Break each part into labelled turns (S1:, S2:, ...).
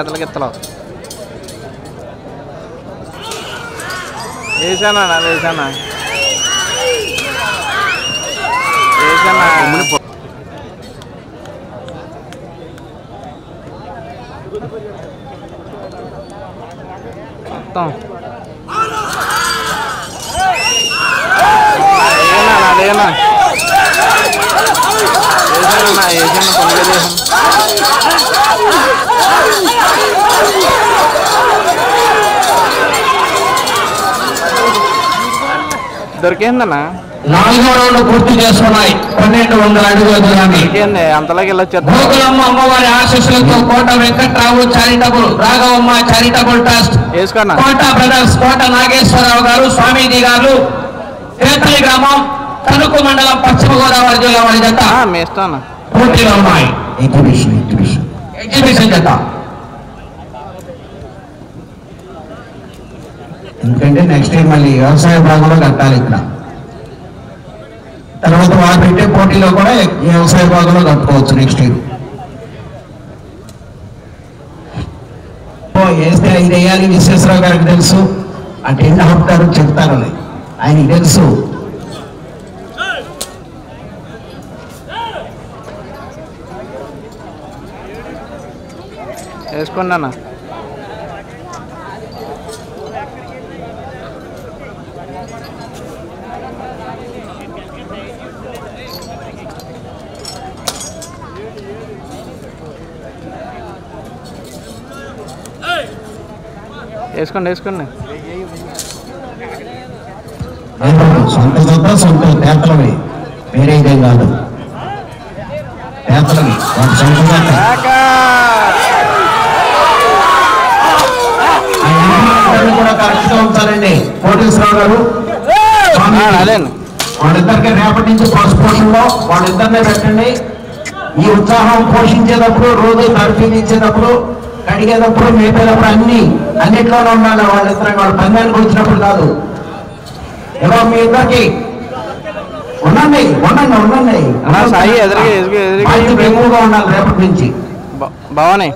S1: చేతలు చేతలకి వేసానా వేసానా మొత్తం ఏనా నాదేనా వేసానా నా వేసాను పొంగ చేసాను దొరికిందన్నా
S2: నాలుగో రౌండ్ పూర్తి చేసుకున్నాయి. పన్నెండు వందల అడుగుల దూరాన్ని.
S1: వెళ్ళొచ్చేద్దాం.
S2: గోకులమ్మ అమ్మవారి ఆశీస్సులతో Kota Venkatrao charitable Raghavamma charitable
S1: trust
S2: Kota brothers Kota Nageswararao గారు స్వామీజీ గారు తేతలి గ్రామం తణుకు మండలం పశ్చిమ గోదావరి జిల్లా వారి జత. పోటీలో ఉన్నాయి. ఎగ్జిబిషన్ ఎగ్జిబిషన్ ఎగ్జిబిషన్ జత. ఏంటంటే నెక్స్ట్ ఇయర్ మళ్ళీ వ్యవసాయ భాగంలో కట్టాలి ఇక్కడ. తర్వాత వాళ్ళు పెట్టే పోటీలో కూడా వ్యవసాయ భాగంలో కట్టుకోవచ్చు నెక్స్ట్ ఇయర్ వేస్తే ఇది వేయాలి విశ్వేశ్వరరావు గారికి తెలుసు. అంటే ఎన్ని ఆపుతారు చెప్తారు ఆయనకి తెలుసు.
S1: వేసుకున్నానా వేసుకోండి వేసుకోండి.
S2: సొంత సొంత సొంత తేతలవి వేరే ఇదేం కాదు. తేతలవి వాటి సొంత తేతలు. ఆ ఇంటిని కూడా కరెక్ట్గా ఉంచాలండి. కోటేశ్వరరావు గారు.
S1: ఆ, అదేండి
S2: వాళ్ళిద్దరికి రేపటి నుంచి పసుపోషణలో వాళ్ళిద్దరినే పెట్టండి. ఈ ఉత్సాహం పోషించేటప్పుడు రోజు తర్ఫీదించేటప్పుడు కడిగేటప్పుడు మేపేటప్పుడు అన్ని అన్నిట్లోనే ఉండాలి వాళ్ళిద్దరు వాళ్ళు పందానికి వచ్చినప్పుడు కాదు. ఏమో మీ ఇద్దరికి? ఉండండి ఉండండి ఉండండి. ఎక్కువగా ఉండాలి రేపటి నుంచి.
S1: భవానీ!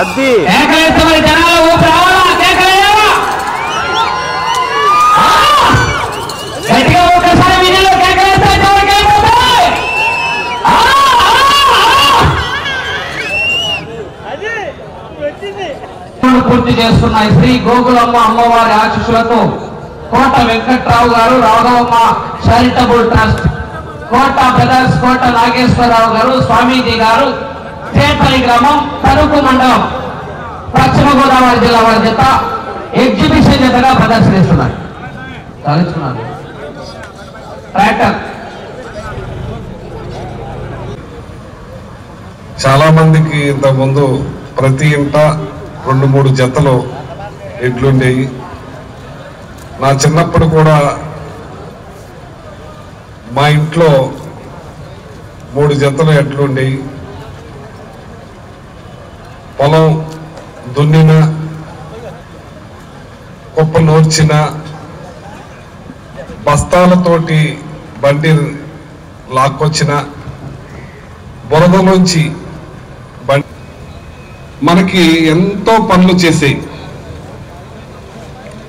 S1: అది
S2: కేకలేస్తామని జనాల ఊపి రావాలా? కేకలేయాలా? ఆ! గట్టిగా ఒక్కసారి వినిలో కేకలేస్తే ఎవరికి అయిపోతాయి? ఆ! ఆ! ఆ! పూర్తి చేస్తున్నాయి. శ్రీ గోకులమ్మ అమ్మవారి ఆశీస్సులతో కోట వెంకట్రావు గారు Raghavamma charitable trust Kota brothers Kota Nageswararao గారు స్వామీజీ గారు చేపల్లి గ్రామం తణుకు మండలం పశ్చిమ గోదావరి జిల్లా వారి జత ఎగ్జిబిషన్ జతగా ప్రదర్శనిస్తున్నారు తలుచుకున్నారు ట్రాక్టర్
S3: చాలా మందికి ఇంతకుముందు ప్రతి ఇంట రెండు మూడు జతలు ఎడ్లుండేవి నా చిన్నప్పుడు కూడా మా ఇంట్లో మూడు జతలు ఎడ్లుండేవి పొలం దున్నిన కుప్ప నూర్చిన బస్తాలతోటి బండి లాక్కొచ్చిన బురదలోంచి నుంచి మనకి ఎంతో పనులు చేసేవి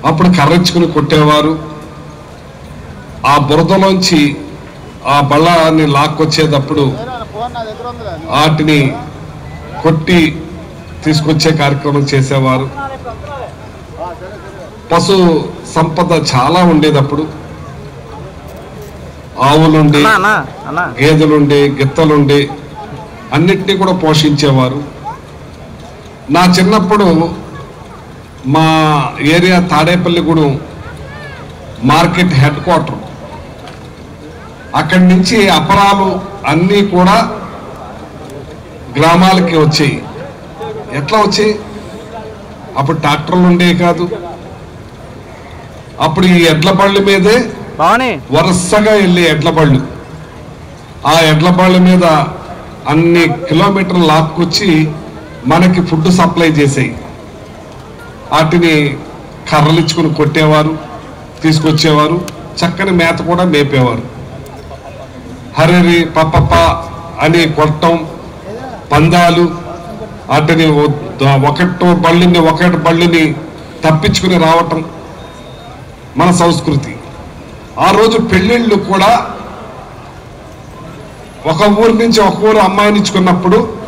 S3: అప్పుడు కర్రెచ్చుకుని కొట్టేవారు. ఆ బురదలోంచి ఆ బళ్ళని లాక్కొచ్చేటప్పుడు వాటిని కొట్టి తీసుకొచ్చే కార్యక్రమం చేసేవారు. పశు సంపద చాలా ఉండేటప్పుడు. ఆవులుండి గేదెలుండి గిత్తలుండి అన్నిటినీ కూడా పోషించేవారు. నా చిన్నప్పుడు మా area Tadepalligudem market head quarter. అక్కడి నుంచి అపరాలు అన్నీ కూడా గ్రామాలకి వచ్చాయి. ఎట్లా వచ్చాయి? అప్పుడు ట్రాక్టర్లు ఉండేవి కాదు. అప్పుడు ఈ ఎడ్ల బళ్ళ మీదే వరుసగా వెళ్ళే ఎడ్ల బళ్ళు ఆ ఎడ్ల బళ్ళ మీద అన్ని కిలోమీటర్లు లాక్కొచ్చి మనకి ఫుడ్ సప్లై చేసేవి వాటిని కర్రలు ఇచ్చుకుని కొట్టేవారు తీసుకొచ్చేవారు చక్కని మేత కూడా మేపేవారు. హరి పప్పప్ప అని కొట్టం పందాలు వాటిని ఒకటో బళ్ళిని ఒకటి బళ్ళిని తప్పించుకుని రావటం మన సంస్కృతి. ఆ రోజు పెళ్ళిళ్ళు కూడా ఒక ఊరి నుంచి ఒక ఊరు అమ్మాయినిచ్చుకున్నప్పుడు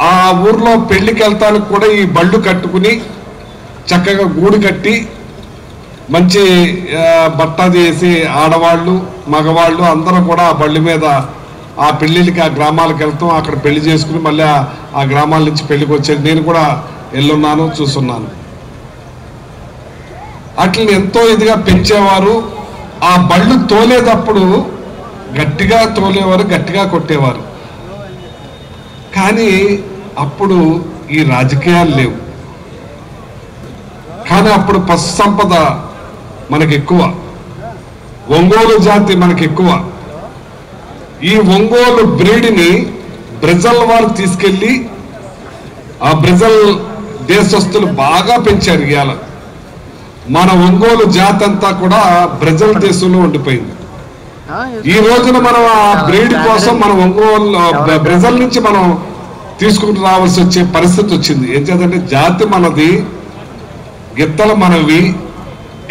S3: ఆ ఊర్లో పెళ్ళికి వెళ్తానికి కూడా ఈ బళ్ళు కట్టుకుని చక్కగా గూడు కట్టి మంచి బట్ట చేసి ఆడవాళ్ళు మగవాళ్ళు అందరూ కూడా ఆ బళ్ళు మీద ఆ పెళ్ళిళ్ళకి ఆ గ్రామాలకు వెళ్తాం. అక్కడ పెళ్ళి చేసుకుని మళ్ళీ ఆ- గ్రామాల నుంచి పెళ్ళికి వచ్చేది. నేను కూడా వెళ్ళున్నాను చూస్తున్నాను అట్లని ఎంతో ఇదిగా పెంచేవారు. ఆ బళ్ళు తోలేటప్పుడు గట్టిగా తోలేవారు గట్టిగా కొట్టేవారు. కానీ అప్పుడు ఈ రాజకీయాలు లేవు. కానీ అప్పుడు పశు సంపద మనకి ఎక్కువ. ఒంగోలు జాతి మనకి ఎక్కువ. ఈ ఒంగోలు బ్రీడ్ని బ్రెజల్ వారు తీసుకెళ్ళి ఆ బ్రెజల్ దేశస్తులు బాగా పెంచారు ఇవాళ మన ఒంగోలు జాతి అంతా కూడా బ్రెజల్ దేశంలో ఉండిపోయింది. ఈ రోజున మనం ఆ బ్రీడ్ కోసం మనం ఒంగోలు బ్రెజల్ నుంచి మనం తీసుకుని రావాల్సి వచ్చే పరిస్థితి వచ్చింది. ఏం చేద్దంటే జాతి మనది గిత్తలు మనవి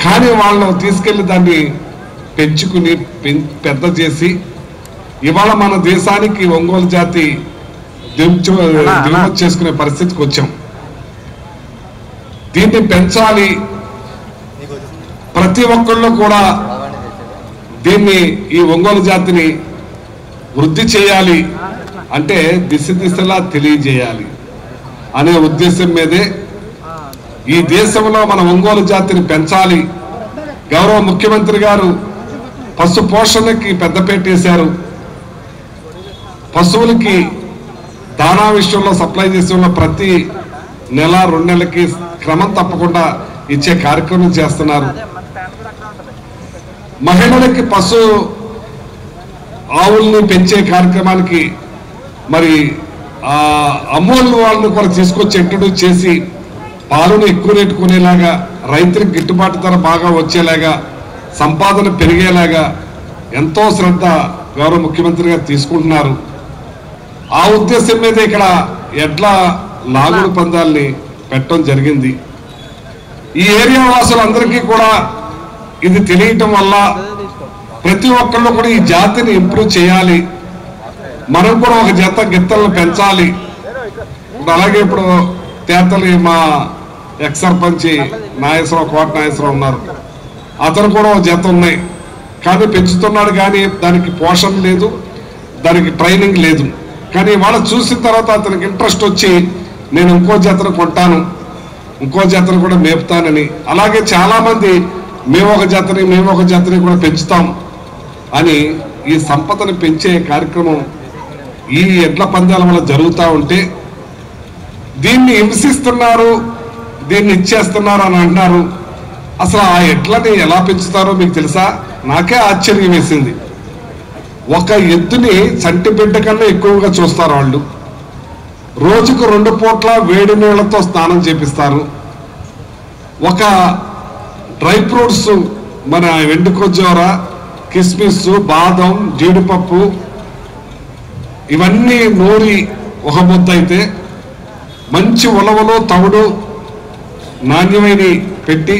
S3: కానీ వాళ్ళని తీసుకెళ్ళి దాన్ని పెంచుకుని పెద్ద చేసి ఇవాళ మన దేశానికి ఒంగోలు జాతి. దిగుమతి చేసుకునే పరిస్థితికి వచ్చాం. దీన్ని పెంచాలి. ప్రతి ఒక్కళ్ళు కూడా దీన్ని ఈ ఒంగోలు జాతిని వృద్ధి చేయాలి. అంటే దిశ దిశలా తెలియజేయాలి అనే ఉద్దేశం మీదే ఈ దేశంలో మన ఒంగోలు జాతిని పెంచాలి. గౌరవ ముఖ్యమంత్రి గారు పశు పోషణకి పెద్దపేట పశువులకి దానా విషయంలో సప్లై చేసే ప్రతి నెల రెండు నెలలకి క్రమం తప్పకుండా ఇచ్చే కార్యక్రమం చేస్తున్నారు. మహిళలకి పశు ఆవుల్ని పెంచే కార్యక్రమానికి మరి ఆ అమూల్ వాళ్ళని కూడా తీసుకొచ్చి ఇంట్రడ్యూస్ చేసి పాలను ఎక్కువ రేటు కొనేలాగా రైతులకు గిట్టుబాటు ధర బాగా వచ్చేలాగా సంపాదన పెరిగేలాగా ఎంతో శ్రద్ధ గౌరవ ముఖ్యమంత్రి గారు తీసుకుంటున్నారు. ఆ ఉద్దేశం మీద ఇక్కడ ఎడ్ల లాగుడు పందాల్ని పెట్టడం జరిగింది. ఈ ఏరియా వాసులందరికీ కూడా ఇది తెలియటం వల్ల ప్రతి ఒక్కళ్ళు కూడా ఈ జాతిని ఇంప్రూవ్ చేయాలి. మనం కూడా ఒక జత గిత్తలను పెంచాలి. ఇప్పుడు అలాగే ఇప్పుడు తేతలి మా ఎక్స్ సర్పంచి నాగేశ్వరరావు కోట నాగేశ్వరరావు ఉన్నారు. అతను కూడా ఒక జత ఉన్నాయి. కానీ పెంచుతున్నాడు కానీ దానికి పోషణ లేదు దానికి ట్రైనింగ్ లేదు. కానీ వాళ్ళ చూసిన తర్వాత అతనికి ఇంట్రెస్ట్ వచ్చి నేను ఇంకో జతను కొంటాను ఇంకో జతను కూడా మేపుతానని. అలాగే చాలామంది మేము ఒక జతని మేము ఒక జతని కూడా పెంచుతాం అని ఈ సంపదను పెంచే కార్యక్రమం ఈ ఎడ్ల పందాల వల్ల జరుగుతూ ఉంటే దీన్ని హింసిస్తున్నారు దీన్ని ఇచ్చేస్తున్నారు అని అంటున్నారు. అసలు ఆ ఎడ్లని ఎలా పెంచుతారో మీకు తెలుసా? నాకే ఆశ్చర్యం వేసింది. ఒక ఎద్దుని చంటి బిడ్డ కన్నా ఎక్కువగా చూస్తారు వాళ్ళు. రోజుకు రెండు పూట్ల వేడి నీళ్ళతో స్నానం చేపిస్తారు. ఒక డ్రై ఫ్రూట్స్ మన వెండుకొజ్జోర కిస్మిస్ బాదం జీడిపప్పు ఇవన్నీ నూరి ఒక ముద్ద అయితే మంచి ఉలవలు తవుడు నాణ్యమైన పెట్టి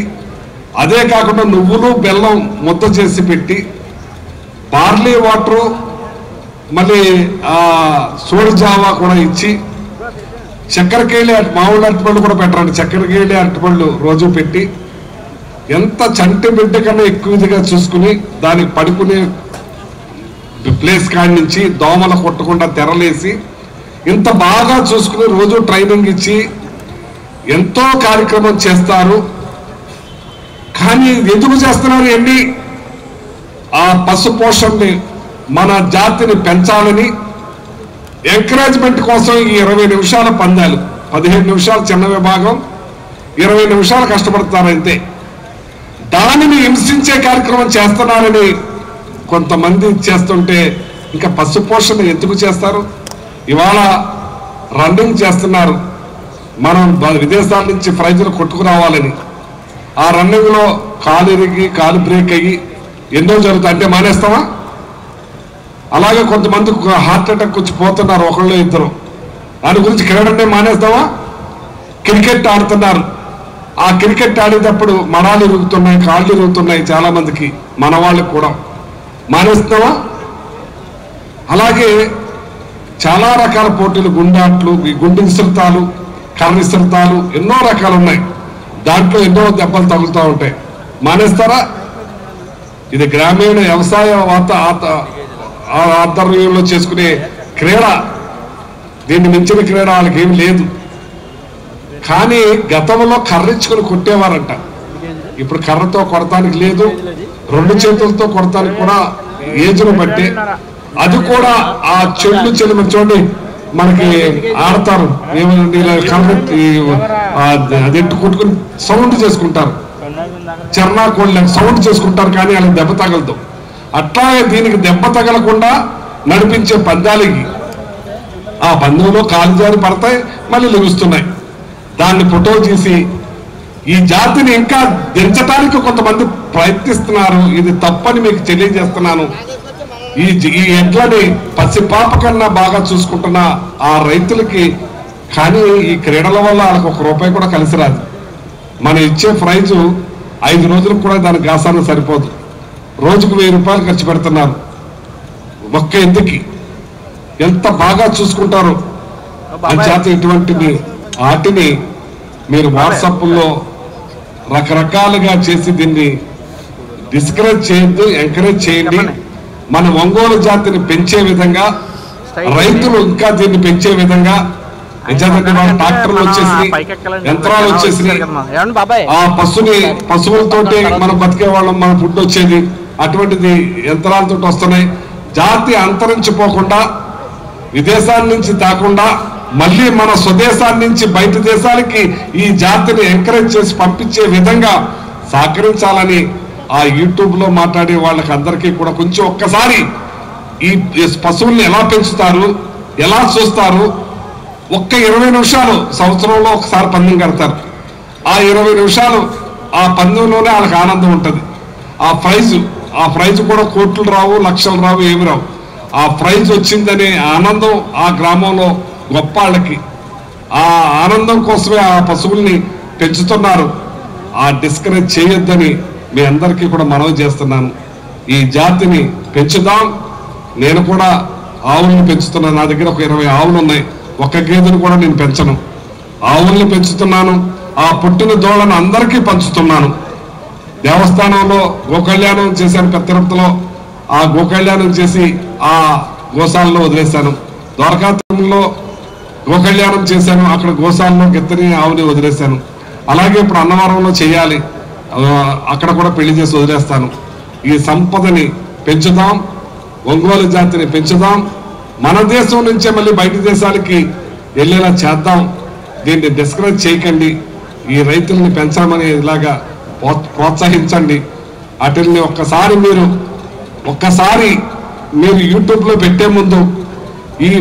S3: అదే కాకుండా నువ్వులు బెల్లం ముద్ద చేసి పెట్టి బార్లీ వాటరు మళ్ళీ సోడి జావా కూడా ఇచ్చి చక్కెరకేళి అటు మామూలు అరటిపళ్ళు కూడా పెట్టరండి. చక్కెరకేళి అరటిపళ్ళు రోజు పెట్టి ఎంత చంటి బిడ్డ కన్నా ఎక్కువ చూసుకుని దానికి పడుకునే ప్లేస్ కాడి నుంచి దోమలు కొట్టకుండా తెరలేసి ఇంత బాగా చూసుకుని రోజు ట్రైనింగ్ ఇచ్చి ఎంతో కార్యక్రమం చేస్తారు. కానీ ఎందుకు చేస్తున్నారు ఎన్ని ఆ పశు పోషణని మన జాతిని పెంచాలని ఎంకరేజ్మెంట్ కోసం ఈ ఇరవై నిమిషాల పందాలు పదిహేను నిమిషాలు చిన్న విభాగం ఇరవై నిమిషాలు కష్టపడతారంతే దానిని హింసించే కార్యక్రమం చేస్తున్నారని కొంతమంది చేస్తుంటే ఇంకా పశు పోషణ ఎందుకు చేస్తారు? ఇవాళ రన్నింగ్ చేస్తున్నారు. మనం విదేశాల నుంచి ప్రైజులు కొట్టుకురావాలని ఆ రన్నింగ్లో కాలు ఇరిగి కాలు బ్రేక్ అయ్యి ఎన్నో జరుగుతాయి. అంటే మానేస్తావా? అలాగే కొంతమంది హార్ట్ అటాక్ వచ్చి పోతున్నారు ఒకళ్ళు ఇద్దరు. దాని గురించి క్రీడంటే మానేస్తావా? క్రికెట్ ఆడుతున్నారు. ఆ క్రికెట్ ఆడేటప్పుడు మడాలు ఇరుగుతున్నాయి కాళ్ళు ఇరుగుతున్నాయి చాలామందికి మన వాళ్ళకి కూడా. మానేస్తున్నావా? అలాగే చాలా రకాల పోటీలు గుండాట్లు ఈ గుండు విసృతాలు కర్ర విసృతాలు ఎన్నో రకాలు ఉన్నాయి. దాంట్లో ఎన్నో దెబ్బలు తగులుతూ ఉంటాయి. మానేస్తారా? ఇది గ్రామీణ వ్యవసాయ వాత ఆత- ఆధ్వర్యంలో చేసుకునే క్రీడ. దీన్ని మించిన క్రీడ వాళ్ళకి ఏమి లేదు. కానీ గతంలో కర్రించుకొని కొట్టేవారంట. ఇప్పుడు కర్రతో కొడతానికి లేదు రెండు చేతులతో కొడతానికి కూడా ఏజ్ను బట్టి. అది కూడా ఆ చెల్లు చెల్లు చూడండి మనకి ఆడతారు. ఏమనండి కర్ర అది ఎట్టు కొట్టుకుని సౌండ్ చేసుకుంటారు. చర్నా కోళ్ళ సౌండ్ చేసుకుంటారు కానీ వాళ్ళకి దెబ్బ తగలదు. అట్లాగే దీనికి దెబ్బ తగలకుండా నడిపించే పందాలకి ఆ పందెంలో కాలు జారి పడతాయి మళ్ళీ లెగుస్తున్నాయి. దాన్ని ఫోటో తీసి ఈ జాతిని ఇంకా దించడానికి కొంతమంది ప్రయత్నిస్తున్నారు. ఇది తప్పని మీకు తెలియజేస్తున్నాను. ఈ ఈ ఎడ్లని పసిపాప కన్నా బాగా చూసుకుంటున్న ఆ రైతులకి కానీ ఈ క్రీడల వల్ల వాళ్ళకి ఒక రూపాయి కూడా కలిసి రాదు. మనం ఇచ్చే ప్రైజు ఐదు రోజులకు కూడా దాని గాసానికి సరిపోదు. రోజుకు వెయ్యి రూపాయలు ఖర్చు పెడుతున్నారు. ఒక్క ఎందుకి? ఎంత బాగా చూసుకుంటారు? అంచేత ఇటువంటి వాటిని మీరు వాట్సాప్లో రకరకాలుగా చేసి దీన్ని డిస్కరేజ్ చేయొద్దు ఎంకరేజ్ చేయండి. మన ఒంగోలు జాతిని పెంచే విధంగా రైతులు ఇంకా దీన్ని పెంచే విధంగా ట్రాక్టర్లు వచ్చేసి యంత్రాలు వచ్చేసి ఆ పశుని పశువులతోటి మనం బతికే వాళ్ళం మన ఫుడ్ వచ్చేది అటువంటిది యంత్రాలతో వస్తున్నాయి. జాతి అంతరించిపోకుండా విదేశాల నుంచి తాకుండా మళ్ళీ మన స్వదేశాల నుంచి బయట దేశాలకి ఈ జాతిని ఎంకరేజ్ చేసి పంపించే విధంగా సహకరించాలని ఆ యూట్యూబ్లో మాట్లాడే వాళ్ళకి అందరికీ కూడా కొంచెం ఒక్కసారి ఈ ఈ పశువుల్ని ఎలా పెంచుతారు ఎలా చూస్తారు? ఒక్క ఇరవై నిమిషాలు సంవత్సరంలో ఒకసారి పందెం కడతారు. ఆ ఇరవై నిమిషాలు ఆ పందెంలోనే వాళ్ళకి ఆనందం ఉంటుంది. ఆ ప్రైజ్ ఆ ప్రైజ్ కూడా కోట్లు రావు లక్షలు రావు ఏమి రావు. ఆ ప్రైజ్ వచ్చిందనే ఆనందం ఆ గ్రామంలో గొప్ప వాళ్ళకి ఆ ఆనందం కోసమే ఆ పశువుల్ని పెంచుతున్నారు. ఆ డిస్కరేజ్ చేయొద్దని మీ అందరికీ కూడా మనవి చేస్తున్నాను. ఈ జాతిని పెంచుదాం. నేను కూడా ఆవుల్ని పెంచుతున్నాను. నా దగ్గర ఒక ఇరవై ఆవులు ఉన్నాయి. ఒక్క గేదెను కూడా నేను పెంచను. ఆవుల్ని పెంచుతున్నాను. ఆ పుట్టిన దోళ్ళను అందరికీ పంచుతున్నాను. దేవస్థానంలో గోకళ్యాణం చేశాను. పెద్ద తిరుపతిలో ఆ గోకళ్యాణం చేసి ఆ గోశాలలో వదిలేశాను. ద్వారకాత్రంలో గోకళ్యాణం చేశాను అక్కడ గోశాలలో గెత్తని ఆవుని వదిలేశాను. అలాగే ఇప్పుడు అన్నవరంలో చేయాలి. అక్కడ కూడా పెళ్ళి చేసి వదిలేస్తాను. ఈ సంపదని పెంచుదాం ఒంగోలు జాతిని పెంచుదాం మన దేశం నుంచే మళ్ళీ బయట దేశాలకి వెళ్ళేలా చేద్దాం. దీన్ని డిస్కరేజ్ చేయకండి. ఈ రైతుల్ని పెంచమని ఇలాగా ప్రోత్సహించండి. వాటిల్ని ఒక్కసారి మీరు ఒక్కసారి మీరు యూట్యూబ్లో పెట్టే ముందు ఈ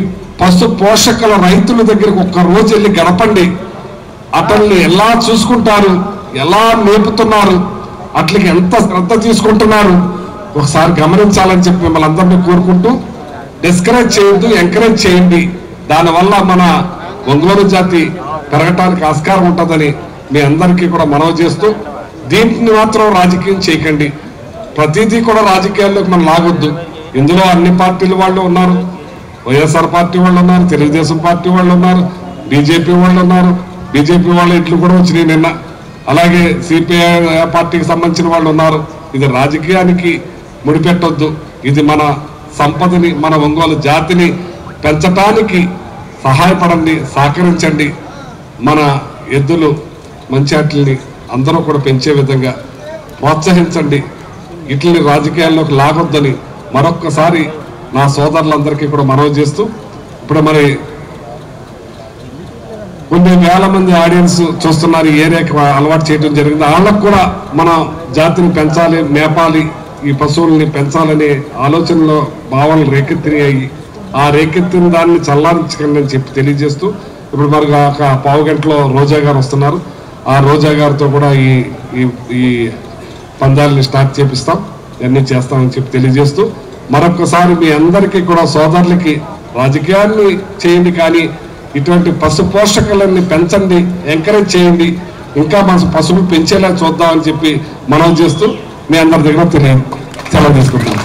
S3: పశు పోషకుల రైతుల దగ్గరకు ఒక్క రోజు వెళ్ళి గడపండి. అతన్ని ఎలా చూసుకుంటారు? ఎలా మేపుతున్నారు? అట్లకి ఎంత శ్రద్ధ తీసుకుంటున్నారు? ఒకసారి గమనించాలని చెప్పి మిమ్మల్ని అందరినీ కోరుకుంటూ డిస్కరేజ్ చేయొద్దు ఎంకరేజ్ చేయండి. దానివల్ల మన ఒంగోలు జాతి పెరగటానికి ఆస్కారం ఉంటుందని మీ అందరికీ కూడా మనవి చేస్తూ దీంట్ని మాత్రం రాజకీయం చేయకండి. ప్రతిదీ కూడా రాజకీయాల్లోకి మనం లాగొద్దు. ఇందులో అన్ని పార్టీల వాళ్ళు ఉన్నారు. వైఎస్ఆర్ పార్టీ వాళ్ళు ఉన్నారు తెలుగుదేశం పార్టీ వాళ్ళు ఉన్నారు బీజేపీ వాళ్ళు ఉన్నారు బీజేపీ వాళ్ళ ఇట్లు కూడా వచ్చినాయి నిన్న. అలాగే సిపిఐ పార్టీకి సంబంధించిన వాళ్ళు ఉన్నారు. ఇది రాజకీయానికి ముడిపెట్టొద్దు. ఇది మన సంపదని మన ఒంగోలు జాతిని పెంచటానికి సహాయపడండి సహకరించండి. మన ఎద్దులు మంచి వాటిని అందరూ కూడా పెంచే విధంగా ప్రోత్సహించండి. ఇట్లని రాజకీయాల్లోకి లాగొద్దని మరొక్కసారి నా సోదరులందరికీ కూడా మనవి చేస్తూ ఇప్పుడు మరి కొన్ని వేల మంది ఆడియన్స్ చూస్తున్నారు ఈ ఏరియాకి అలవాటు చేయడం జరిగింది. వాళ్ళకు కూడా మన జాతిని పెంచాలి మేపాలి ఈ పశువుల్ని పెంచాలనే ఆలోచనలో భావనలు రేకెత్తినాయి. ఆ రేకెత్తిన దాన్ని చల్లారించకండి అని చెప్పి తెలియజేస్తూ ఇప్పుడు మరి ఒక పావు గంటలో రోజా గారు వస్తున్నారు. ఆ రోజా గారితో కూడా ఈ ఈ- ఈ పందాలని స్టార్ట్ చేపిస్తాం ఇవన్నీ చేస్తామని చెప్పి తెలియజేస్తూ మరొకసారి మీ అందరికీ కూడా సోదరులకి రాజకీయాన్ని చేయండి కానీ ఇటువంటి పశు పోషకాలన్నీ పెంచండి ఎంకరేజ్ చేయండి. ఇంకా మన పశువులు పెంచేలా చూద్దామని చెప్పి మనం చేస్తూ మీ అందరి దగ్గర తెలియ సెలవు తీసుకుంటాం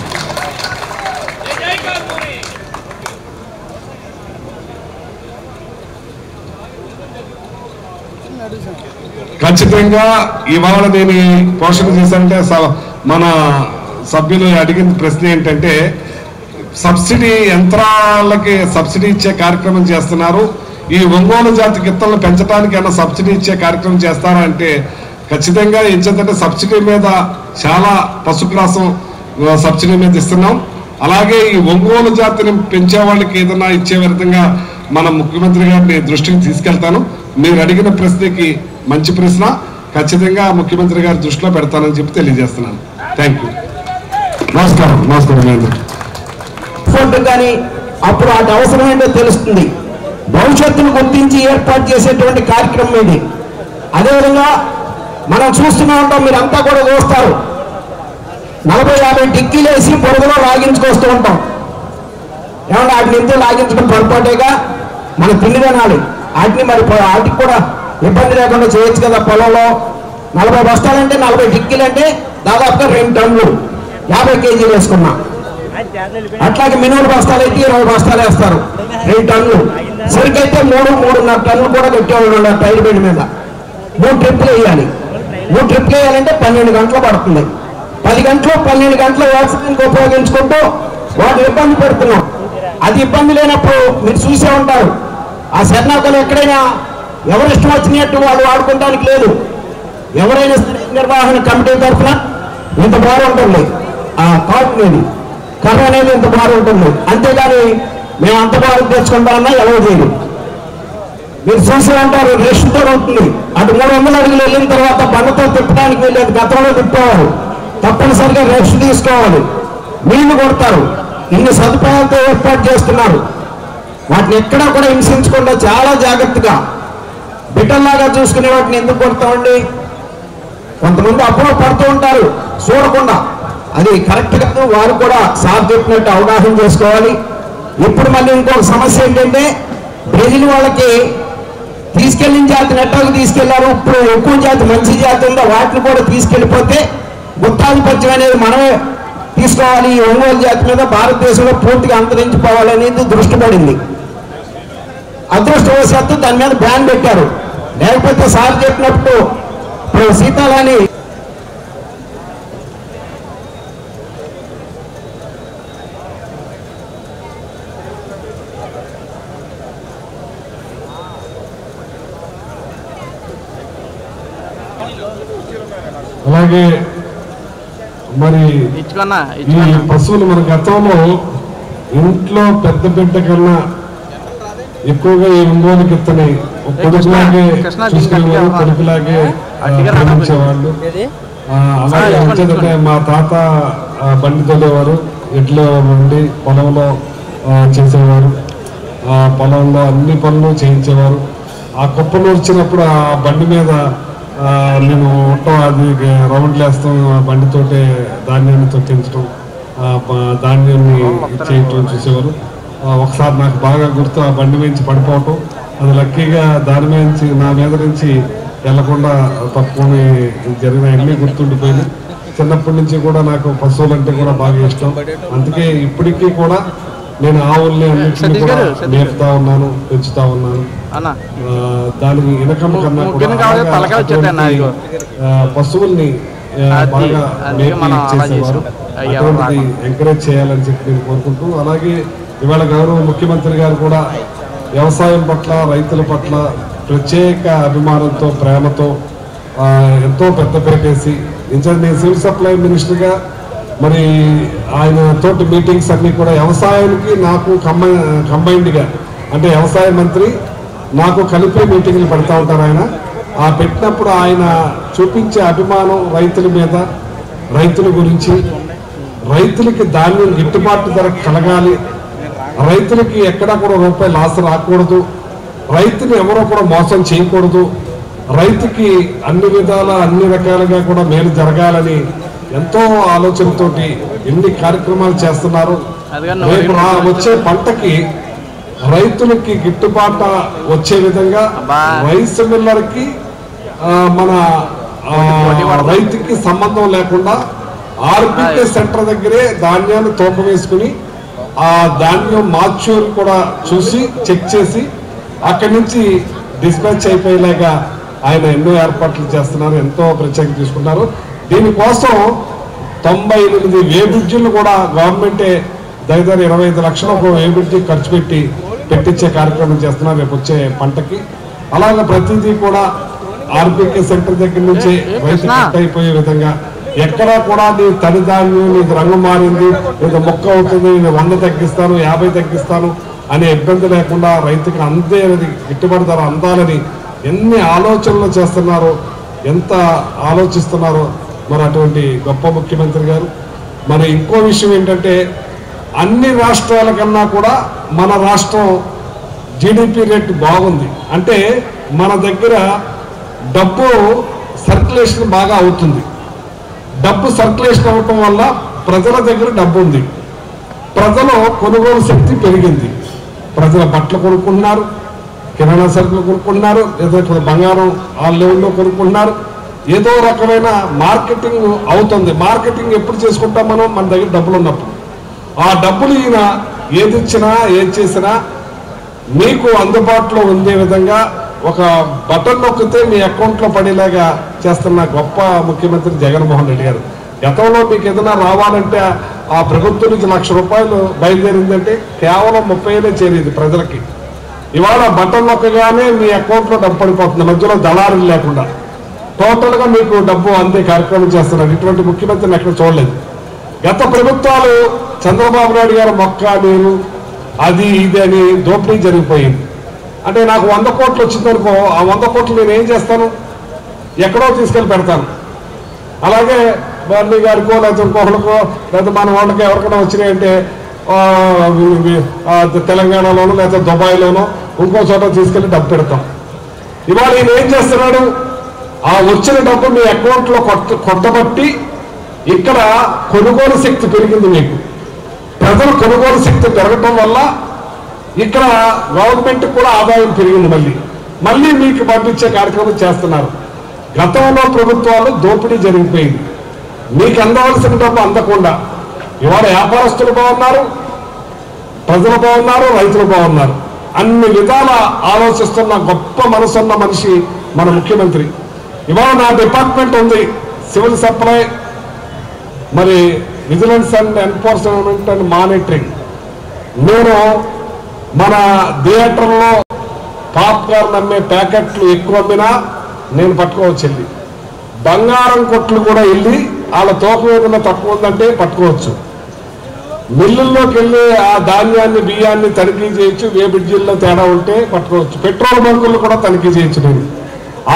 S3: ఖచ్చితంగా ఇవాళ నేను పోషణ చేశానంటే స- మన సభ్యులు అడిగిన ప్రశ్న ఏంటంటే సబ్సిడీ యంత్రాలకి సబ్సిడీ ఇచ్చే కార్యక్రమం చేస్తున్నారు. ఈ ఒంగోలు జాతి గిత్తలను పెంచడానికి ఏమైనా సబ్సిడీ ఇచ్చే కార్యక్రమం చేస్తారా అంటే ఖచ్చితంగా ఏంటంటే సబ్సిడీ మీద చాలా పశుగ్రాసం సబ్సిడీ మీద ఇస్తున్నాం. అలాగే ఈ ఒంగోలు జాతిని పెంచే వాళ్ళకి ఏదైనా ఇచ్చే విధంగా మన ముఖ్యమంత్రి గారిని దృష్టికి తీసుకెళ్తాను. మీరు అడిగిన ప్రశ్నకి మంచి ప్రశ్న. ఖచ్చితంగా ముఖ్యమంత్రి గారి దృష్టిలో పెడతానని చెప్పి తెలియజేస్తున్నాను. థ్యాంక్ యూ నమస్కారం నమస్కారం అండి. అందరికీ.
S4: కానీ అప్పుడు వాటి అవసరం ఏంటో తెలుస్తుంది. భవిష్యత్తును గుర్తించి ఏర్పాటు చేసేటువంటి కార్యక్రమం ఇది. అదేవిధంగా మనం చూస్తూనే ఉంటాం అంతా కూడా చూస్తారు. నలభై యాభై టిక్కీలు వేసి పొరుగులో లాగించుకొస్తూ ఉంటాం. ఏమన్నా వాటిని ఎందుకు లాగించడం పొరపాటేగా? మన తిండి తినాలి. వాటిని మరి వాటికి కూడా ఇబ్బంది లేకుండా చేయొచ్చు కదా పొలంలో. నలభై బస్తాలంటే నలభై టిక్కీలు అంటే దాదాపుగా రెండు టన్నులు. యాభై కేజీలు వేసుకున్నా. అట్లాగే మినుములు బస్తాలు అయితే ఇరవై బస్తాలు వేస్తారు. రెండు టన్నులు. సరికైతే మూడు మూడున్నర టన్నులు కూడా కట్టేవాళ్ళు ఉన్నారు టైర్ బెడ్ మీద. మూడు ట్రిప్లు వేయాలి. మూడు ట్రిప్లు వేయాలంటే పన్నెండు గంటలు పడుతుంది. పది గంటలు పన్నెండు గంటలు వ్యవసాయానికి ఉపయోగించుకుంటూ వాటి ఇబ్బంది పెడుతున్నాం. అది ఇబ్బంది లేనప్పుడు మీరు చూసే ఉంటారు. ఆ శరణార్థులు ఎక్కడైనా ఎవరు ఇష్టం వచ్చినట్టు వాళ్ళు వాడుకోవడానికి లేదు. ఎవరైనా నిర్వహణ కమిటీ తరఫున ఇంత బాగుంటుంది ఆ కార్డు అనేది కర్ర అనేది ఇంత బాగుంటుంది. అంతేగాని మేము అంత బాగా తెచ్చుకుంటామన్నా ఎలా చేయదు మీరు చూసే ఉంటారు రేషన్తో ఉంటుంది. అటు మూడు వందల అడుగులు వెళ్ళిన తర్వాత బండతో తిప్పడానికి వెళ్ళేది గతంలో తిప్పేవారు. తప్పనిసరిగా రెస్ట్ తీసుకోవాలి. నీళ్ళు కొడతారు. ఇన్ని సదుపాయాలతో ఏర్పాటు చేస్తున్నారు. వాటిని ఎక్కడా కూడా హింసించకుండా చాలా జాగ్రత్తగా బిడ్డల్లాగా చూసుకునే వాటిని ఎందుకు కొడతామండి? కొంతమంది అప్పుడో పడుతూ ఉంటారు. చూడకుండా. అది కరెక్ట్ కాదు వారు కూడా సార్ చెప్పినట్టు అవగాహన చేసుకోవాలి. ఇప్పుడు మళ్ళీ ఇంకొక సమస్య ఏంటంటే బ్రెజిల్ వాళ్ళకి తీసుకెళ్ళిన జాతి నెట్టాకు తీసుకెళ్ళారు. ఇప్పుడు ఎక్కువ జాతి మంచి జాతి ఉందో వాటిని కూడా తీసుకెళ్ళిపోతే గుత్తాధిపత్యం అనేది మనమే తీసుకోవాలి. ఈ ఒంగోలు జాతి మీద భారతదేశంలో పూర్తిగా అంతరించిపోవాలనేది దృష్టి పడింది. అదృష్టవశాత్తు దాని మీద బ్యాన్ పెట్టారు. లేకపోతే సార్ చెప్పినప్పుడు ఇప్పుడు సీతాలని
S3: అలాగే మరి
S1: ఇచ్చుకున్నా
S3: పశువులు మన గతంలో ఇంట్లో పెద్ద బిడ్డ కన్నా ఎక్కువగా ఈ ఒంగోలు గిత్తని ఒక కొడుకులాగే చూసుకునేవారు కొడుకులాగే ప్రేమించేవాళ్ళు. అలాగే మా తాత బండి తోలేవారు ఎడ్ల నుండి పొలంలో చేసేవారు. ఆ పొలంలో అన్ని పనులు చేయించేవారు. ఆ కుప్పలు వచ్చినప్పుడు ఆ బండి మీద నేను ఉంటాం అది రౌండ్లు వేస్తాం బండితోటే ధాన్యాన్ని తొక్కించడం ధాన్యాన్ని చేయటం చూసేవారు. ఒకసారి నాకు బాగా గుర్తు ఆ బండి నుంచి పడిపోవటం. అది లక్కీగా దాని మీద నుంచి నా మీద నుంచి వెళ్ళకుండా తప్పుకొని జరిగిన అన్ని గుర్తుండిపోయినాయి. చిన్నప్పటి నుంచి కూడా నాకు పశువులు అంటే కూడా బాగా ఇష్టం. అందుకే ఇప్పటికీ కూడా నేను ఆవుల్ని అన్నింటినీ కూడా మేపుతా ఉన్నాను పెంచుతా ఉన్నాను. దానికి ఇనకం కన్నా
S1: తలకాయ
S3: పశువుల్ని బాగా అటువంటిది ఎంకరేజ్ చేయాలని చెప్పి నేను కోరుకుంటూ అలాగే ఇవాళ గౌరవ ముఖ్యమంత్రి గారు కూడా వ్యవసాయం పట్ల రైతుల పట్ల ప్రత్యేక అభిమానంతో ప్రేమతో ఎంతో పెద్ద పెట్టేసి ఇంచ నేను సివిల్ సప్లై మినిస్టర్గా మరి ఆయన తోటి మీటింగ్స్ అన్ని కూడా వ్యవసాయానికి నాకు కంబై కంబైన్డ్గా అంటే వ్యవసాయ మంత్రి నాకు కలిపే మీటింగ్లు పెడతా ఉంటారు ఆయన. ఆ పెట్టినప్పుడు ఆయన చూపించే అభిమానం రైతుల మీద రైతుల గురించి రైతులకి ధాన్యం గిట్టుబాటు ధర కలగాలి. రైతులకి ఎక్కడా కూడా రూపాయి లాస్ రాకూడదు. రైతుని ఎవరో కూడా మోసం చేయకూడదు. రైతుకి అన్ని విధాల అన్ని రకాలుగా కూడా మేలు జరగాలని ఎంతో ఆలోచనతోటి ఎన్ని కార్యక్రమాలు చేస్తున్నారు. రేపు వచ్చే పంటకి రైతులకి గిట్టుబాటు వచ్చే విధంగా. రైస్ మిల్లర్కి మన రైతుకి సంబంధం లేకుండా ఆర్బికే సెంటర్ దగ్గరే ధాన్యాన్ని తూకం వేసుకుని ఆ ధాన్యం మాచ్యూర్ కూడా చూసి చెక్ చేసి అక్కడి నుంచి డిస్పాచ్ అయిపోయేలాగా ఆయన ఎన్నో ఏర్పాట్లు చేస్తున్నారు ఎంతో ప్రత్యేకత తీసుకున్నారు దీనికోసం తొంభై ఎనిమిది వే బ్రిడ్జిలు కూడా గవర్నమెంటే దగ్గర ఇరవై ఐదు లక్షలు ఒక వే బ్రిడ్జి ఖర్చు పెట్టి పెట్టించే కార్యక్రమం చేస్తున్నారు రేపు వచ్చే పంటకి. అలాగే ప్రతిదీ కూడా ఆర్బికే సెంటర్ దగ్గర నుంచి రైతు కట్ అయిపోయే విధంగా. ఎక్కడా కూడా నీ తడి ధాన్యం నీకు రంగు మారింది నీకు మొక్క అవుతుంది నేను వంద తగ్గిస్తాను యాభై తగ్గిస్తాను అనే ఇబ్బంది లేకుండా రైతుకి అందే గిట్టుబడి ధర అందాలని ఎన్ని ఆలోచనలు చేస్తున్నారో ఎంత ఆలోచిస్తున్నారో మరి అటువంటి గొప్ప ముఖ్యమంత్రి గారు. మరి ఇంకో విషయం ఏంటంటే అన్ని రాష్ట్రాల కన్నా కూడా మన రాష్ట్రం జీడిపి రేట్ బాగుంది. అంటే మన దగ్గర డబ్బు సర్క్యులేషన్ బాగా అవుతుంది. డబ్బు సర్క్యులేషన్ అవ్వటం వల్ల ప్రజల దగ్గర డబ్బు ఉంది. ప్రజలు కొనుగోలు శక్తి పెరిగింది. ప్రజల బట్టలు కొనుక్కుంటున్నారు కిరాణా సరుకులు కొనుక్కుంటున్నారు ఏదో ఇక్కడ బంగారం ఆ లెవెల్లో కొనుక్కుంటున్నారు ఏదో రకమైన మార్కెటింగ్ అవుతుంది. మార్కెటింగ్ ఎప్పుడు చేసుకుంటాం మనం? మన దగ్గర డబ్బులు ఉన్నప్పుడు. ఆ డబ్బులు ఈయన ఏది ఇచ్చినా ఏది చేసినా మీకు అందుబాటులో ఉండే విధంగా ఒక బటన్ నొక్కితే మీ అకౌంట్లో పడేలాగా చేస్తున్న గొప్ప ముఖ్యమంత్రి జగన్మోహన్ రెడ్డి గారు. గతంలో మీకు ఏదైనా రావాలంటే ఆ ప్రభుత్వం నుంచి లక్ష రూపాయలు బయలుదేరిందంటే కేవలం ముప్పై ఏళ్ళే చేరేది ప్రజలకి. ఇవాళ బటన్ నొక్కగానే మీ అకౌంట్లో డబ్బు పడిపోతుంది. మధ్యలో దళారులు లేకుండా. టోటల్గా మీకు డబ్బు అందే కార్యక్రమం చేస్తున్నారు. ఇటువంటి ముఖ్యమంత్రిని ఎక్కడ చూడలేదు. గత ప్రభుత్వాలు చంద్రబాబు నాయుడు గారు మొక్క నేను అది ఇది అని దోపిడీ జరిగిపోయింది. అంటే నాకు వంద కోట్లు వచ్చిందనుకో ఆ వంద కోట్లు నేను ఏం చేస్తాను? ఎక్కడో తీసుకెళ్ళి పెడతాను. అలాగే బార్లీ గారికో లేకపోతే ఇంకొకరికో లేకపోతే మన వాళ్ళకి ఎవరికైనా వచ్చినాయంటే తెలంగాణలోనో లేకపోతే దుబాయ్లోనో ఇంకో చోట తీసుకెళ్ళి డబ్బు పెడతాం. ఇవాళ ఈయన ఏం చేస్తున్నాడు? ఆ వచ్చిన డబ్బు మీ అకౌంట్లో కొట్ట కొట్టబట్టి ఇక్కడ కొనుగోలు శక్తి పెరిగింది మీకు. ప్రజలు కొనుగోలు శక్తి పెరగటం వల్ల ఇక్కడ గవర్నమెంట్ కూడా ఆదాయం పెరిగింది మళ్ళీ. మళ్ళీ మీకు పంపించే కార్యక్రమం చేస్తున్నారు. గతంలో ప్రభుత్వాలు దోపిడీ జరిగిపోయింది. మీకు అందవలసిన డబ్బు అందకుండా. ఇవాళ వ్యాపారస్తులు బాగున్నారు ప్రజలు బాగున్నారు రైతులు బాగున్నారు. అన్ని విధాల ఆలోచిస్తున్న గొప్ప మనసున్న మనిషి మన ముఖ్యమంత్రి. ఇవాళ నా డిపార్ట్మెంట్ ఉంది సివిల్ సప్లై మరి vigilance and enforcement and monitoring. నేను మన థియేటర్లో పాప్కార్న్ అమ్మే ప్యాకెట్లు ఎక్కువ అమ్మినా నేను పట్టుకోవచ్చు వెళ్ళి బంగారం కొట్లు కూడా వెళ్ళి వాళ్ళ తోక ఏదైనా తక్కువ ఉందంటే పట్టుకోవచ్చు. మిల్లుల్లోకి వెళ్ళి ఆ ధాన్యాన్ని బియ్యాన్ని తనిఖీ చేయొచ్చు ఏ బ్రిడ్జిల్లో తేడా ఉంటే పట్టుకోవచ్చు. పెట్రోల్ బంకులు కూడా తనిఖీ చేయొచ్చు నేను.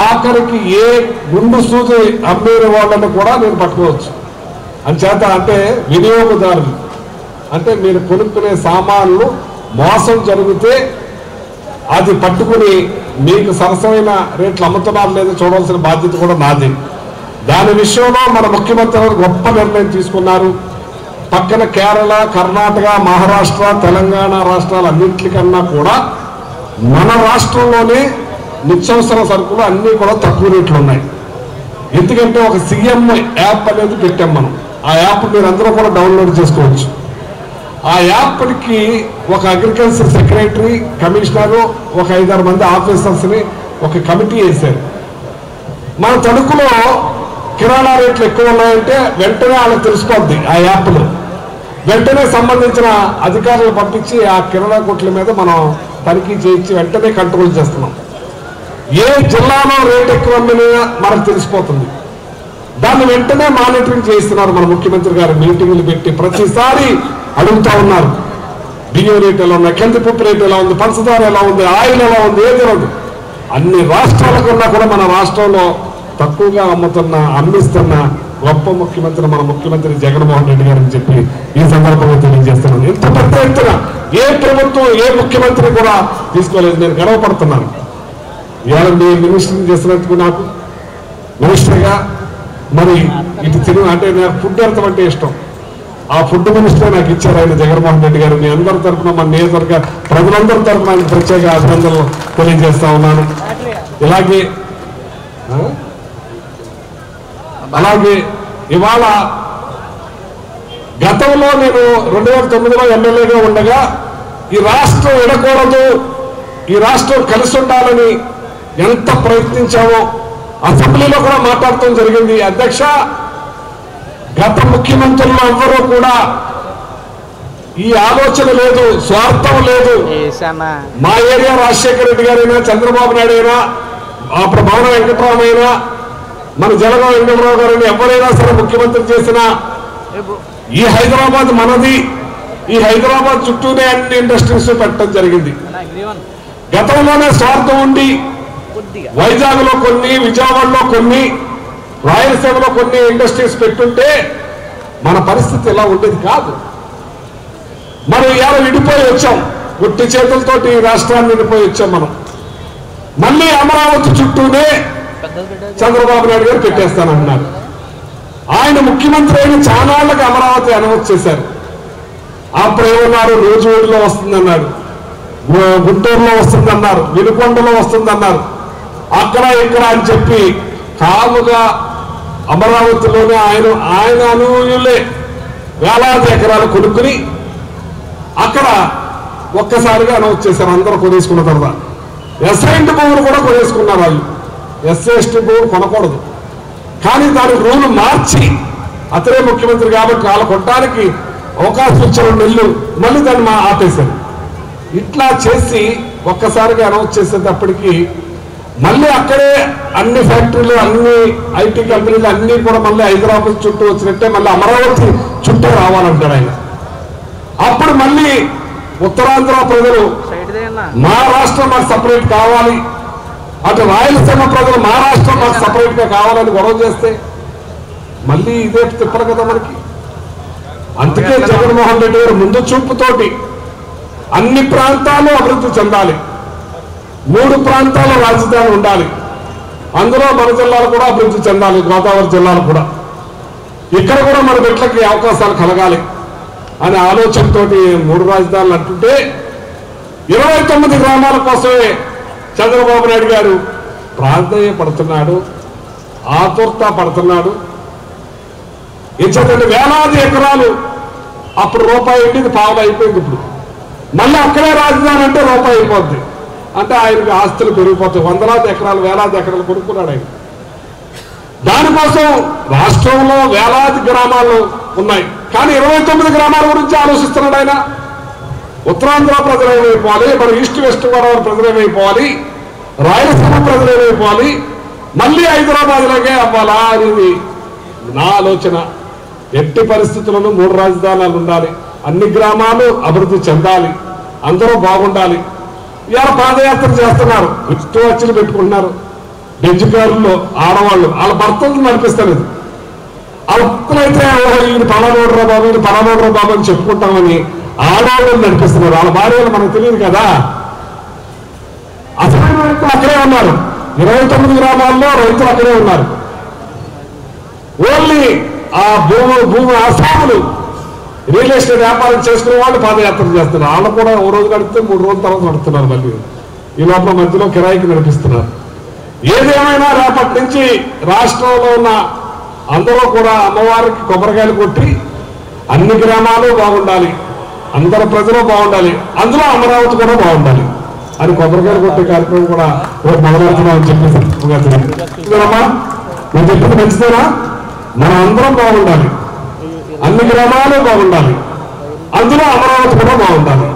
S3: ఆఖరికి ఏ గుండు సూచి అమ్మిన వాళ్ళని కూడా నేను పట్టుకోవచ్చు. అంచేత అంటే వినియోగదారులు. అంటే మీరు కొనుక్కునే సామాన్లు మోసం జరిగితే అది పట్టుకుని మీకు సరసమైన రేట్లు అమ్ముతున్నారు లేదో చూడవలసిన బాధ్యత కూడా నాది. దాని విషయంలో మన ముఖ్యమంత్రి గారు గొప్ప నిర్ణయం తీసుకున్నారు. పక్కన కేరళ కర్ణాటక మహారాష్ట్ర తెలంగాణ రాష్ట్రాలు అన్నింటికన్నా కూడా మన రాష్ట్రంలోనే నిత్యవసర సరుకులు అన్నీ కూడా తక్కువ రేట్లు ఉన్నాయి. ఎందుకంటే ఒక సీఎం యాప్ అనేది పెట్టాం మనం. ఆ యాప్ మీరు అందరూ కూడా డౌన్లోడ్ చేసుకోవచ్చు. ఆ యాప్కి ఒక అగ్రికల్చర్ సెక్రటరీ కమిషనరు ఒక ఐదారు మంది ఆఫీసర్స్ని ఒక కమిటీ వేశారు. మన తణుకులో కిరాణా రేట్లు ఎక్కువ ఉన్నాయంటే వెంటనే వాళ్ళకి తెలిసిపోద్ది ఆ యాప్లో వెంటనే సంబంధించిన అధికారులు పంపించి ఆ కిరాణా కొట్ల మీద మనం తనిఖీ చేయించి వెంటనే కంట్రోల్ చేస్తున్నాం. ఏ జిల్లాలో రేట్ ఎక్కువ అమ్మినా మనకు తెలిసిపోతుంది. దాన్ని వెంటనే మానిటరింగ్ చేస్తున్నారు మన ముఖ్యమంత్రి గారు. మీటింగ్లు పెట్టి ప్రతిసారి అడుగుతా ఉన్నారు. బియ్యం రేట్ ఎలా ఉన్నాయి కందిపప్పు రేట్ ఎలా ఉంది? పంచదార ఎలా ఉంది? ఆయిల్ ఎలా ఉంది? ఏది ఉంది? అన్ని రాష్ట్రాల కన్నా కూడా మన రాష్ట్రంలో తక్కువగా అమ్ముతున్న అమ్మిస్తున్న గొప్ప ముఖ్యమంత్రి మన ముఖ్యమంత్రి జగన్మోహన్ రెడ్డి గారు అని చెప్పి ఈ సందర్భంగా తెలియజేస్తున్నాను. ఇంత పెద్ద ఎత్తున ఏ ప్రభుత్వం ఏ ముఖ్యమంత్రి కూడా తీసుకోలేదు. నేను గర్వపడుతున్నాను. ఇవాళ మీ మినిస్టర్ చేసినందుకు నాకు మినిస్టర్గా మరి ఇటు తిను అంటే నాకు ఫుడ్ అర్థం అంటే ఇష్టం. ఆ ఫుడ్ మినిస్టర్ నాకు ఇచ్చారు ఆయన జగన్మోహన్ రెడ్డి గారు. మీ అందరి తరఫున మన నియోజకవర్గ ప్రజలందరి తరఫున ఆయన ప్రత్యేక అభినందనలు తెలియజేస్తా ఉన్నాను. ఇలాగే అలాగే ఇవాళ గతంలో నేను రెండు వేల తొమ్మిదిలో ఎమ్మెల్యేగా ఉండగా ఈ రాష్ట్రం విడకూడదు ఈ రాష్ట్రం కలిసి ఉండాలని ఎంత ప్రయత్నించామో అసెంబ్లీలో కూడా మాట్లాడటం జరిగింది. అధ్యక్ష గత ముఖ్యమంత్రులు ఎవ్వరూ కూడా ఈ ఆలోచన లేదు స్వార్థం లేదు. మా ఏరియా రాజశేఖర రెడ్డి గారైనా చంద్రబాబు నాయుడు అయినా అప్పుడు భవన వెంకటరామ అయినా మన జలగాం వెంకటరావు గారైనా ఎవరైనా సరే ముఖ్యమంత్రి చేసిన ఈ హైదరాబాద్ మనది. ఈ హైదరాబాద్ చుట్టూనే అన్ని ఇండస్ట్రీస్ పెట్టడం జరిగింది. గతంలోనే స్వార్థం ఉండి వైజాగ్లో కొన్ని విజయవాడలో కొన్ని రాయలసీమలో కొన్ని ఇండస్ట్రీస్ పెట్టుంటే మన పరిస్థితి ఇలా ఉండేది కాదు. మనం ఇలా విడిపోయి వచ్చాం. గుట్టి చేతులతోటి ఈ రాష్ట్రాన్ని విడిపోయి వచ్చాం మనం. మళ్ళీ అమరావతి చుట్టూనే చంద్రబాబు నాయుడు గారు పెట్టేస్తానన్నారు. ఆయన ముఖ్యమంత్రి అయిన చానాళ్ళకి అమరావతి అనౌన్స్ చేశారు. అప్పుడు ఏమన్నారు? రోజువేడిలో వస్తుందన్నాడు గు- గుంటూరులో వస్తుందన్నారు. వినుకొండలో వస్తుందన్నారు. అక్కడ ఇక్కడ అని చెప్పి కాముగా అమరావతిలోనే ఆయన ఆయన అనుయులే వేలాది ఎకరాలు కొనుక్కుని అక్కడ ఒక్కసారిగా అనౌన్స్ చేశారు. అందరూ కొనేసుకున్న తర్వాత ఎస్ఐంటి భూములు కూడా కొనేసుకున్నారు వాళ్ళు. ఎస్ఎస్టీ భూములు కొనకూడదు. కానీ దాని రూల్ మార్చి అతనే ముఖ్యమంత్రి కాబట్టి వాళ్ళ కొట్టడానికి అవకాశం ఇచ్చిన నెల్లు మళ్ళీ దాన్ని మా ఆపేశారు. ఇట్లా చేసి ఒక్కసారిగా అనౌన్స్ చేసేటప్పటికీ మళ్ళీ అక్కడే అన్ని ఫ్యాక్టరీలు అన్ని ఐటీ కంపెనీలు అన్ని కూడా మళ్ళీ హైదరాబాద్ చుట్టూ వచ్చినట్టే మళ్ళీ అమరావతి చుట్టూ రావాలంటారు ఆయన. అప్పుడు మళ్ళీ ఉత్తరాంధ్ర ప్రజలు మా రాష్ట్రం మాకు సపరేట్ కావాలి. అటు రాయలసీమ ప్రజలు మా రాష్ట్రం మాకు సపరేట్గా కావాలని గొడవ చేస్తే మళ్ళీ ఇదే తిప్పరు కదా మనకి. అందుకే జగన్మోహన్ రెడ్డి గారు ముందు చూపుతోటి అన్ని ప్రాంతాలు అభివృద్ధి చెందాలి. మూడు ప్రాంతాల రాజధాని ఉండాలి. అందులో మన జిల్లాలు కూడా అభివృద్ధి చెందాలి గోదావరి జిల్లాలు కూడా. ఇక్కడ కూడా మన బిడ్డలకి అవకాశాలు కలగాలి అనే ఆలోచనతోటి మూడు రాజధానులు అంటుంటే ఇరవై తొమ్మిది గ్రామాల కోసమే చంద్రబాబు నాయుడు గారు ప్రార్థన పడుతున్నాడు ఆతుర్త పడుతున్నాడు. ఇచ్చేటండి వేలాది ఎకరాలు అప్పుడు రూపాయి ఉండేది పావులు అయిపోయింది ఇప్పుడు. మళ్ళీ అక్కడే రాజధాని అంటే రూపాయి అయిపోద్ది. అంటే ఆయనకి ఆస్తులు పెరిగిపోతాయి. వందలాది ఎకరాలు వేలాది ఎకరాలు కొనుక్కున్నాడు ఆయన. దానికోసం రాష్ట్రంలో వేలాది గ్రామాలు ఉన్నాయి. కానీ ఇరవై తొమ్మిది గ్రామాల గురించి ఆలోచిస్తున్నాడు ఆయన. ఉత్తరాంధ్ర ప్రజలు ఏమైపోవాలి? మన ఈస్ట్ వెస్ట్ గోదావరి ప్రజలు ఏమైపోవాలి? రాయలసీమ ప్రజలు ఏమైపోవాలి? మళ్ళీ హైదరాబాద్లోకే అవ్వాలా అనేది నా ఆలోచన. ఎట్టి పరిస్థితులను మూడు రాజధానాలు ఉండాలి. అన్ని గ్రామాలు అభివృద్ధి చెందాలి. అందరూ బాగుండాలి. ఇవాళ పాదయాత్ర చేస్తున్నారు. ఇష్టం వచ్చిన పెట్టుకుంటున్నారు. బెంచుకారుల్లో ఆడవాళ్ళు వాళ్ళ భర్తలు నడిపిస్తారు ఇది వాళ్ళ భర్తలైతే ఈయన పలానోడరా బాబు ఈయన పలానోడరా బాబు అని చెప్పుకుంటామని ఆడవాళ్ళు నడిపిస్తున్నారు. వాళ్ళ భార్యలు మనకు తెలియదు కదా. అసలు రైతులు అక్కడే ఉన్నారు. ఇరవై తొమ్మిది గ్రామాల్లో రైతులు అక్కడే ఉన్నారు. ఓన్లీ ఆ భూమి భూమి ఆసాములు రియల్ ఎస్టేట్ వ్యాపారం చేసుకునే వాళ్ళు పాదయాత్ర చేస్తున్నారు. వాళ్ళు కూడా ఓ రోజు నడిపితే మూడు రోజుల తర్వాత నడుస్తున్నారు మళ్ళీ. ఈ లోపల మధ్యలో కిరాయికి నడిపిస్తున్నారు. ఏదేమైనా రేపటి నుంచి రాష్ట్రంలో ఉన్న అందరూ కూడా అమ్మవారికి కొబ్బరికాయలు కొట్టి అన్ని గ్రామాలు బాగుండాలి. అందరు ప్రజలు బాగుండాలి. అందులో అమరావతి కూడా బాగుండాలి. అని కొబ్బరికాయలు కొట్టే కార్యక్రమం కూడా రేపు మొదలెడుతున్నామని చెప్పేసి నువ్వు చెప్పింది మంచిదేనా? మనం అందరం బాగుండాలి. అన్ని గ్రామాలు బాగుండాలి. అందులో అమరావతి కూడా బాగుండాలి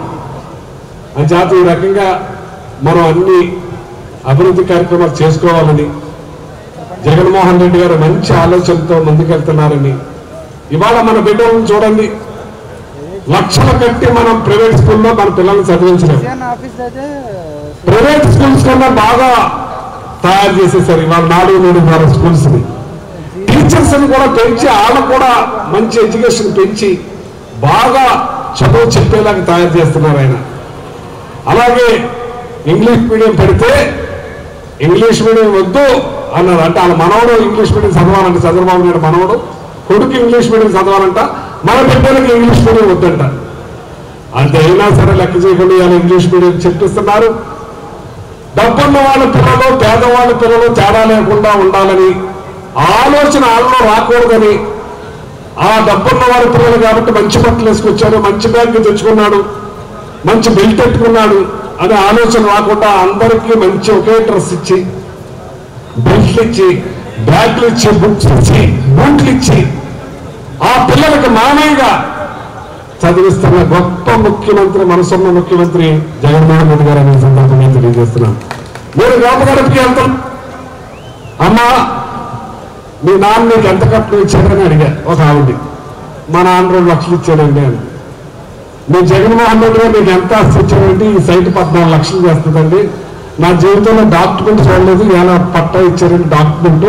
S3: అంచేత ఈ రకంగా మనం అన్ని అభివృద్ధి కార్యక్రమాలు చేసుకోవాలని జగన్మోహన్ రెడ్డి గారు మంచి ఆలోచనతో ముందుకెళ్తున్నారని ఇవాళ మన బిడ్డలను చూడండి. లక్షల కట్టి మనం ప్రైవేట్ స్కూల్లో మన పిల్లల్ని చదివించలేము ప్రైవేట్ స్కూల్స్ కన్నా బాగా తయారు చేసేసారు ఇవాళ నాలుగు మూడు స్కూల్స్ని. టీచర్స్ని టీచర్స్ కూడా పెంచి వాళ్ళకు కూడా మంచి ఎడ్యుకేషన్ పెంచి బాగా చదువు చెప్పేలాగా తయారు చేస్తున్నారు ఆయన. అలాగే ఇంగ్లీష్ మీడియం పెడితే ఇంగ్లీష్ మీడియం వద్దు అన్నారు. అంటే వాళ్ళ మనవడు ఇంగ్లీష్ మీడియం చదవాలంట చంద్రబాబు నాయుడు మనవడు. కొడుకు ఇంగ్లీష్ మీడియం చదవాలంట. మన బిడ్డలకు ఇంగ్లీష్ మీడియం వద్దంట. అంటే అయినా సరే లెక్క చేయకుండా ఇవాళ ఇంగ్లీష్ మీడియం చెప్పిస్తున్నారు. డబ్బున్న వాళ్ళ పిల్లలు పేదవాళ్ళ పిల్లలు తేడా లేకుండా ఉండాలని ఆలోచన వాళ్ళలో రాకూడదని. ఆ డబ్బున్న వారి పిల్లలు కాబట్టి మంచి బట్టలు వేసుకొచ్చాడు మంచి బ్యాగ్ తెచ్చుకున్నాడు మంచి బెల్ట్ పెట్టుకున్నాడు అనే ఆలోచన రాకుండా అందరికీ మంచి ఒకే డ్రెస్ ఇచ్చి బెల్ట్లు ఇచ్చి బ్యాగ్లు ఇచ్చి బుక్స్ ఇచ్చి బూట్లు ఇచ్చి ఆ పిల్లలకు మామయ్యగా చదివిస్తున్న గొప్ప ముఖ్యమంత్రి మనసున్న ముఖ్యమంత్రి జగన్మోహన్ రెడ్డి గారు అనే సందర్భంగా తెలియజేస్తున్నాను. నేను గోపగడపకి వెళ్తాను. అమ్మా మీ నాన్న నీకు ఎంత కట్నం ఇచ్చాడని అడిగా. ఒక ఆవిడ మా నాన్న రెండు లక్షలు ఇచ్చాడండి అని. మీ జగన్మోహన్ రెడ్డి గారు మీకు ఎంత ఆస్తి ఇచ్చాడండి ఈ సైట్ పద్నాలుగు లక్షలు చేస్తుందండి. నా జీవితంలో డాక్యుమెంట్ చూడలేదు ఇలా పట్టా ఇచ్చారండి డాక్యుమెంట్.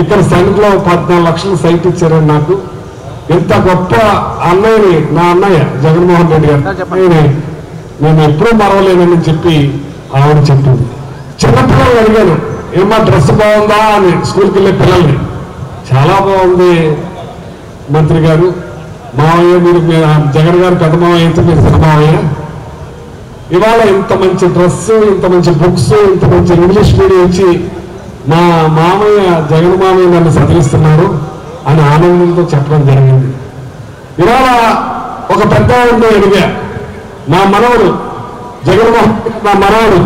S3: ఇక్కడ సైట్లో పద్నాలుగు లక్షలు సైట్ ఇచ్చారండి నాకు. ఇంత గొప్ప అన్నయ్యని నా అన్నయ్య జగన్మోహన్ రెడ్డి గారు. నేను. ఎప్పుడూ మరవలేనని చెప్పి ఆవిడ చెప్పింది. చిన్నపిల్లలు అడిగాను ఏమా డ్రెస్ బాగుందా? అని. స్కూల్కి వెళ్ళే పిల్లల్ని. చాలా బాగుంది మంత్రి గారు. మావయ్య మీరు జగన్ గారు పెద్ద మావయ్య అయితే మీరు చిన్న మావయ్య. ఇవాళ ఇంత మంచి డ్రెస్ ఇంత మంచి బుక్స్ ఇంత మంచి ఇంగ్లీష్ మీడియం ఇచ్చి మా మామయ్య జగన్ మామయ్య నన్ను సదిలిస్తున్నారు అని ఆనందంతో చెప్పడం జరిగింది. ఇవాళ ఒక పెద్ద ఉండి అడిగా నా మనవడు జగన్మోహన్ నా మనవడు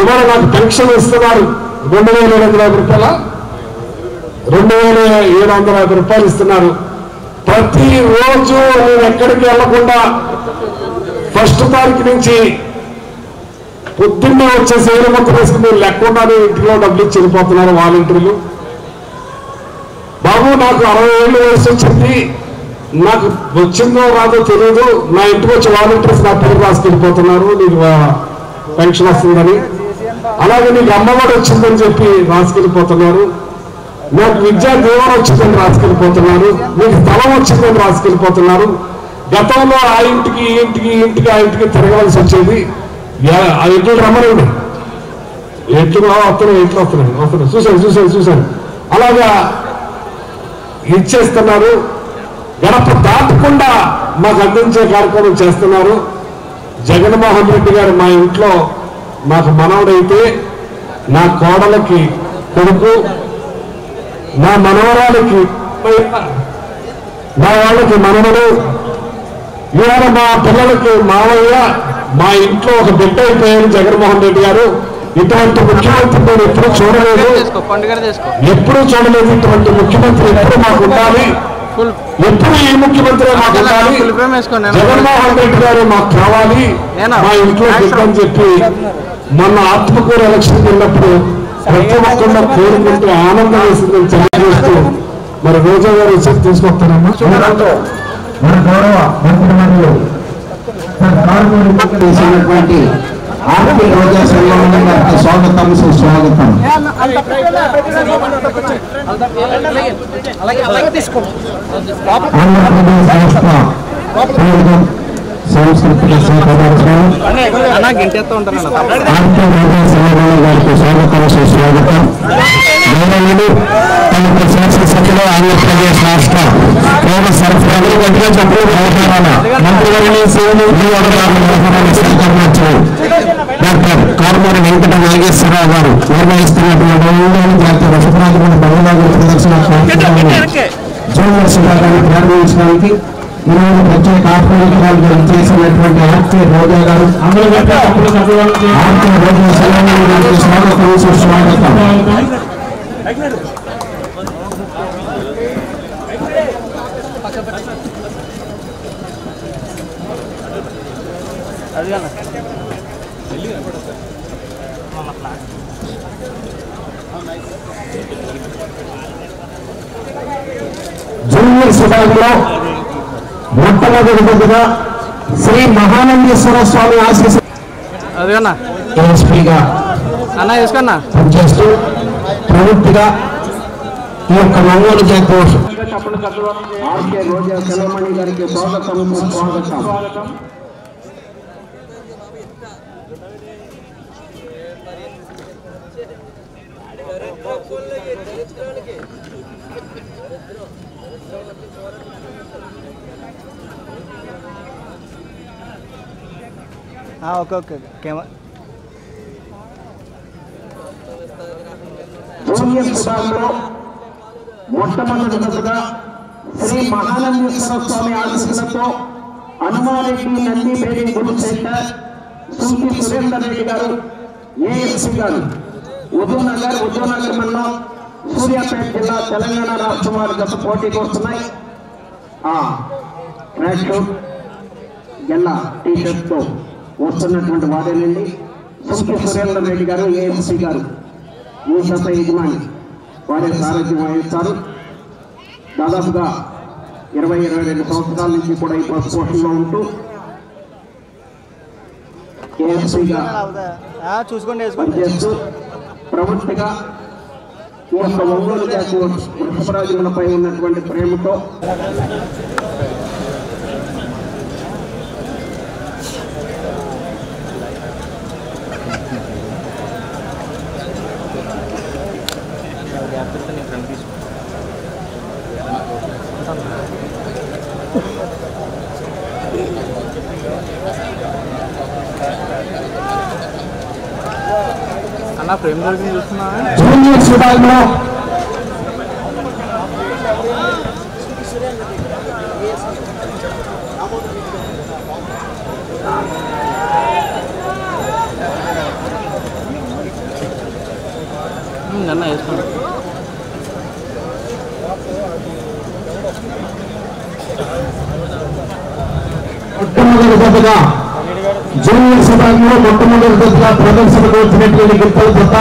S3: ఇవాళ నాకు పెన్షన్ ఇస్తున్నారు. రెండు వేల ఏడు వందల రూపాయల రెండు వేల ఏడు వందల యాభై రూపాయలు ఇస్తున్నారు. ప్రతి రోజు నేను ఎక్కడికి వెళ్ళకుండా ఫస్ట్ తారీఖు నుంచి పొద్దున్నే వచ్చే సేవలు మొత్తం వేసుకుని లేకుండానే ఇంటిలో డబ్బులు ఇచ్చి వెళ్ళిపోతున్నారు వాలంటీర్లు. బాబు నాకు అరవై ఏళ్ళు వయసు వచ్చింది. నాకు వచ్చిందో రాదో తెలియదు నా ఇంటికి వచ్చి వాలంటీర్స్ నా పేరు రాసుకెళ్ళిపోతున్నారు నీకు పెన్షన్ వస్తుందని. అలాగే నీకు అమ్మఒడి వచ్చిందని చెప్పి రాసుకెళ్ళిపోతున్నారు నాకు విద్యా దీవెన వచ్చిందని రాసుకెళ్ళిపోతున్నారు మీకు స్థలం వచ్చిందని రాసుకెళ్ళిపోతున్నారు. గతంలో ఆ ఇంటికి ఈ ఇంటికి ఈ ఇంటికి ఆ ఇంటికి తిరగవలసి వచ్చేది ఆ ఇంట్లో రమ్మనండి. ఎట్లు వస్తున్నాయి ఎట్లు వస్తున్నాయి వస్తున్నాయి. చూశాను చూశాను చూశాను అలాగా ఇచ్చేస్తున్నారు. గడప దాటకుండా మాకు అందించే కార్యక్రమం చేస్తున్నారు. జగన్మోహన్ రెడ్డి గారు మా ఇంట్లో మాకు మనవడైతే నా కోడలకి కొడుకు నా మనవరాలకి మా వాళ్ళకి మనవడు ఇవాళ మా పిల్లలకి మావయ్య మా ఇంట్లో ఒక బిడ్డ అయిపోయారు జగన్మోహన్ రెడ్డి గారు. ఇటువంటి ముఖ్యమంత్రి నేను ఎప్పుడూ చూడలేదు. ఎప్పుడూ చూడలేదు ఇటువంటి ముఖ్యమంత్రి ఎప్పుడు మాకు ఉండాలి? ఎప్పుడు ఈ ముఖ్యమంత్రి మాకు ఉండాలి? జగన్మోహన్ రెడ్డి గారు మాకు కావాలి? మా ఇంట్లో బిడ్డని చెప్పి మొన్న ఆత్మకూరు ఎలక్షన్ వెళ్ళినప్పుడు ప్రతి ఒక్కళ్ళు కోరుకుంటూ ఆనందం వేసిందని తెలియజేస్తూ మరి రోజా గారు వచ్చి తీసుకొస్తారమ్మా.
S4: మన గౌరవ మంత్రివర్యులు సార్ కారుమూరి చేసినటువంటి ఆర్పి రోజా శ్రీరామన్ గారికి స్వాగతం సుస్వాగతం. ఆంధ్రప్రదేశ్ రాష్ట్ర సాంస్కృతిక శాఖ గారికి స్వాగతం సుస్వాగతం గౌరవులు తమకు శాసనసభలో ఆంధ్రప్రదేశ్ రాష్ట్ర పౌర సరఫరాలు గట్టిగా చెప్పలు వ్యవహారాల మంత్రివర్యులు సేవలు వినియోగదారుల వ్యవహారాల శాఖ డాక్టర్ కారుమూరి వెంకట నాగేశ్వరరావు గారు నిర్వహిస్తున్నటువంటి జాతీయ ప్రదర్శన జూనియర్ ప్రారంభించడానికి ఈరోజు ప్రత్యేక ఆహ్వానికరాలు చేసినటువంటి ఆర్కే రోజా గారు ఆర్కే రోజా సెలవు గారికి స్వాగతం. సుస్వాగతం జూనియర్ విభాగంలో మొట్టమొదటిగా శ్రీ మహానందేశ్వర స్వామి ఆశీస్ ఎస్పీగా పనిచేస్తూ ప్రవృత్తిగా ఈ యొక్క రోజా సెలమణి గారికి స్వాగతం. స్వాగతం.
S1: ఓకే ఓకే కెమెరా
S4: జూనియర్ విభాగంలో మొట్టమొదటిగా శ్రీ మహానందేశ్వర స్వామి ఆశీస్సులతో హనుమారెడ్డి నంది బేరీ గురు సెంటర్ సుంకి సురేందర్ రెడ్డి గారు ఏఎస్పీ గారు ఉదయనగర్ ఉదయనగర్ మండలం సూర్యాపేట జిల్లా తెలంగాణ రాష్ట్రం వారి గత పోటీకి వస్తున్నాయి ఆ ట్రాక్ షూట్ జెండా టీ షర్ట్తో వస్తున్నటువంటి వారేనండి సుంకి సురేంద్ర రెడ్డి గారు ఏఎస్పీ గారు. ఈ జత యజమాని. వారే సారథ్యం వహిస్తారు. దాదాపుగా ఇరవై ఇరవై రెండు సంవత్సరాల నుంచి కూడా ఈ బస్ పోషణలో ఉంటూ ఏఎస్పీగా
S1: చూసుకోండి
S4: పనిచేస్తూ ప్రవృత్తిగా ఈ యొక్క ఒంగోలు జాతి వృషభరాజులపై ఉన్నటువంటి ప్రేమతో
S1: అన్న ఫ్రేమ్ దొరికింది చూస్తున్నా
S4: జూనియర్ విభాగంలో
S1: అన్న వేసుకోండి
S4: మొట్టమొదటి దశగా జూనియర్ విభాగంలో మొట్టమొదటి దశగా ప్రదర్శనకు వచ్చినటువంటి గిత్తల జత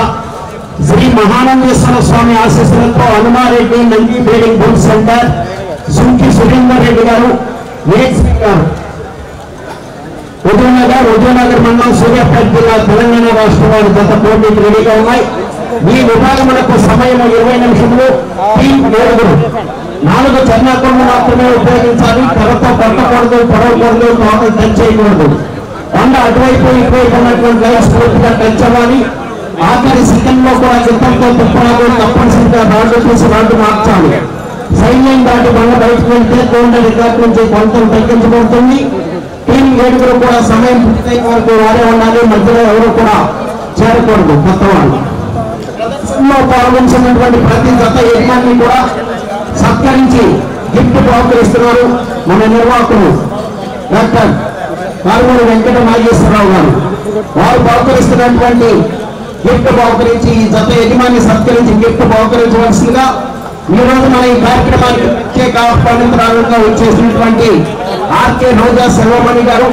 S4: శ్రీ మహానందేశ్వర స్వామి ఆశీస్సులతో Hanumareddy Nandi breeding bull center Sunki Surender Reddy గారు గారు. ఉదయనగర్ ఉదయనగర్ మండలం సూర్యాపేట జిల్లా తెలంగాణ రాష్ట్ర వారి గత పోటీకి రెడీగా ఉన్నాయి. ఈ విభాగములకు సమయం ఇరవై నిమిషములు టీం ఏడుగురు. నాలుగు చర్ణాకులను మాత్రమే ఉపయోగించాలి కర్రతో పట్టకూడదు పడవకూడదు తోటలు టచ్ చేయకూడదు కొండ అటువైపు ఇటువైపు ఉన్నటువంటి లైన్స్ పూర్తిగా టచ్ ఆఖరి సెకండ్లో కూడా చిత్తంతో తిప్పరాదు తప్పనిసరిగా రాడ్డు తీసి రాడ్డు మార్చాలి. సైన్యం దాటి బండ బయటకు వెళ్తే తోండ రికార్డ్ నుంచి కొంత తగ్గించబడుతుంది. టీం ఏడుగురు కూడా సమయం పూర్తయ్యే వరకు వారే ఉండాలి. మధ్యలో ఎవరు కూడా చేరకూడదు కొత్త వాళ్ళు ప్రదర్శనలో పాల్గొంటున్నటువంటి ప్రతి గత యజ్ఞాన్ని కూడా సత్కరించి గిఫ్ట్ బహుకరిస్తున్నారు మన నిర్వాహకులు. డాక్టర్ కారుమూరి వెంకట నాగేశ్వరరావు గారు. వారు బహుకరిస్తున్నటువంటి గిఫ్ట్ బహుకరించి ఈ జత యజమాని సత్కరించి గిఫ్ట్ బహుకరించవలసిందిగా ఈ రోజు మన ఈ కార్యక్రమానికి ప్రత్యేక ఆహ్వానితురాలుగా వచ్చేసినటువంటి ఆర్కే రోజా సెల్వమణి గారు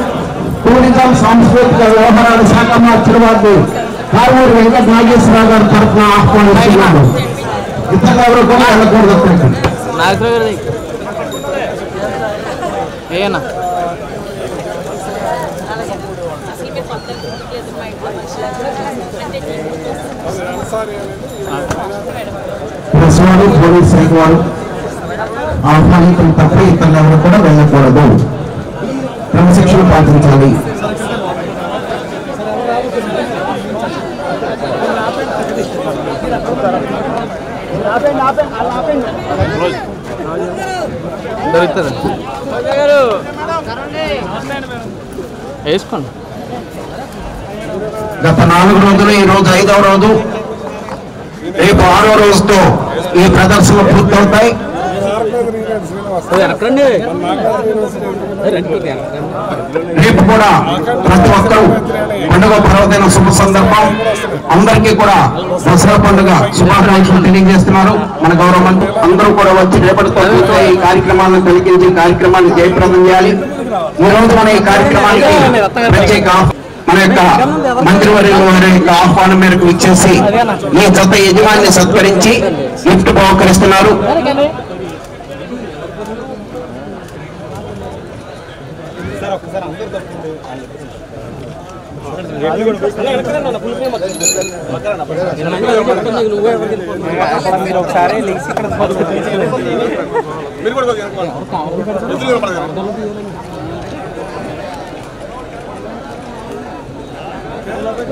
S4: టూరిజం సాంస్కృతిక వ్యవహారాల శాఖ మార్చిన వారిని కారుమూరి వెంకట నాగేశ్వరరావు గారి తరఫున ఆహ్వానిస్తున్నాను ఇతరులు ఎవరు కూడా వెళ్ళకూడదు
S1: ఏనా
S4: పోలీస్ శాఖ వారు ఆహ్వానితులు తప్ప ఇతరులు ఎవరు కూడా వెళ్ళకూడదు. క్రమశిక్షణ పాటించాలి.
S1: వేసుకోండి.
S4: గత నాలుగు రోజులు ఈ రోజు ఐదవ రోజు రేపు ఆరో రోజుతో ఈ ప్రదర్శనలు పూర్తవుతాయి. రేపు కూడా ప్రతి ఒక్కరూ పండుగ పర్వదిన శుభ సందర్భం. అందరికీ కూడా దసరా పండుగ శుభాకాంక్షలు తెలియజేస్తున్నారు. మన గౌరవ అందరూ కూడా వచ్చి రేపటితో ఈ కార్యక్రమాలను కలిగించి కార్యక్రమాన్ని జయప్రదం చేయాలి. ఈ రోజు మన ఈ కార్యక్రమానికి ప్రత్యేక మన యొక్క మంత్రివర్యుల వారి యొక్క ఆహ్వానం మేరకు ఇచ్చేసి ఈ జత యజమాని సత్కరించి గిఫ్ట్ బహుకరిస్తున్నారు.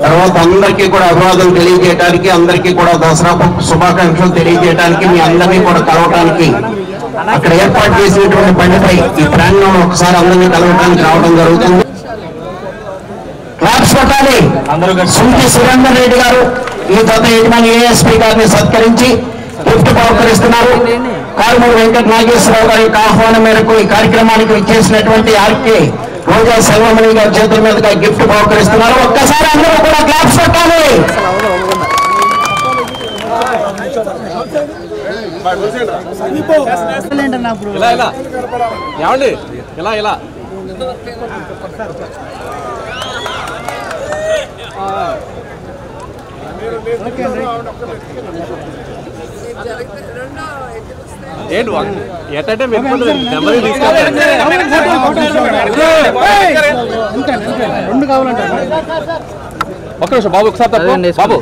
S4: తర్వాత అందరికీ కూడా అభివాదం తెలియజేయడానికి అందరికీ కూడా దసరా శుభాకాంక్షలు తెలియజేయడానికి మీ అందరినీ కూడా కలవటానికి అక్కడ ఏర్పాటు చేసినటువంటి బండిపై ఈ ప్రాంగణంలో ఒకసారి అందరినీ కలవటానికి రావడం జరుగుతుంది. క్లాప్స్ కొట్టాలి. సుంటి సురేందర్ రెడ్డి గారు ఈ జత యజమాని ఏఎస్పీ గారిని సత్కరించి గిఫ్ట్ బహుకరిస్తున్నారు కారుమూరి వెంకట నాగేశ్వరరావు గారి ఆహ్వానం మేరకు ఈ కార్యక్రమానికి ఇచ్చేసినటువంటి ఆర్కే రోజా సెల్వమణి గారి చేతుల మీదుగా గిఫ్ట్ బహుకరిస్తున్నారు. ఒక్కసారి అందరూ కూడా క్లాప్స్
S1: ఇలా ఏమండి ఇలా ఇలా ఏంటి ఎట్టంటే మీరు నెమ్మది ఒక్క నిమిషం బాబు ఒకసారి తప్పు. బాబు.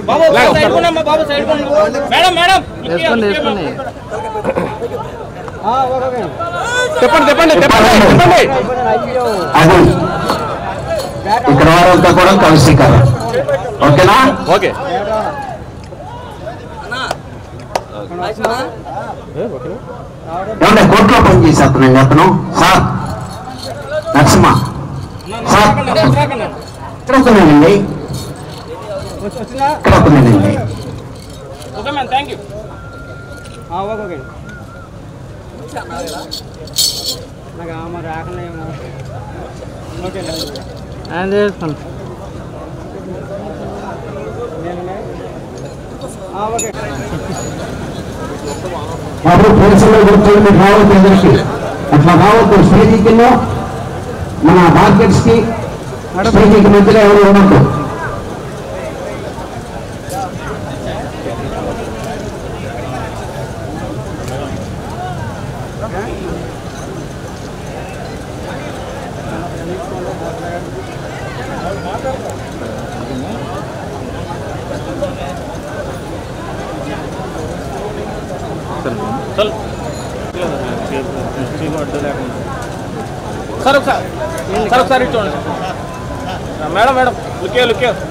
S1: చెప్పండి చెప్పండి చెప్పండి
S4: ఇక్కడ వారంతా కూడా కలిసి కదా ఓకేనా?
S1: ఓకే.
S4: ఏమంటే కోర్టులో పనిచేసి అతను అతను. సార్ నరసింహ. సార్ ఇక్కడ వస్తున్నానండి ఇక్కడ వస్తున్నానండి బాబు పోలీసుల్లో కూర్చొని మీరు రావద్దు ఎదురుకి అట్లా రావద్దు స్టేజీ కింద మన మార్కెట్స్ కి స్టేజీకి మధ్యలో ఎవరు ఉండద్దు
S1: लुक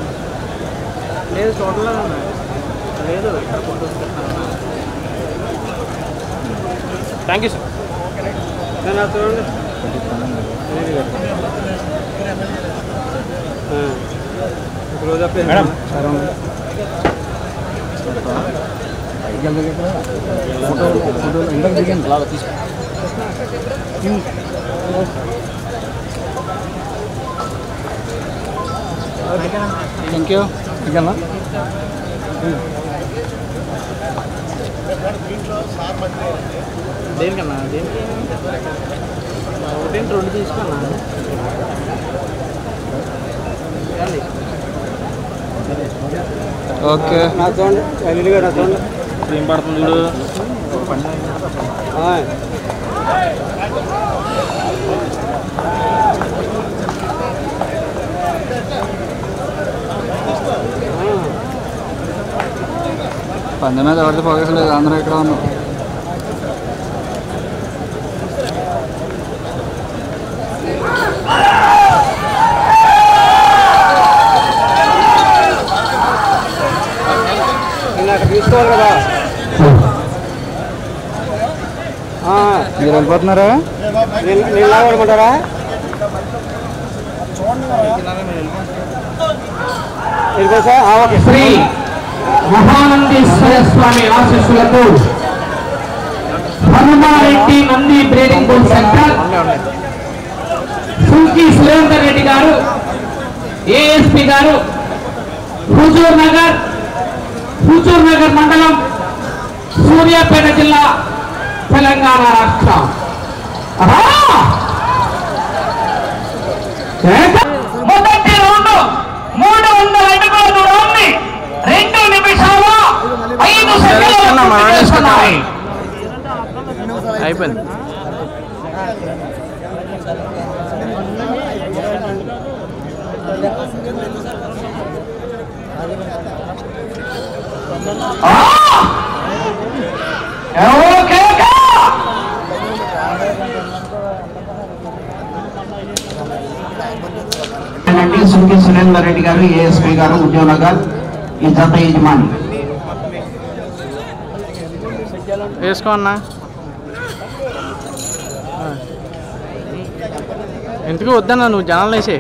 S1: ఓకే నా చూడండి అదిగా నా చూడండి ఏం పడుతుంది చూడు పందెం మీద ఎవరిది ఫోకస్ లేదు అందరూ ఇక్కడ ఉన్నాం తీసుకోవాలి కదా మీరు వెళ్ళిపోతున్నారా నేను లాగమంటారా
S5: ఇదిగో సార్ ఆ, ఓకే
S2: శ్రీ మహానందీశ్వర స్వామి ఆశీస్సులతో Hanumareddy Nandi breeding bull center
S5: ఉన్నాయి ఉన్నాయి
S2: సుల్కి సురేందర్ రెడ్డి గారు ఏఎస్పి గారు హుజూర్ నగర్ హుజూర్ నగర్ మండలం సూర్యాపేట జిల్లా తెలంగాణ రాష్ట్రం ఆహా! ఏక- మొదటి రౌండ్ మూడు వందల అడుగుల దూరాన్ని రెండు నిమిషాల ఐదు సెకండ్లు పూర్తి చేసుకున్నాయి
S5: అయిపోయింది
S2: ఓకే
S4: అండి సుంకి సురేందర్ రెడ్డి గారు ఏఎస్పీ గారు ఉద్యోగనగర్ ఈ జత యజమాని
S5: వేసుకో అన్నా. ఎందుకు వద్దన్నా నువ్వు జనాలు వేసే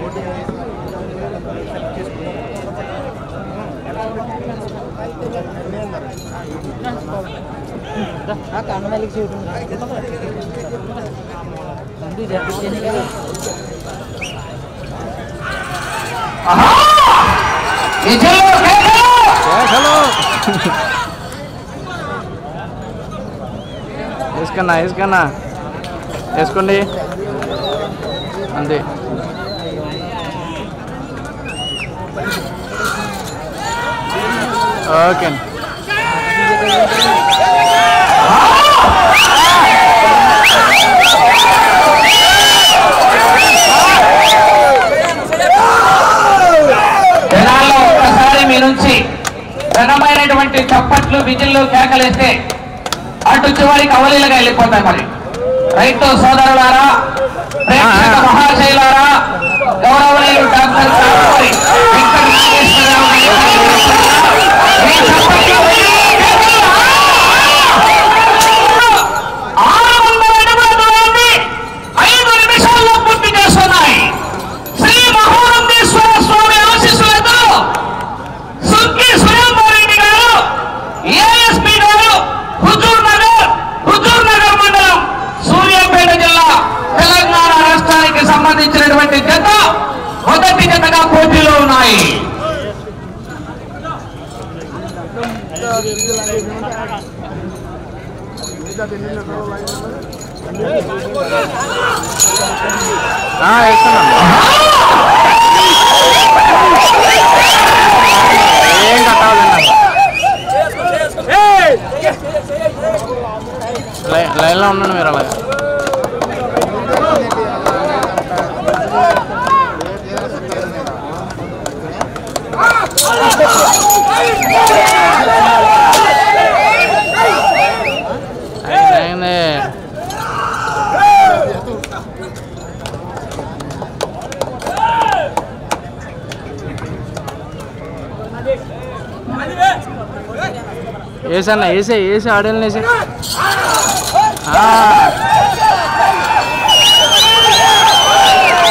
S5: వేసుకన్నా వేసుకన్నా వేసుకోండి అంతే. ఓకే అండి
S2: జనాల్లో ఒక్కసారి మీ నుంచి ఘనమైనటువంటి చప్పట్లు విజిల్లు కేకలేస్తే అటు చివరికి అవలీలుగా వెళ్ళిపోతాయి మరి. రైతు సోదరులారా ప్రేక్షక మహాశైలారా గౌరవనీయులు డాక్టర్ కాకూరి వెంకట నాగేశ్వరరావు గారి మీ చప్పట్లు కేకలు! ఆరు వందల అడుగుల దూరాన్ని ఐదు నిమిషాల్లో పూర్తి చేస్తున్నాయి శ్రీ మహానందేశ్వర స్వామి ఆశీస్సులతో సుంకి సురేంద్రెడ్డి గారు ఏఎస్పీ గారు హుజూర్ నగర్ హుజూర్ నగర్ మండలం సూర్యాపేట జిల్లా తెలంగాణ రాష్ట్రానికి సంబంధించినటువంటి జత మొదటి జతగా పోటీలో ఉన్నాయి
S5: ఆ, వేసుకున్నాను ఏం కట్టాలండి లై- లైన్లో ఉన్నాను మీరు అలాగే అయింది, అయింది అన్న వేసే వేసి ఆడేళ్ళని వేసే.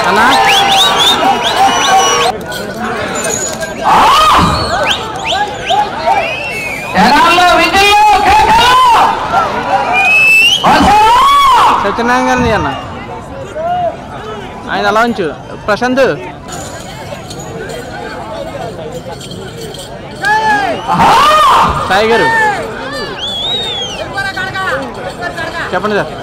S5: అన్నా.
S2: జనాల్లో
S5: సత్యనారాయణ గారిని అన్న. ఆయన అలా ఉంచు. ప్రశాంత్. సాయి గారు. చెప్పండి సార్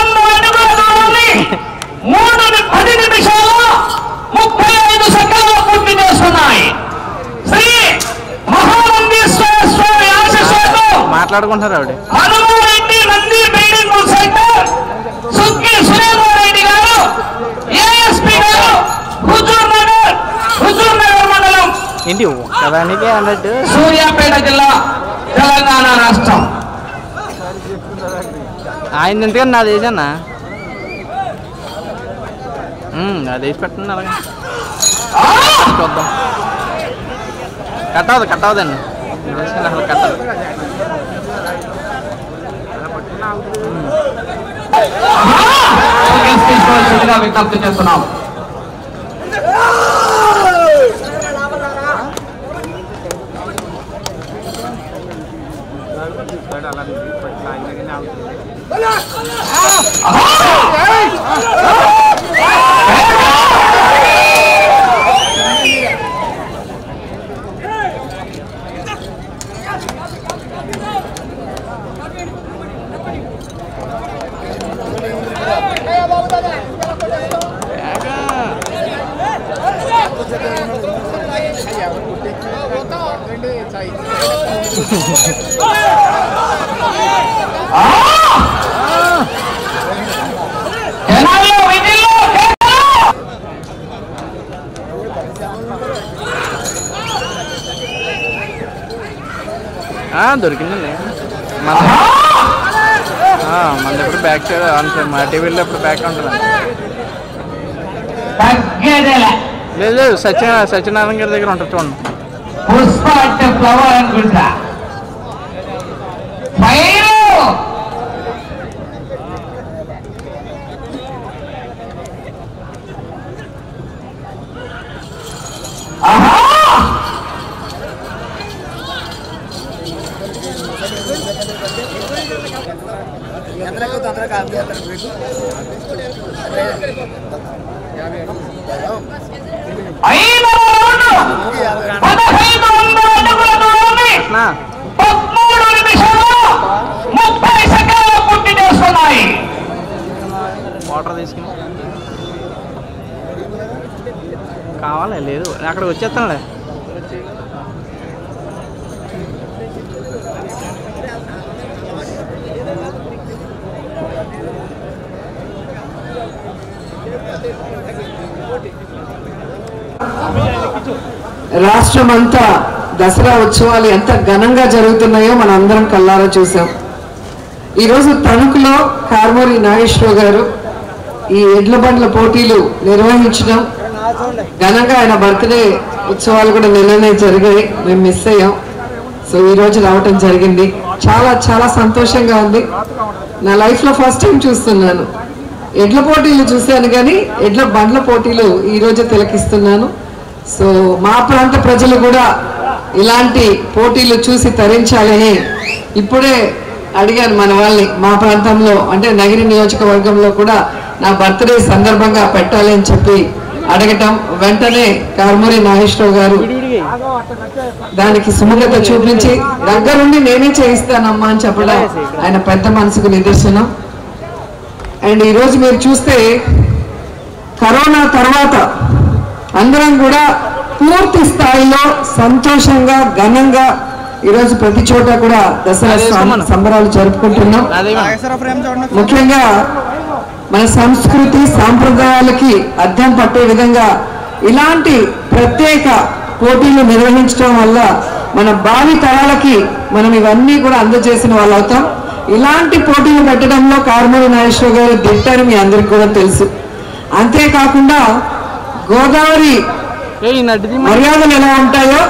S2: దూరాన్ని మూడు ని- పది నిమిషాలు ముప్పై ఐదు సెకండ్లు పూర్తి చేస్తున్నాయి. శ్రీ మహానందీశ్వర స్వామి ఆశీస్సులతో
S5: మాట్లాడుకుంటారు ఆవిడ
S2: హనుమారెడ్డి నంది బిల్డింగ్ సెంటర్ సుక్కి సురేంద్ర రెడ్డి గారు ఏఎస్పీ గారు హుజూర్ నగర్ హుజూర్ నగర్ మండలం
S5: ఏంటి ఒక్కదానికి అన్నట్టు
S2: సూర్యాపేట జిల్లా తెలంగాణ రాష్ట్రం.
S5: ఆయన ఎందుకని నాది వేసన్నా అది వేసి పెట్టండి అలాగే! చూద్దాం. కట్ అవ్వదు కట్ అవ్వదండి అసలు కట్ అవ్వదు
S2: టోకెన్స్ తీసుకోవాల్సిందిగా విజ్ఞప్తి చేస్తున్నాం జనాల్లో
S5: దొరికిందండి. మన ఆ, మనది ఎప్పుడు బ్యాక్ సైడ్ అంతే మా టీవీలో ఎప్పుడు బ్యాక్
S2: తగ్గేదేలే.
S5: లేదు లేదు సత్య సత్యనారాయణ గారి దగ్గర ఉంటుంది చూడండి.
S2: పుష్ప అంటే ఫ్లవర్ అనుకుంటా ఫైరు ఆహా! ఐదవ రౌండ్ పదహైదు వందల అడుగుల దూరాన్ని
S5: నా
S2: పదమూడు నిమిషాలు ముప్పై సెకండ్లు పూర్తి చేస్తున్నాయి
S5: వాటర్ తీసుకుని కావాలి లేదు అక్కడికి వచ్చేస్తానులే
S6: రాష్ట్రం అంతా దసరా ఉత్సవాలు ఎంత ఘనంగా జరుగుతున్నాయో మనం అందరం కల్లారా చూసాం ఈరోజు తణుకులో కార్మూరి నాగేశ్వరరావు గారు ఈ ఎడ్ల బండ్ల పోటీలు నిర్వహించడం. ఘనంగా ఆయన బర్త్డే ఉత్సవాలు కూడా నిన్ననే జరిగాయి. మేము మిస్ అయ్యాం. సో ఈ రోజు రావటం జరిగింది. చాలా చాలా సంతోషంగా ఉంది. నా లైఫ్లో ఫస్ట్ టైం చూస్తున్నాను. ఎడ్ల పోటీలు చూశాను కానీ ఎడ్ల బండ్ల పోటీలు ఈ రోజే తిలకిస్తున్నాను. సో మా ప్రాంత ప్రజలు కూడా ఇలాంటి పోటీలు చూసి తరించాలని ఇప్పుడే అడిగాను మన వాళ్ళని మా ప్రాంతంలో అంటే నగిరి నియోజకవర్గంలో కూడా నా బర్త్డే సందర్భంగా పెట్టాలి అని చెప్పి అడగటం. వెంటనే కార్మూరి నాగేశ్వరరావు గారు దానికి సుముఖత చూపించి దగ్గరుండి నేనే చేయిస్తానమ్మా అని చెప్పడం ఆయన పెద్ద మనసుకు నిదర్శనం. అండ్ ఈరోజు మీరు చూస్తే కరోనా తర్వాత అందరం కూడా పూర్తి స్థాయిలో సంతోషంగా ఘనంగా ఈరోజు ప్రతి చోట కూడా దసరా సంబరాలు జరుపుకుంటున్నాం. ముఖ్యంగా మన సంస్కృతి సాంప్రదాయాలకి అద్దం పట్టే విధంగా ఇలాంటి ప్రత్యేక పోటీలు నిర్వహించడం వల్ల మన భావి తరాలకి మనం ఇవన్నీ కూడా అందజేసిన వాళ్ళు అవుతాం. ఇలాంటి పోటీలు పెట్టడంలో కార్మూరి నాగేశ్వర గారు దిట్టారు మీ అందరికి కూడా తెలుసు. అంతేకాకుండా గోదావరి. మర్యాదలు ఎలా ఉంటాయో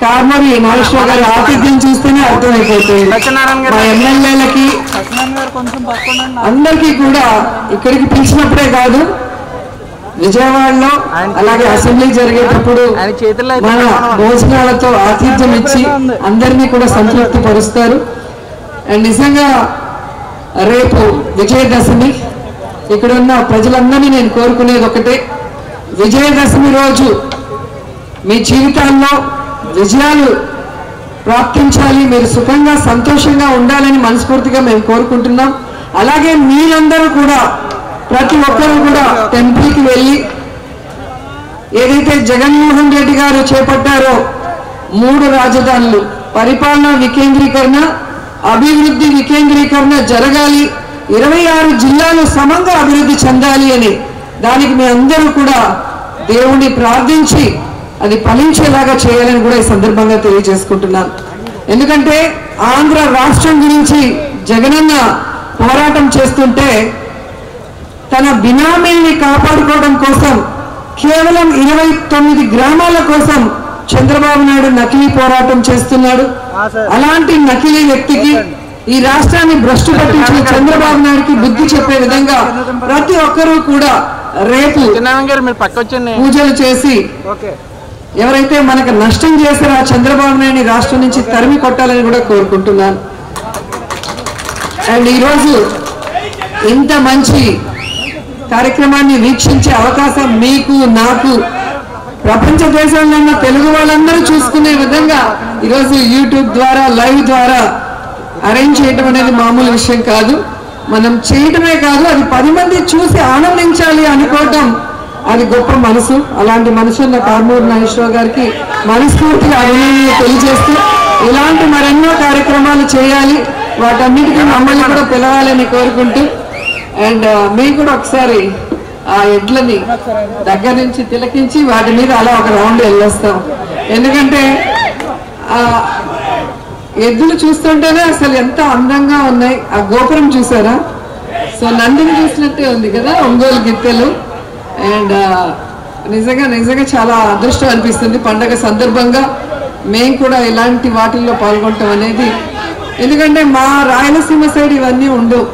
S6: కార్మూరి నాగేశ్వర గారి ఆతిథ్యం చూస్తేనే అర్థమైపోతుంది. మా ఎమ్మెల్యేలకి అందరికీ కూడా ఇక్కడికి పిలిచినప్పుడే కాదు విజయవాడలో అలాగే అసెంబ్లీ జరిగేటప్పుడు మన. భోజనాలతో ఆతిథ్యం ఇచ్చి అందరినీ కూడా సంతృప్తి పరుస్తారు అండ్ నిజంగా రేపు విజయదశమి ఇక్కడ ఉన్న ప్రజలందరినీ నేను కోరుకునేది ఒకటే విజయదశమి రోజు మీ జీవితాల్లో విజయాలు ప్రాప్తించాలి. మీరు సుఖంగా సంతోషంగా ఉండాలని మనస్ఫూర్తిగా మేము కోరుకుంటున్నాం. అలాగే మీరందరూ కూడా ప్రతి ఒక్కరూ కూడా టెంపుల్కి వెళ్ళి ఏదైతే జగన్మోహన్ రెడ్డి గారు చేపట్టారో మూడు రాజధానులు పరిపాలన వికేంద్రీకరణ అభివృద్ధి వికేంద్రీకరణ జరగాలి. ఇరవై ఆరు జిల్లాలు సమంగా అభివృద్ధి చెందాలి అని దానికి మీ అందరూ కూడా దేవుణ్ణి ప్రార్థించి అది ఫలించేలాగా చేయాలని కూడా ఈ సందర్భంగా తెలియజేసుకుంటున్నాను. ఎందుకంటే ఆంధ్ర రాష్ట్రం గురించి జగనన్న పోరాటం చేస్తుంటే తన బినామీల్ని కాపాడుకోవడం కోసం కేవలం ఇరవై తొమ్మిది గ్రామాల కోసం చంద్రబాబు నాయుడు నకిలీ పోరాటం చేస్తున్నాడు. అలాంటి నకిలీ వ్యక్తికి ఈ రాష్ట్రాన్ని భ్రష్టు పట్టించిన చంద్రబాబు నాయుడుకి బుద్ధి చెప్పే విధంగా ప్రతి ఒక్కరూ కూడా రేపు పూజలు చేసి ఎవరైతే మనకు నష్టం చేశారో ఆ చంద్రబాబు నాయుడు రాష్ట్రం నుంచి తరిమి కొట్టాలని కూడా కోరుకుంటున్నాను. అండ్ ఈరోజు ఇంత మంచి కార్యక్రమాన్ని వీక్షించే అవకాశం మీకు నాకు ప్రపంచ దేశాల్లో ఉన్న తెలుగు వాళ్ళందరూ చూసుకునే విధంగా ఈరోజు యూట్యూబ్ ద్వారా లైవ్ ద్వారా అరేంజ్ చేయడం అనేది మామూలు విషయం కాదు. మనం చేయటమే కాదు అది పది మంది చూసి ఆనందించాలి అనుకోవటం అది గొప్ప మనసు. అలాంటి మనసు ఉన్న కార్మూరి నాగేశ్వర గారికి మనస్ఫూర్తిగా అభినందనలు తెలియజేస్తూ ఇలాంటి మరెన్నో కార్యక్రమాలు చేయాలి. వాటన్నిటికీ మమ్మల్ని కూడా పిలవాలని కోరుకుంటూ అండ్ మీకు కూడా ఒకసారి ఆ ఎడ్లని దగ్గర నుంచి తిలకించి వాటి మీద అలా ఒక రౌండ్ వెళ్ళొస్తాం. ఎందుకంటే ఎద్దులు చూస్తుంటేనే అసలు ఎంత అందంగా ఉన్నాయి. ఆ గోపురం చూసారా? సో నందిని చూసినట్టే ఉంది కదా ఒంగోలు గిత్తెలు. అండ్ నిజంగా నిజంగా చాలా అదృష్టం అనిపిస్తుంది పండగ సందర్భంగా. మేము కూడా ఇలాంటి వాటిల్లో పాల్గొనటం అనేది. ఎందుకంటే మా రాయలసీమ సైడ్ ఇవన్నీ ఉండవు.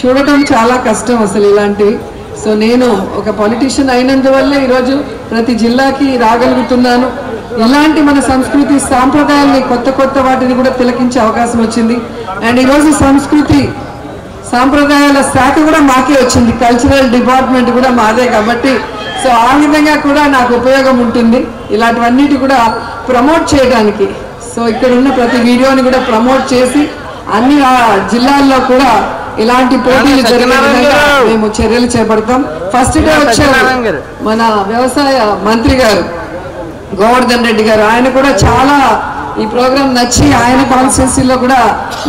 S6: చూడటం చాలా కష్టం అసలు ఇలాంటివి. సో నేను ఒక పొలిటీషియన్ అయినందువల్లే ఈరోజు ప్రతి జిల్లాకి రాగలుగుతున్నాను. ఇలాంటి మన సంస్కృతి సాంప్రదాయాల్ని కొత్త కొత్త వాటిని కూడా తిలకించే అవకాశం వచ్చింది. అండ్ ఈరోజు సంస్కృతి సాంప్రదాయాల శాఖ కూడా మాకే వచ్చింది. కల్చరల్ డిపార్ట్మెంట్ కూడా మాదే కాబట్టి సో ఆ విధంగా కూడా నాకు ఉపయోగం ఉంటుంది. ఇలాంటివన్నిటి కూడా ప్రమోట్ చేయడానికి. సో ఇక్కడ ఉన్న ప్రతి వీడియోని కూడా ప్రమోట్ చేసి అన్ని ఆ జిల్లాల్లో కూడా ఇలాంటి పోటీలు జరిగే
S1: సత్యనారాయణ
S6: విధంగా
S1: గారు.
S6: మేము చర్యలు చేపడతాం. ఫస్ట్ డే వచ్చారు. మన వ్యవసాయ మంత్రి గారు. గోవర్ధన్ రెడ్డి గారు. ఆయన కూడా చాలా ఈ ప్రోగ్రామ్ నచ్చి ఆయన కాన్స్టిట్యూన్సీలో కూడా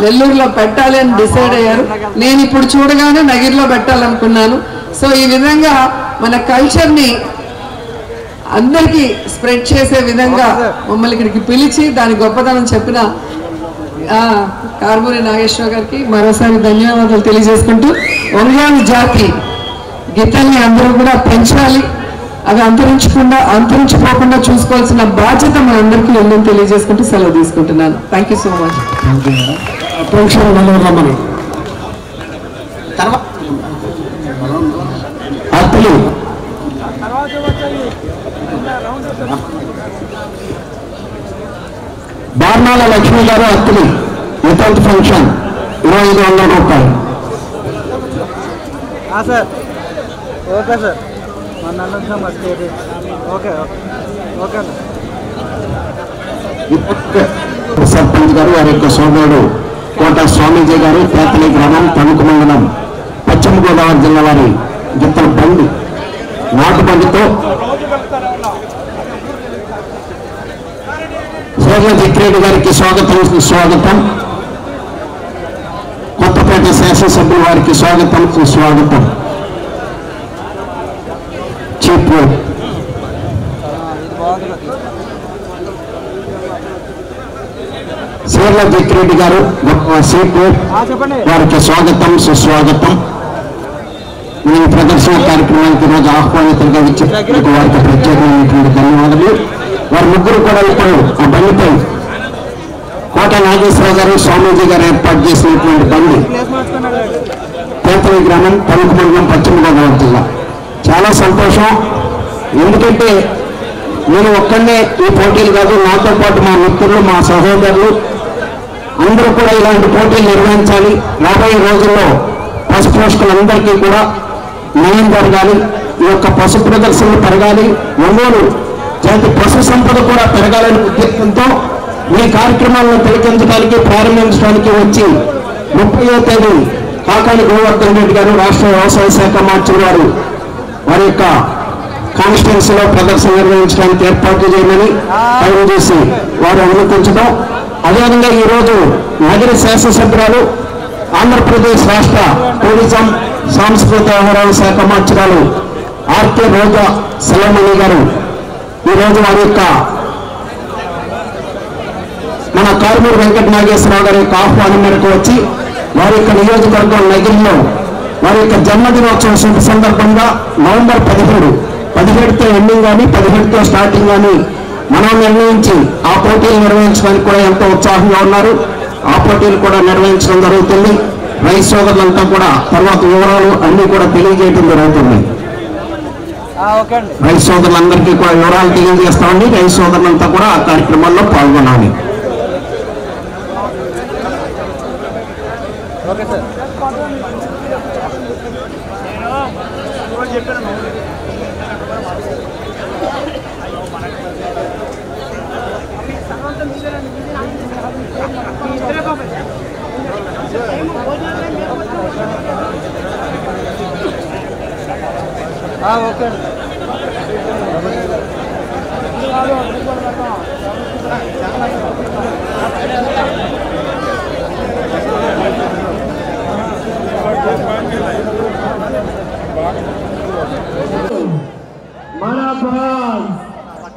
S6: నెల్లూరులో పెట్టాలి అని డిసైడ్ అయ్యారు. నేను ఇప్పుడు చూడగానే నగిరిలో పెట్టాలనుకున్నాను. సో ఈ విధంగా మన కల్చర్ని అందరికీ స్ప్రెడ్ చేసే విధంగా మమ్మల్ని ఇక్కడికి పిలిచి దాని గొప్పతనం చెప్పిన కార్మూరి నాగేశ్వర గారికి మరోసారి ధన్యవాదాలు తెలియజేసుకుంటూ. ఒంగోలు జాతి గీతల్ని అందరూ కూడా పెంచాలి. అవి అంతరించకుండా అంతరించిపోకుండా చూసుకోవాల్సిన బాధ్యత మనందరికీ ఉందని తెలియజేసుకుంటూ సెలవు తీసుకుంటున్నాను. Thank
S3: you so
S4: much Barnala Lakshmi గారు అత్తులు వితౌట్ ఫంక్షన్. ఇరవై ఐదు వందల రూపాయలు.
S1: సార్. Okay sir.
S4: సర్పంచ్ గారు వారి యొక్క సోదరుడు కోట స్వామీజీ గారు పేతలి గ్రామం తణుకు మండలం పశ్చిమ గోదావరి జిల్లా వారి గిత్తల బండి. నాటు బండితో సోదర జక్రెడ్డి గారికి స్వాగతం స్వాగతం కొత్తపేట శాసనసభ్యుల వారికి స్వాగతం సుస్వాగతం. సీర్ల జక్రెడ్డి గారు వారికి స్వాగతం సుస్వాగతం. ఈ ప్రదర్శన కార్యక్రమానికి ఈరోజు ఆహ్వానితులుగా ఇచ్చినందుకు వారికి ప్రత్యేకమైనటువంటి ధన్యవాదాలు వారి ముగ్గురు కూడా ఇప్పుడు ఆ బండిపై కోట నాగేశ్వరరావు గారు స్వామీజీ గారు ఏర్పాటు చేసినటువంటి బండి పేతలి గ్రామం తణుకు మండలం పశ్చిమ గోదావరి జిల్లా. చాలా సంతోషం. ఎందుకంటే నేను ఒక్కడనే ఈ పోటీలు కాదు నాతో పాటు మా మిత్రులు మా సహోదరులు అందరూ కూడా ఇలాంటి పోటీలు నిర్వహించాలి. రాబోయే రోజుల్లో పశు పోషకులందరికీ కూడా న్యాయం జరగాలి. ఈ యొక్క పశు ప్రదర్శనలు పెరగాలి. ఒంగోలు జాతి పశు సంపద కూడా పెరగాలని ఉద్దేశంతో ఈ కార్యక్రమాలను తిలకించడానికి ప్రారంభించడానికి వచ్చి ముప్పయో తేదీ కాకాని గోవర్ధన్ రెడ్డి గారు రాష్ట్ర వ్యవసాయ శాఖ మార్చిన వారు వారి యొక్క కాన్స్టిట్యున్సీలో ప్రదర్శన నిర్వహించడానికి ఏర్పాట్లు చేయమని పైన చేసి వారు అనుమతించడం అదేవిధంగా ఈరోజు నగర శాసనసభ్యురాలు ఆంధ్రప్రదేశ్ రాష్ట్ర టూరిజం సాంస్కృతిక వ్యవహారాల శాఖ మంత్రురాలు ఆర్కే రోజా సెలమణి గారు. ఈరోజు వారి యొక్క మన కార్మూరు వెంకట నాగేశ్వరరావు గారి యొక్క ఆహ్వానం మేరకు వచ్చి వారి యొక్క నియోజకవర్గం నగిరిలో వారి యొక్క జన్మదినోత్సవం శుభ సందర్భంగా నవంబర్ పదిహేడు. పదిహేడుతో ఎండింగ్ కానీ పదిహేడుతో స్టార్టింగ్ కానీ మనం నిర్ణయించి ఆ పోటీలు నిర్వహించడానికి కూడా ఎంతో ఉత్సాహంగా ఉన్నారు. ఆ పోటీలు కూడా నిర్వహించడం జరుగుతుంది. రైతు సోదరులంతా కూడా తర్వాత వివరాలు అన్ని కూడా తెలియజేయడం జరుగుతుంది. రైతు సోదరులందరికీ కూడా వివరాలు తెలియజేస్తామండి. రైతు సోదరులంతా కూడా ఆ కార్యక్రమాల్లో పాల్గొనాలి.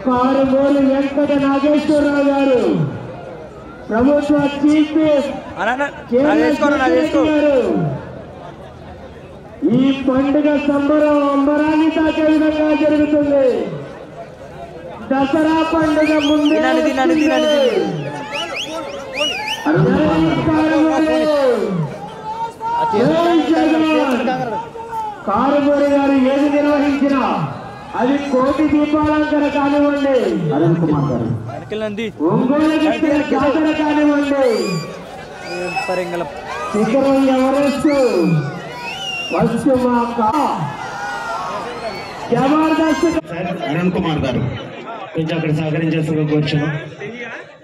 S7: కారుమూరి వెంకట నాగేశ్వరరావు గారు. ప్రభుత్వ చీఫ్ గారు ఈ పండుగ సంబరం అంబరాన్ని తాకే విధంగా జరుగుతుంది. దసరా పండుగ ముందే కారుమూరి. గారు ఏది నిర్వహించినా అది కోటి దీపాలంకర కానివ్వండి.
S4: అరుణ్ కుమార్ గారు.
S1: వెనకెళ్ళండి
S7: ఒంగోలు గిట్టిన జాతర కానివ్వండి.
S1: పరింగల
S7: శిఖరం ఎవరెస్ట్
S8: అరుణ్ కుమార్ గారు. కొంచెం అక్కడ సహకరించాల్సిందిగా కోరుచున్నాం.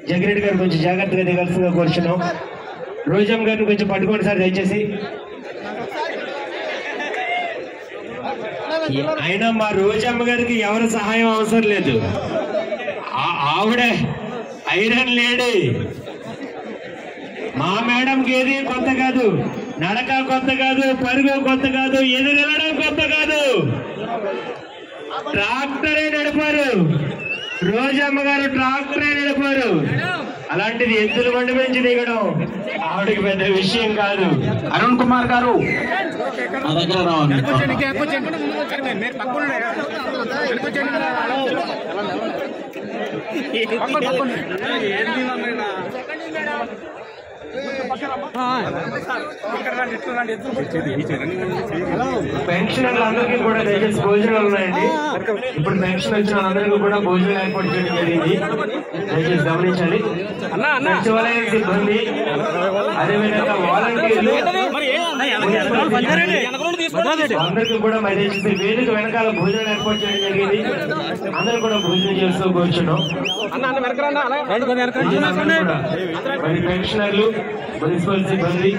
S8: జగిరెడ్డి గారు కొంచెం జాగ్రత్తగా దిగాల్సిందిగా కోరుచున్నాం. రోజమ్ గారిని కొంచెం పట్టుకోండి సార్ దయచేసి. అయినా మా రోజమ్మ గారికి ఎవరి సహాయం అవసరం లేదు. ఆవిడే ఐరన్ లేడీ. మా మేడంకి ఏది కొత్త కాదు. నడక కొత్త కాదు పరుగు కొత్త కాదు ఎదురు వెళ్ళడం కొత్త కాదు. ట్రాక్టరే నడిపారు. రోజమ్మ గారు ట్రాక్టరే నడిపారు. అలాంటిది ఎద్దుల బండి నుంచి దిగడం ఆవిడకి పెద్ద విషయం కాదు.
S4: అరుణ్ కుమార్ గారు.
S9: దగ్గర రావాలి
S8: పెన్షనర్లు అందరికీ కూడా దయచేసి భోజనాలు ఉన్నాయండి. ఇప్పుడు పెన్షన్ వచ్చిన అందరికీ కూడా భోజనం ఏర్పాటు చేయడం జరిగింది. దయచేసి గమనించాలి సచివాలయం సిబ్బంది. అదేవిధంగా వాలంటీర్లు. అందరికీ కూడా మరి దయచేసి వేదిక వెనకాల భోజనం ఏర్పాటు చేయడం జరిగింది. అందరూ కూడా భోజనం చేస్తూ కూర్చున్నాం. మరి పెన్షనర్లు మున్సిపల్ సిబ్బంది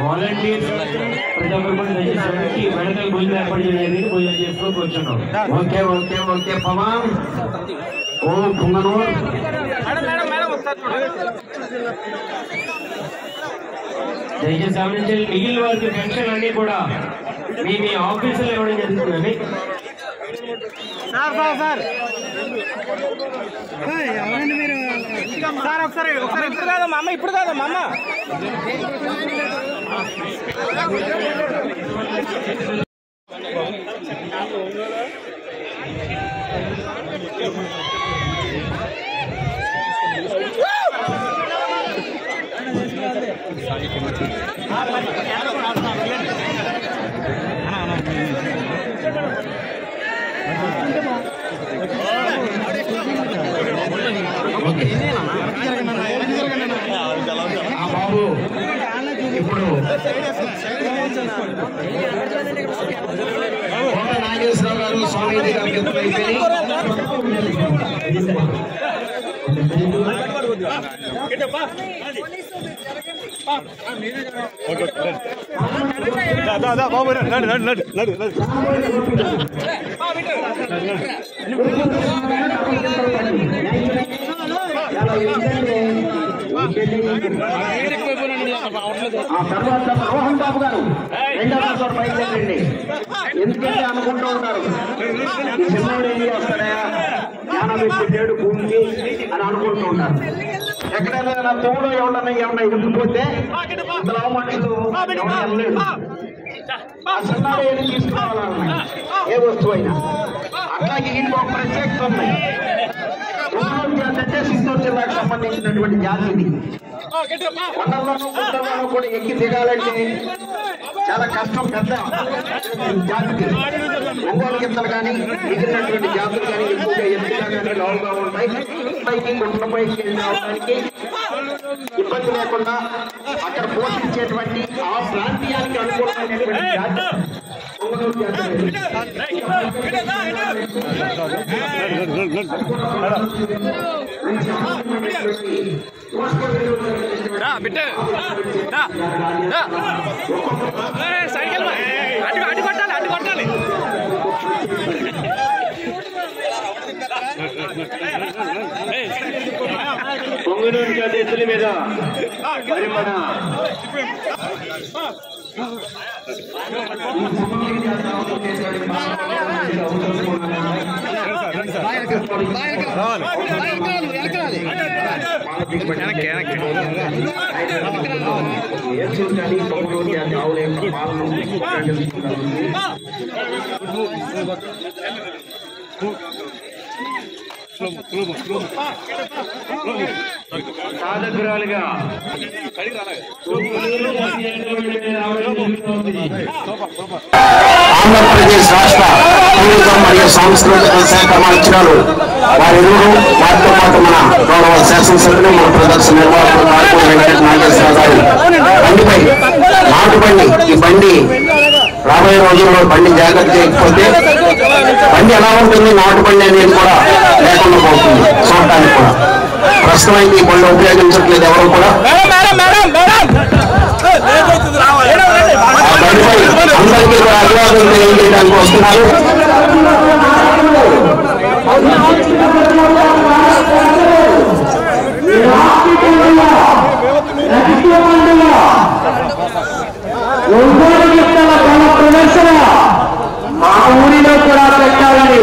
S8: వాలంటీర్స్ ప్రతి ఒక్కరు కూడా దయచేసి వెనక్కి వెనకాల భోజనం ఏర్పాటు చేయడం జరిగింది. భోజనం చేస్తూ కూర్చున్నాం.
S4: Okay okay okay Pavan. ఓ పుంగనూర్.
S8: దయచేసి గమనించాలి మిగిలిన వారికి పెన్షన్ అన్ని కూడా మీ మీ ఆఫీసులో ఇవ్వడం జరుగుతుందండి
S1: సార్ ఒకసారి ఒకసారి ఇప్పుడు కాదమ్మా అమ్మ ఇప్పుడు కాదమ్మా అమ్మ.
S4: ఆ బాబు ఇప్పుడు కోట నాగేశ్వరరావు గారు స్వామీజీ గారికి ఎదురు అయిపోయి
S1: బాబు నడు నడు నడు నడు
S4: ఆ తర్వాత మోహన్ బాబు గారు రెండో క్లాస్ బయలుదేరండి ఎందుకంటే అనుకుంటూ ఉంటారు. ఈ చిన్నోడు ఏం చేస్తాడా జ్ఞానం పెట్టాడు భూమికి అని అనుకుంటూ ఉంటారు. ఎక్కడైనా తోడు ఎవడన్నా ఏమన్నా ఇంతలో మనుషులు. ఆ చిన్నాడు తీసుకోవాలన్నా ఏ వస్తువు అయినా అట్లాగే ఇంకో ప్రత్యేకత ఉన్నాయి అంటే చిత్తూరు జిల్లాకు సంబంధించినటువంటి జాతి ఇది. కొండల్లోనూ గుట్టల్లోనూ కూడా ఎక్కి దిగాలంటే చాలా కష్టం పెద్ద జాతికి. ఒంగోలు గింతలు కానీ మిగిలినటువంటి జాతులు కానీ ఎక్కువగా ఎత్తుగా కానీ లావుగా ఉంటాయి. పైకి గుంటల రావడానికి ఇబ్బంది లేకుండా అక్కడ పోషించేటువంటి ఆ ప్రాంతీయానికి అనుకూలమైనటువంటి జాతి
S1: రా బిట్టు రా రా ఏయ్, సైకిల్ మా. అడ్డు అడ్డు కొట్టాలి అడ్డు కొట్టాలి
S8: పొంగునూరు జాతి మీద మరి మన
S4: ఏడ్చులు కానీ పొంగనూరు జాతి ఆవుల యొక్క పాలను ప్రజలు
S8: సాధకురాలుగా
S4: ఆంధ్రప్రదేశ్ రాష్ట్ర టూరిజం మరియు సాంస్కృతిక శాఖ మంత్రులు వారిరువురు వారితో పాటు మన గౌరవ శాసనసభ్యులు మన ప్రదర్శన నిర్వాహకులు వెంకట నాగేశ్వరరావు. గారు బండిపై నాటు బండి ఈ బండి రాబోయే రోజుల్లో బండి జాగ్రత్త చేయకపోతే బండి ఎలా ఉంటుంది నాటు బండి అనేది కూడా లేకుండా పోతుంది చూడటానికి కూడా. ప్రస్తుతం అయితే ఈ బండి ఉపయోగించట్లేదు ఎవరు కూడా. అందరికీ కూడా అభివాదం తెలియజేయడానికి వస్తున్నారు
S7: ఒంగోలు గిత్తల బల ప్రదర్శన మా ఊరిలో కూడా పెట్టాలని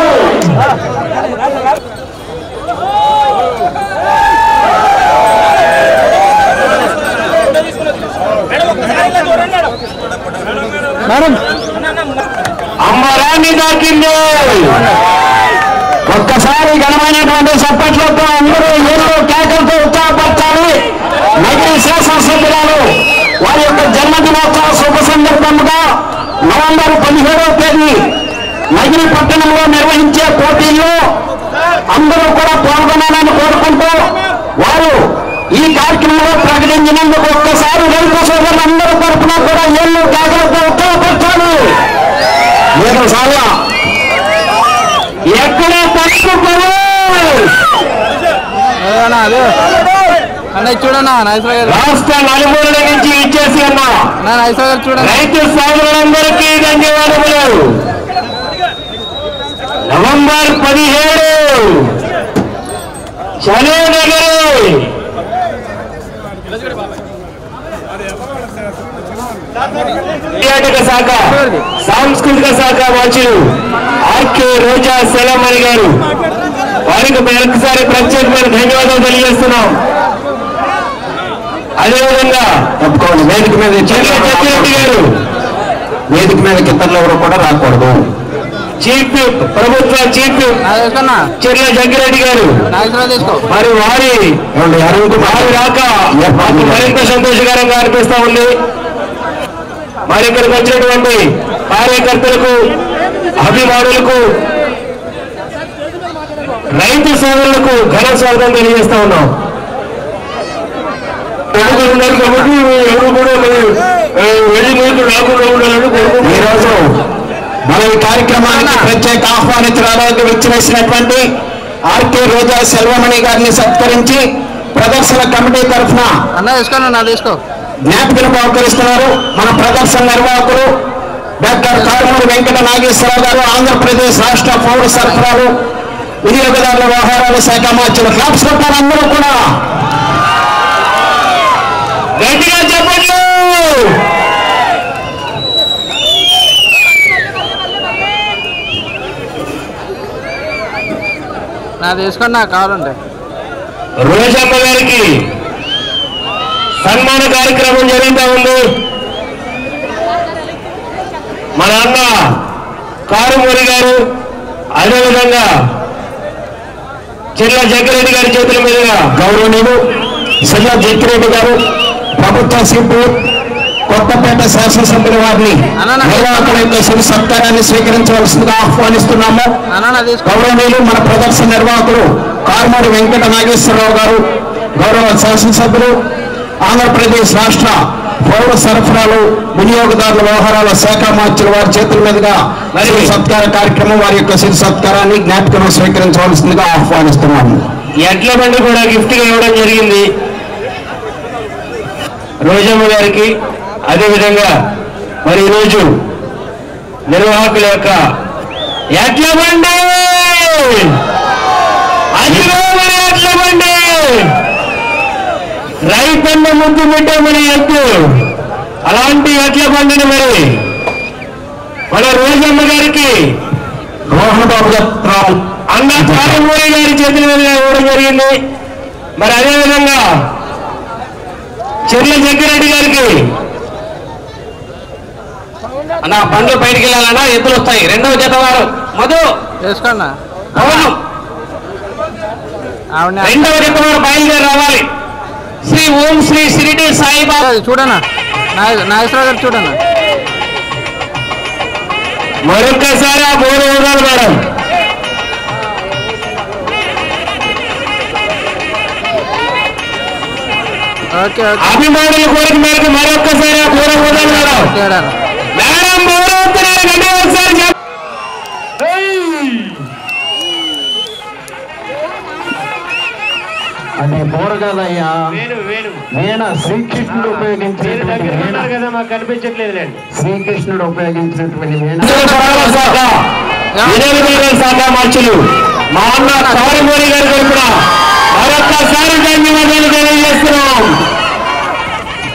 S10: అమ్మరాన్ని దాకింది. ఒక్కసారి ఘనమైనటువంటి సప్పట్లతో అందరూ ఏదో కేకలతో ఉత్సాహపరచాలి. నగరి శాసనసభ్యురాలు వారి యొక్క జన్మదినోత్సవ శుభ సందర్భంగా నవంబర్ పదిహేడవ తేదీ నగిరి పట్టణంలో నిర్వహించే పోటీల్లో అందరూ కూడా పాల్గొనాలని కోరుకుంటూ వారు ఈ కార్యక్రమంలో ప్రకటించినందుకు ఒక్కసారి రైతు సోదరులందరూ తరఫున కూడా ఏళ్ళు కేకలు నేను చాలా ఎక్కడ
S5: ఇది చూడన్నా
S10: రాష్ట్ర నలుమూలల నుంచి ఇచ్చేసి
S5: అన్న.
S10: రైతు సోదరులందరికీ ధన్యవాదములు. నవంబర్ పదిహేడు. చలో నగరి. పర్యాటక శాఖ సాంస్కృతిక శాఖ మంత్రులు ఆర్కే రోజా సెలమణి గారు. వారికి మరొకసారి ప్రత్యేకమైన ధన్యవాదాలు తెలియజేస్తున్నాం. అదేవిధంగా తప్పుకోండి వేదిక మీద సత్యరెడ్డి గారు వేదిక మీద ఇతరులు ఎవరు కూడా రాకూడదు. చీఫ్ ప్రభుత్వ చీఫ్ చెర్ల జగ్గిరెడ్డి గారు. మరి వారి వారి రాక మరింత సంతోషకరంగా అనిపిస్తా ఉంది. మరి ఇక్కడికి వచ్చినటువంటి కార్యకర్తలకు అభిమానులకు రైతు సోదరులకు ఘన స్వాగతం తెలియజేస్తా ఉన్నాం ఎవరు ఉన్నారు కాబట్టి ఎవరు కూడా మరి, ఆ, వెళ్ళి ముందు రాకుండా ఉండాలని కోరుకుంటున్నాం. ఈరోజు మన ఈ కార్యక్రమానికి ప్రత్యేక ఆహ్వానితురాలకు విచ్చివేసినటువంటి ఆర్కే రోజా సెల్వమణి గారిని సత్కరించి ప్రదర్శన కమిటీ తరఫున
S5: అన్న తీసుకోన్నా నా తీసుకో
S10: జ్ఞాపికను బహుకరిస్తున్నారు మన ప్రదర్శన నిర్వాహకులు డాక్టర్ కారుమూరి వెంకట నాగేశ్వరరావు గారు ఆంధ్రప్రదేశ్ రాష్ట్ర పౌర సరఫరాలు వినియోగదారుల వ్యవహారాల శాఖ మార్చులు క్లాప్స్ కొట్టారు అందరూ కూడా. గట్టిగా చెప్పండి.
S5: నా తీసుకోన్నా కావాలంటే
S10: రోజమ్మ గారికి సన్మాన కార్యక్రమం జరుగుతూ ఉంది. మన అన్న కారుమూరి గారు అదేవిధంగా చిల్ల జగ్గిరెడ్డి గారి చేతుల మీదుగా గౌరవనీయులు చిల్ల జగ్గిరెడ్డి గారు ప్రభుత్వ సిబ్బు కొత్తపేట శాసనసభ్యుల వారిని నిర్వాహకుల సత్కారాన్ని స్వీకరించవలసిందిగా ఆహ్వానిస్తున్నాము. గౌరవనీయులు మన ప్రదర్శన నిర్వాహకులు కార్మూరి వెంకట నాగేశ్వరరావు గారు గౌరవ శాసనసభ్యులు ఆంధ్రప్రదేశ్ రాష్ట్ర పౌర సరఫరాలు వినియోగదారుల వ్యవహారాల శాఖ మార్చుల వారి చేతుల మీదుగా సత్కార కార్యక్రమం వారి యొక్క శిర సత్కారాన్ని జ్ఞాపకం స్వీకరించవలసిందిగా ఆహ్వానిస్తున్నాము. ఎడ్ల బండి కూడా గిఫ్ట్గా ఇవ్వడం జరిగింది. రోజమ్మ గారికి అదేవిధంగా మరి ఈరోజు నిర్వాహకుల యొక్క ఎడ్ల బండి! రైతన్న ముద్దు బిడ్డ మరి ఎద్దు అలాంటి ఎడ్ల బండిని మరి. మన రోజమ్మ గారికి రోహన్ బాబు గారు అన్న గారి చేతుల మీద ఇవ్వడం జరిగింది. మరి అదేవిధంగా చెర్ల జగ్గిరెడ్డి గారికి అన్న బండ్లు బయటికి వెళ్ళాలన్నా ఎద్దులు వస్తాయి. రెండవ జత వారు మధు.
S5: ఆవిడ
S10: రెండవ జత వారు బయలుదేరి రావాలి. శ్రీ ఓం శ్రీ షిరిడి సాయిబాబా.
S5: చూడన్నా నాగ- నాగేశ్వర గారు చూడన్నా
S10: మరొక్కసారి ఆ మూడు వందలు మేడం.
S5: Okay okay.
S10: అభిమానుల కోరిక మేరకు మరొక్కసారి ఆ మూడు వందలు మేడం.
S5: ఓకే అన్న.
S10: మేడం మూడు వందలు గంట ఒకసారి
S8: వేణు వేణు.
S4: వీణ శ్రీకృష్ణుడు
S8: మీరు
S4: ఉపయోగించినటువంటి
S8: దగ్గర
S4: వీణ
S8: ఉన్నారు కదా మాకు కనిపించట్లేదులేండి.
S4: శ్రీకృష్ణుడు ఉపయోగించినటువంటి
S10: మార్చులు. మా అన్న కారుమూరి గారి తరఫున మరొక్కసారి ధన్యవాదాలు తెలియజేస్తున్నాం.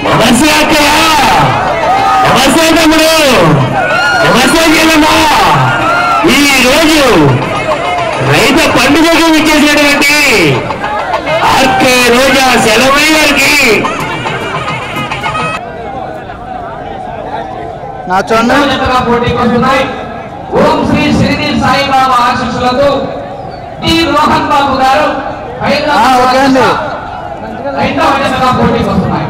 S10: నమస్తే అక్కయ్య నమస్తే తమ్ముడు. నమస్తే చెల్లమ్మా ఈ రోజు రైతు పండుగకు విచ్చేసినటువంటి ఆర్కే రోజా గారికి
S1: నా చూడండి
S2: పోటీకి వస్తున్నాయి ఓం శ్రీ శ్రీని సాయిబాబా ఆశీస్సులతో టి. రోహన్ బాబు గారు
S1: ఆ, ఓకే అండి.
S2: రెండవ జతగా పోటీకి వస్తున్నాయి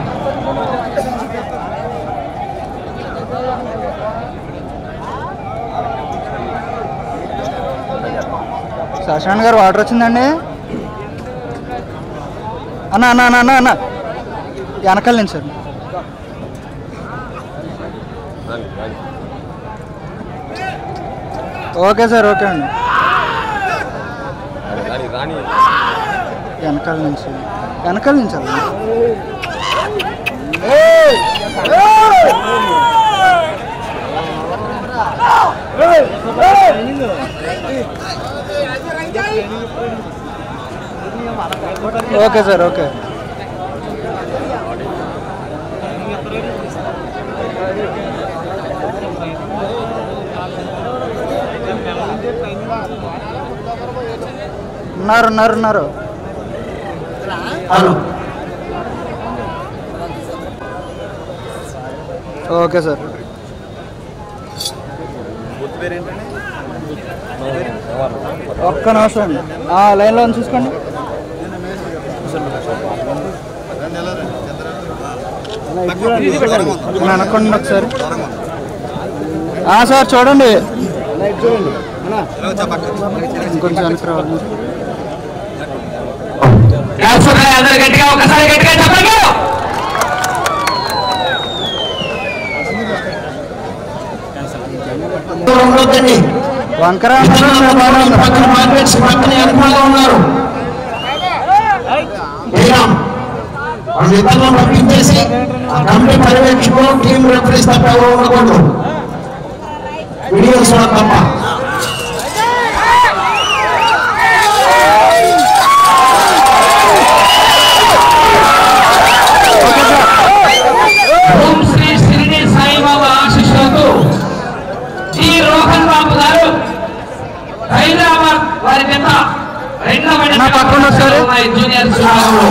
S1: శశాంత్ గారు వాటర్ వచ్చిందండి. అన్న అన్న అన్న అన్న అన్న. వెనకాల నుంచి సార్. ఓకే సార్ ఓకే అండి. వెనకాల నుంచి. వెనకాల నుంచి అన్న. Okay sir okay. ఉన్నారు ఉన్నారు ఉన్నారు. Okay sir. ఒక్క నిమిషం. లైన్లో చూసుకోండి. అనుకోండి ఒకసారి సార్ చూడండి ఇంకొంచెం వెనక్కి రావాలి
S10: గట్టిగా ఒకసారి గట్టిగా చెప్పండి
S1: వంకర
S4: ఉన్నారు పంపించేసి కమిటీ పర్యవేక్షకులు టీం రెఫరీస్ తప్ప ఎవరు ఉండకూడదు. వీడియోస్ తప్ప.
S2: ఓం శ్రీ శ్రీని సాయిబాబా ఆశీస్సులతో టి రోహన్ బాబు గారు హైదరాబాద్ వారి జత రెండవ జూనియర్ విభాగంలో.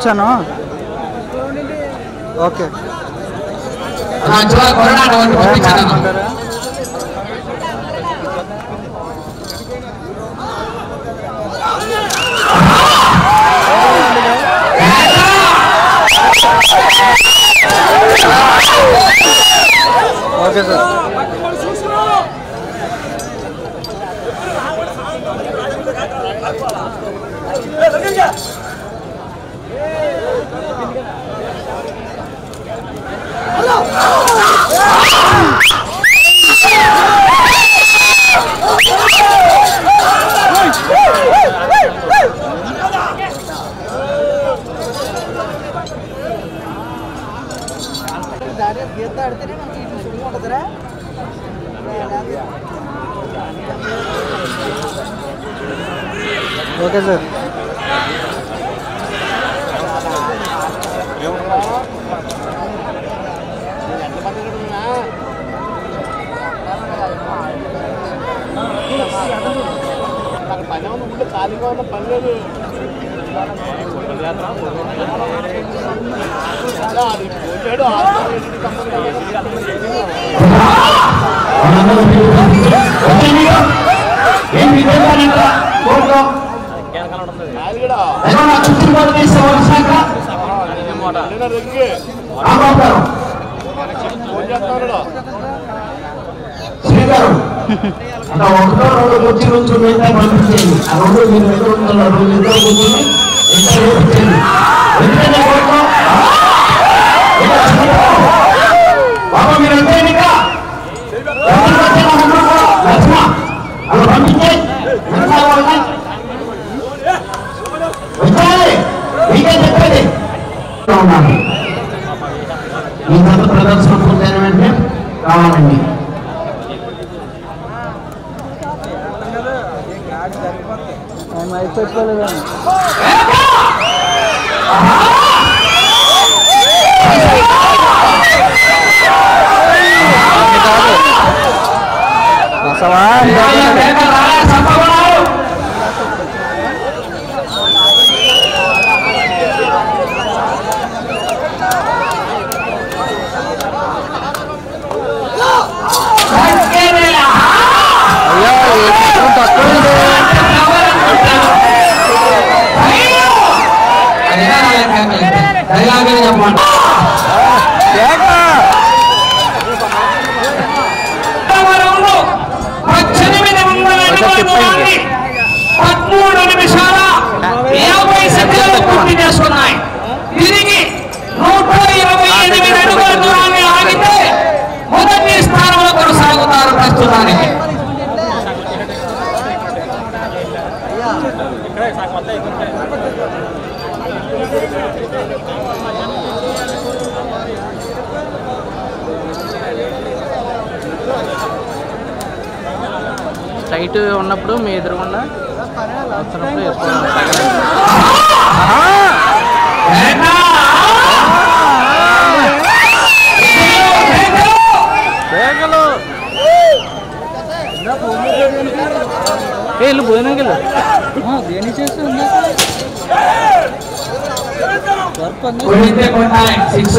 S2: ఎద్దుల దగ్గరకు
S4: పంపించేయండి ఆ రెండు మీరు ఎక్కడ ఉండాలి ఆ రెండు ఇద్దరు కూర్చొని ఎంత చేయించండి ఎందుకంటే కోర్టులో ఇలా శ్రీగారు, బాబా మీరు ఎంత ఇంకా ఎవరు వచ్చినా అందరూ కూడా లక్ష్మ అలా పంపించే ఎంత వాళ్ళని వచ్చాయి మీకే చెప్పేది ఉన్నాను ఈ గత ప్రదర్శన పూర్తయిన వెంటనే రావాలండి
S2: ఆయన మైక్ పెట్టుకోలేదండి వస్తావా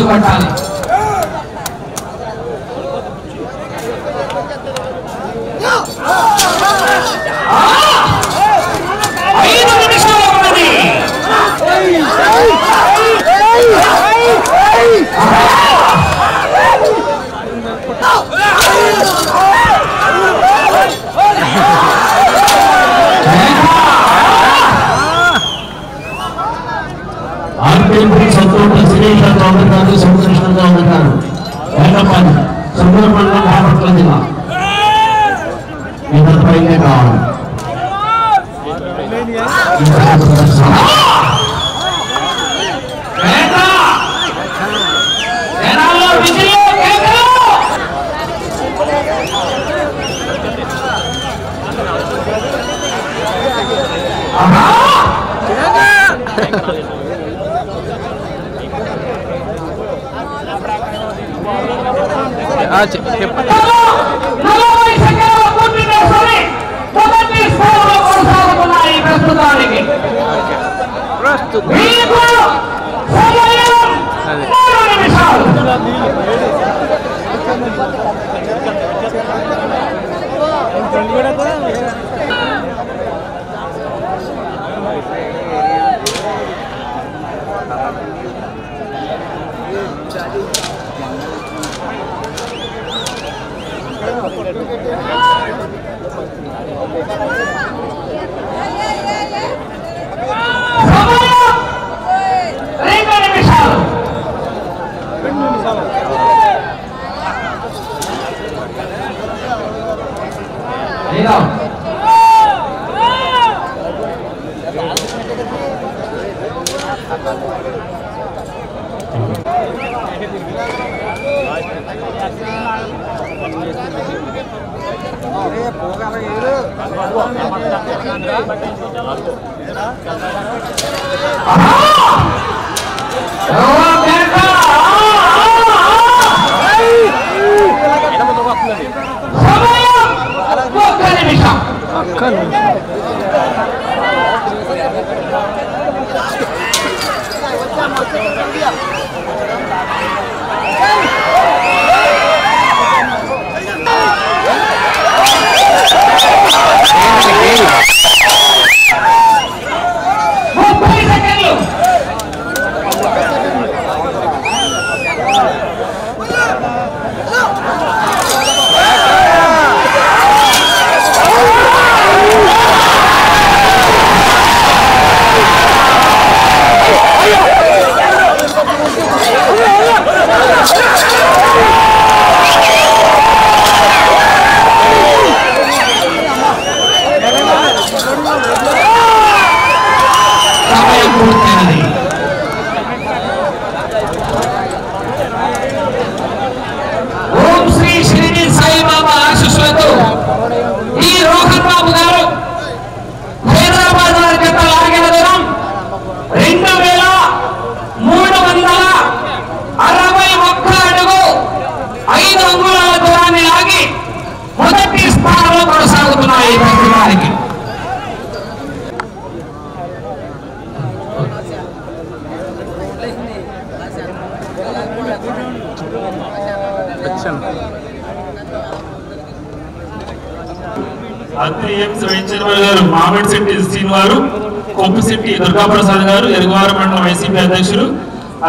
S5: సిక్స్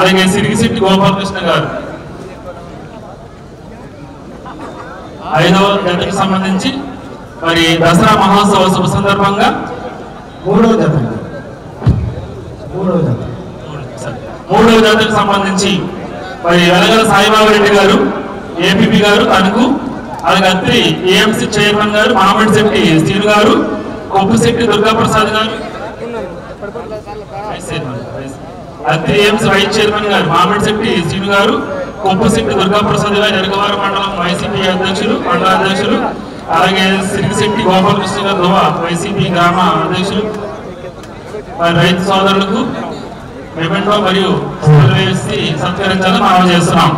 S11: అలాగే సిరిగిశెట్టి గోపాలకృష్ణ గారు. ఐదవ జతకి సంబంధించి మరి దసరా మహోత్సవ శుభ సందర్భంగా
S4: మూడవ జత మూడవ జత.
S11: మూడవ జాతకు సంబంధించి మరి వెలగల సాయిబాబా రెడ్డి గారు ఏపీపీ గారు తనకు అలాగే అత్రి ఏఎంసీ చైర్మన్ గారు మామిడి శెట్టి శ్రీను గారు కొప్పుశెట్టి దుర్గాప్రసాద్ గారు. Vice chairman, vice. చైర్మన్ గారు మామిడి శెట్టి శ్రీను గారు కొప్పశెట్టి దుర్గాప్రసాద్ గారు ఎరగవారి మండలం వైసీపీ అధ్యక్షులు మండల అధ్యక్షులు అలాగే సిరిగిశెట్టి గోపాలకృష్ణ గారు దువ్వ వైసీపీ గ్రామ అధ్యక్షులు రైతు సోదరులకు మెమెంటో మరియు సత్కరించాలని మనం చేస్తున్నాం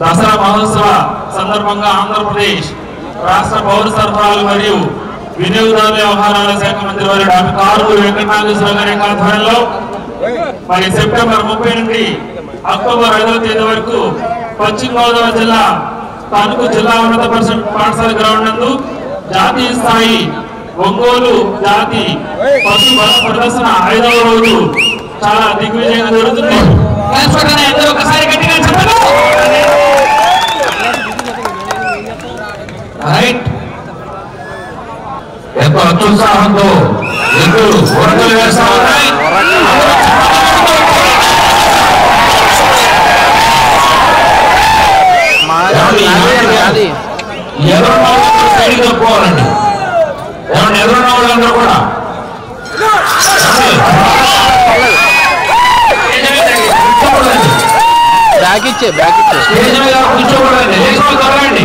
S11: దసరా మహోత్సవ సందర్భంగా ఆంధ్రప్రదేశ్ రాష్ట్ర పౌర సరఫరాలు మరియు వినియోగదారుల వ్యవహారాల శాఖ మంత్రి వారి డాక్టర్ కారుమూరి వెంకటనాగేశ్వర గారి ఆధ్వర్యంలో మరి సెప్టెంబర్ ముప్పై నుండి అక్టోబర్ ఐదవ తేదీ వరకు పశ్చిమ గోదావరి జిల్లా తణుకు జిల్లా ఉన్నత పరిషత్ పాఠశాల గ్రౌండ్ నందు జాతీయ స్థాయి ఒంగోలు జాతి పశు ప్రదర్శన ఐదవ రోజు చాలా దిగ్విజయంగా జరుగుతుంది.
S2: ఒకసారి గట్టిగా చెప్పండి
S7: రైట్ ఎంతో అత్యుత్సాహంతో ఎద్దులు ఉరకలు వేస్తా ఉన్నాయి వాళ్ళు సైడ్కి తప్పుకోవాలండి ఎదురున్న వాళ్ళందరూ కూడా
S5: బ్యాక్ ఇచ్చే బ్యాక్ ఇచ్చే
S7: కూర్చోకూడదండి కదలండి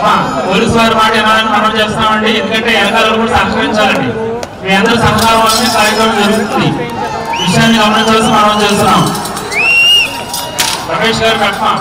S2: పోలీసు వారి మాట వినాలని మనం చేస్తున్నామండి ఎందుకంటే వెనకాల కూడా సహకరించాలండి. మీ అందరూ సహకారం వల్లనే కార్యక్రమం జరుగుతుంది. విషయాన్ని గమనించాల్సి మనం చేస్తున్నాం. రమేష్ గారు కట్మా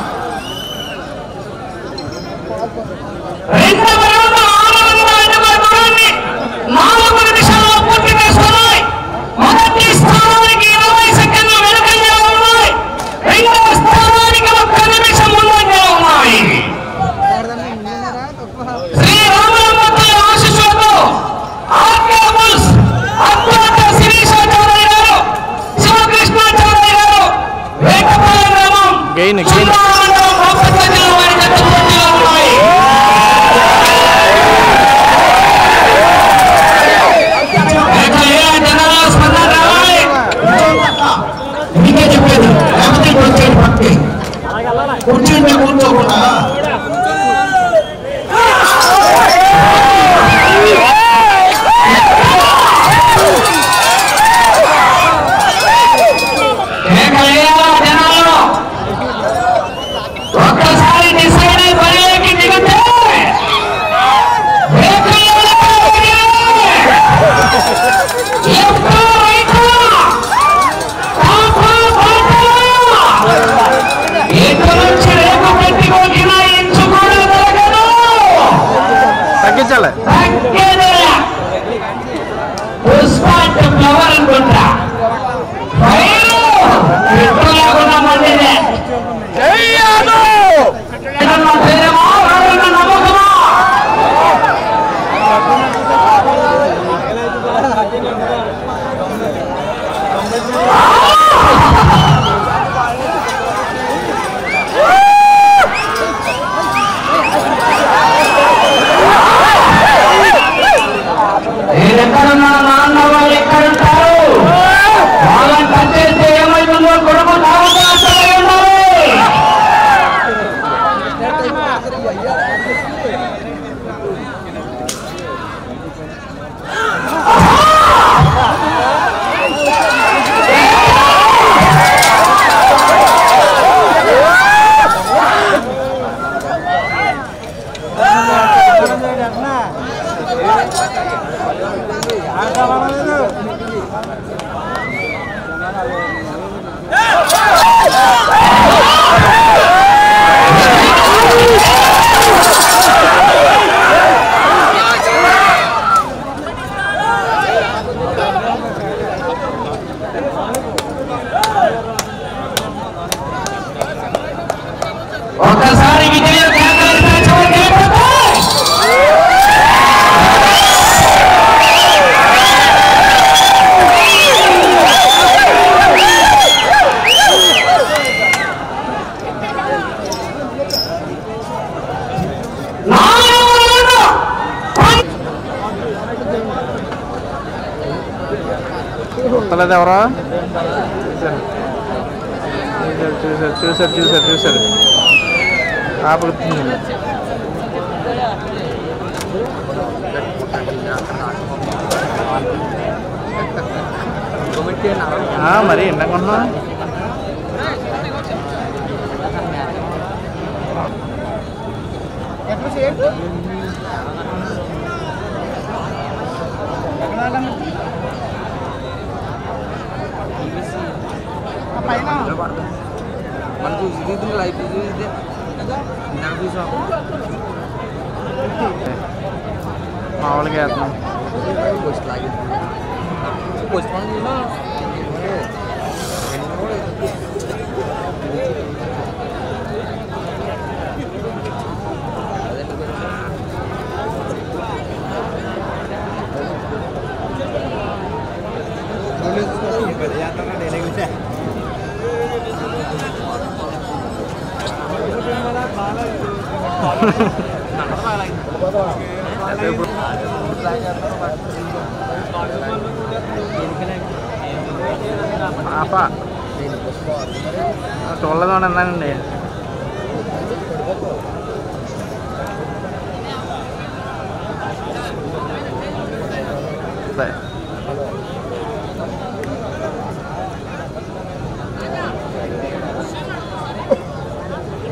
S5: vậy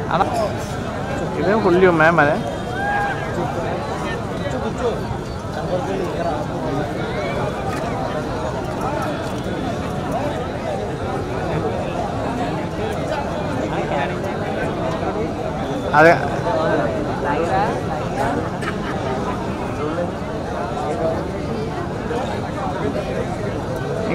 S5: 알아? 이게 홀리엄 말해? 아,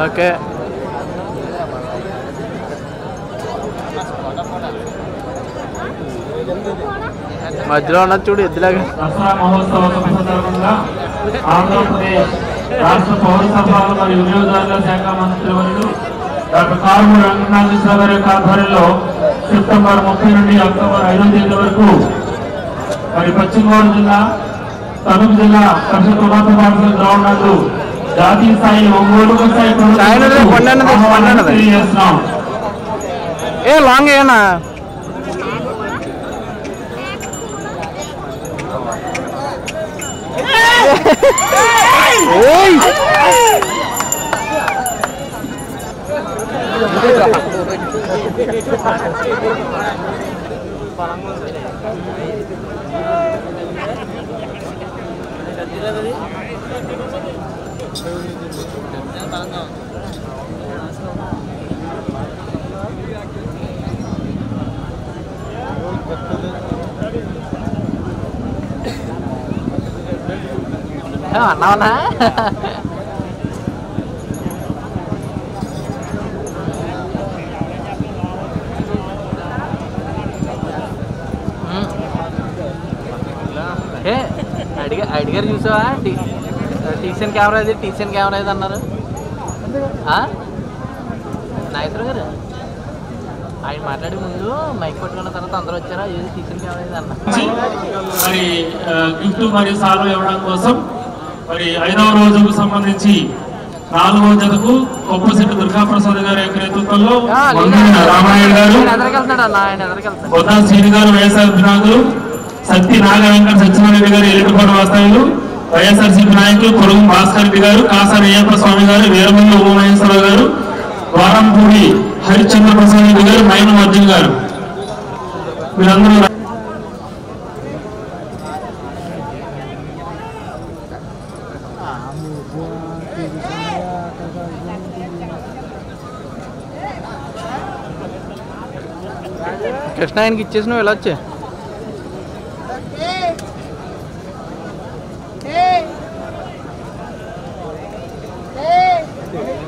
S5: ఓకే. మధ్యలో ఉన్నది చూడు ఎద్దులాగా.
S11: దసరా మహోత్సవ శుభ సందర్భంగా ఆంధ్రప్రదేశ్ రాష్ట్ర పౌర సరఫరాలు మరియు వినియోగదారుల శాఖ మంత్రి వర్యులు డాక్టర్ కారుమూరి వెంకటనాథేశ్వర గారి యొక్క ఆధ్వర్యంలో సెప్టెంబర్ ముప్పై నుండి అక్టోబర్ ఐదో తేదీ వరకు మరి పశ్చిమ గోదావరి జిల్లా తణుకు జిల్లా పరిషత్ ఉన్నత పాఠశాల గ్రౌండ్ నందు జాతీయ స్థాయి ఒంగోలు స్థాయి
S5: సాయినది, కొండన్నది, కొండన్నది.
S11: తెలియజేస్తున్నాం.
S5: ఏ లాంగ్ ఏనా అన్నావనా అడిగా అడిగారు చూసావా? టీసీఎన్ కెమెరా ఇది టీసీఎన్ కెమెరా ఇది అన్నారు? నాగేశ్వర గారు? ఆయన మాట్లాడే ముందు మైక్ పట్టుకున్న తర్వాత అందరూ వచ్చారా? ఏది టీసీఎన్ కెమెరా ఇది అన్న
S11: మరి గిఫ్ట్ మరియు సాల్వ్ ఇవ్వడం కోసం మరి ఐదవ రోజుకు సంబంధించి నాలుగవ జతకు కొప్పశెట్టి దుర్గాప్రసాద్ గారి యొక్క నేతృత్వంలో రామాయణ గారు బొద్దా శ్రీని గారు వైఎస్ఆర్ నాయకులు సత్తి నాగవెంకట సత్యనారాయణ గారు ఎలుగుపాడు వాస్తవ్యులు వైఎస్ఆర్సీపీ నాయకులు పొరుగు భాస్కర్ రెడ్డి గారు కాసర అయ్యప్ప స్వామి గారు వీరమల్లి ఉమామహేశ్వరరావు గారు వారంపూడి హరిశ్చంద్ర ప్రసాద్ రెడ్డి గారు మైనం అర్జున్ గారు. వీరందరూ
S5: కృష్ణ ఆయనకి ఇచ్చేసి నువ్వు వెళ్ళొచ్చే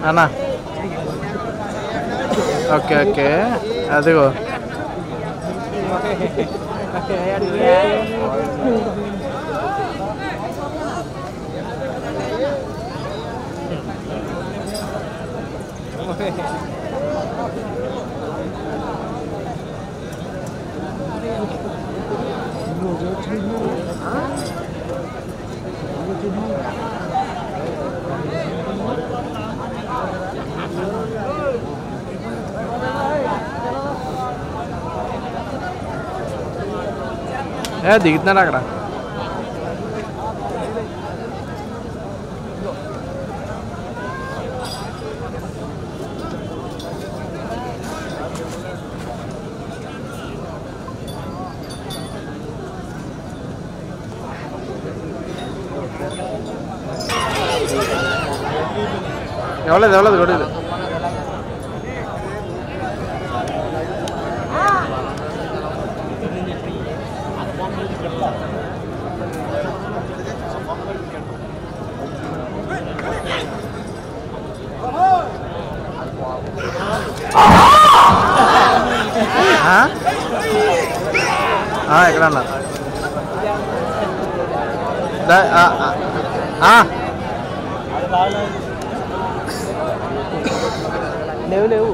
S5: అన్నా. Okay okay. అదిగో. ఏ దిగుతున్నాడు అక్కడ ఎవలేదు ఎవలేదు కూడా
S1: ఎక్కడ అన్నారు దా- ఆ, ఆ, ఆ. లేవు లేవు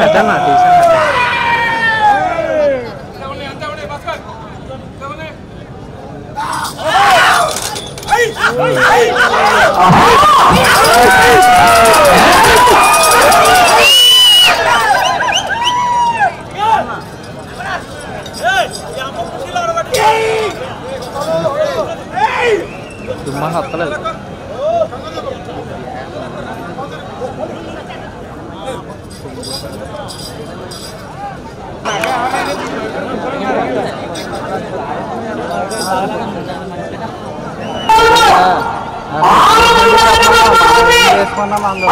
S1: హెడ్ అన్న టీషన్ హెడ్ దుమ్మ హత్తలేదు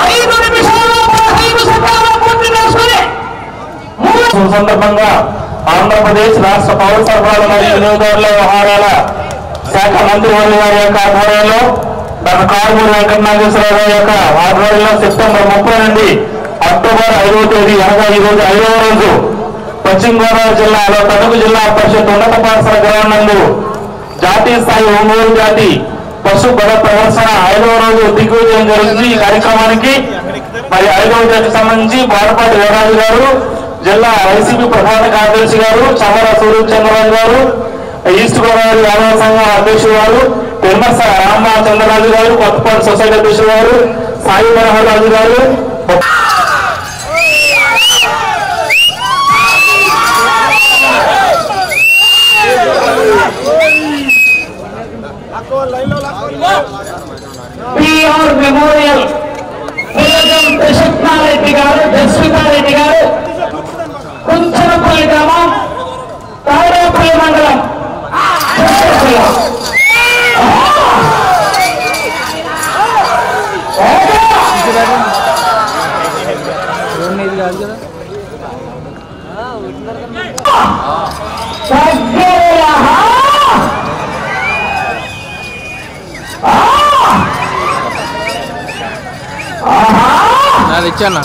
S2: ఐదు నిమిషాలు పదహైదు సెకండ్లు పూర్తి చేసుకుని
S11: ఈ సందర్భంగా ఆంధ్రప్రదేశ్ రాష్ట్ర పౌర సరఫరాల మరియు వినియోగదారుల వ్యవహారాల శాఖ మంత్రి వర్యుల గారి యొక్క ఆధ్వర్యంలో డాక్టర్ కారుమూరి వెంకట నాగేశ్వరరావు యొక్క ఆధ్వర్యంలో సెప్టెంబర్ ముప్పై నుండి అక్టోబర్ ఐదవ తేదీ అనగా ఈ రోజు ఐదవ రోజు పశ్చిమ గోదావరి జిల్లాలో తణుకు జిల్లా పరిషత్ ఉన్నత పాఠశాల గ్రౌండ్ జాతీయ స్థాయి ఒంగోలు జాతి పశు బల ప్రదర్శన ఐదవ రోజు దిగ్విజయం జరుగుతుంది ఈ కార్యక్రమానికి మరి ఐదవ తేదీకి సంబంధించి బాలపాటి వేరాజు గారు జిల్లా వైసీపీ ప్రధాన కార్యదర్శి గారు చమర సూర్యచంద్రరాజు గారు ఈస్ట్ గోదావరి యాదవ సంఘం అధ్యక్షుడు గారు పెర్మస రామచంద్రరాజు గారు కొత్తపాటి సొసైటీ అధ్యక్షులు గారు సాయి మనోహర్ రాజు గారు
S2: పిఆర్ మెమోరియల్ పులగం కృష్ణారెడ్డి గారు జస్వితారెడ్డి గారు కుంచనపల్లి గ్రామం తాడేపల్లి మండలం చిత్తూరు జిల్లా.
S1: ఇది కాదు కదా
S2: దగ్గరగా.
S1: నాది ఇచ్చానా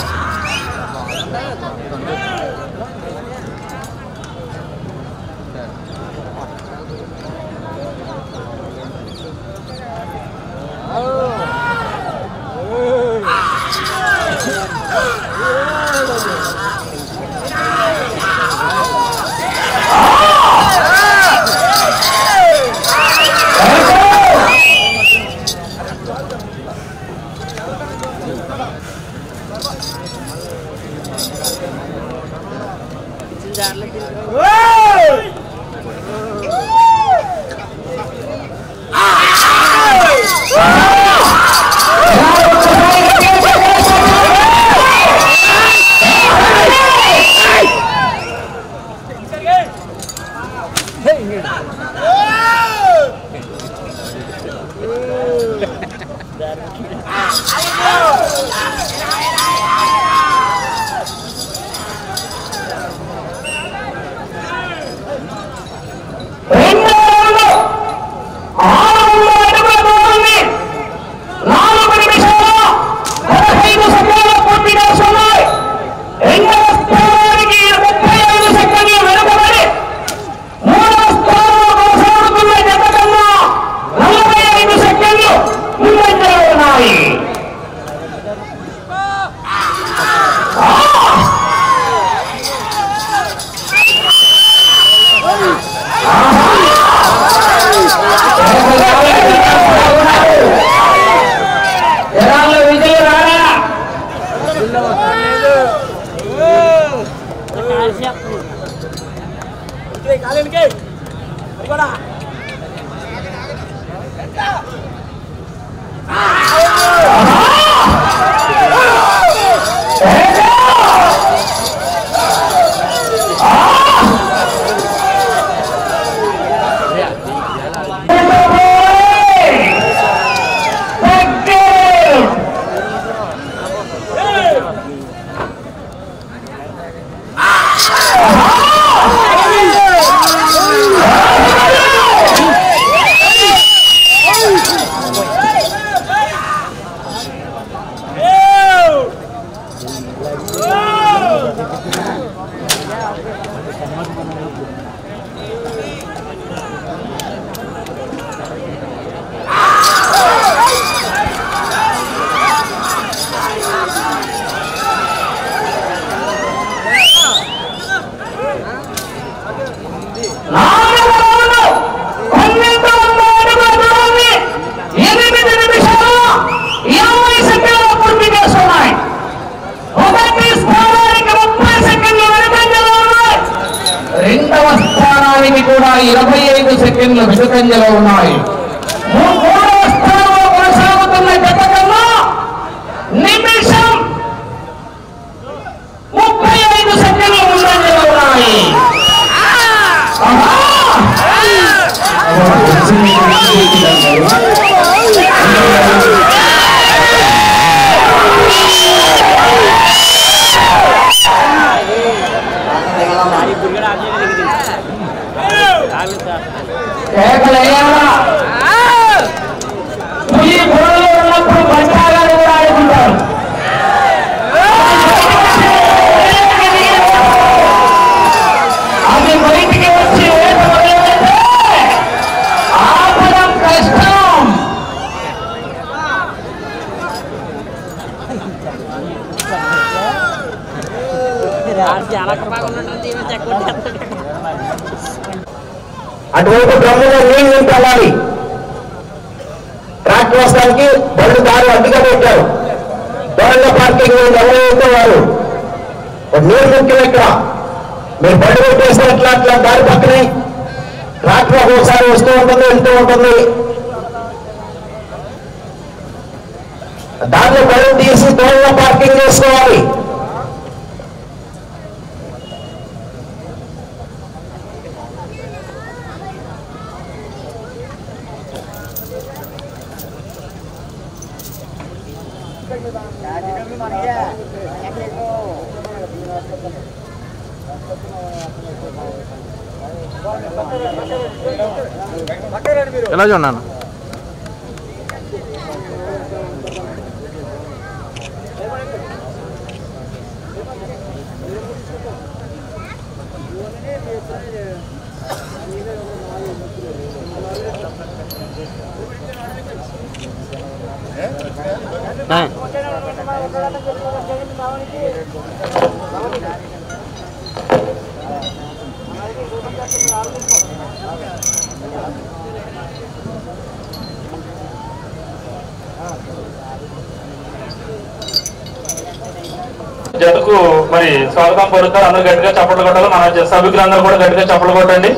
S11: సభ్యులందరూ కూడా గట్టిగా చెప్పలు కొట్టండి.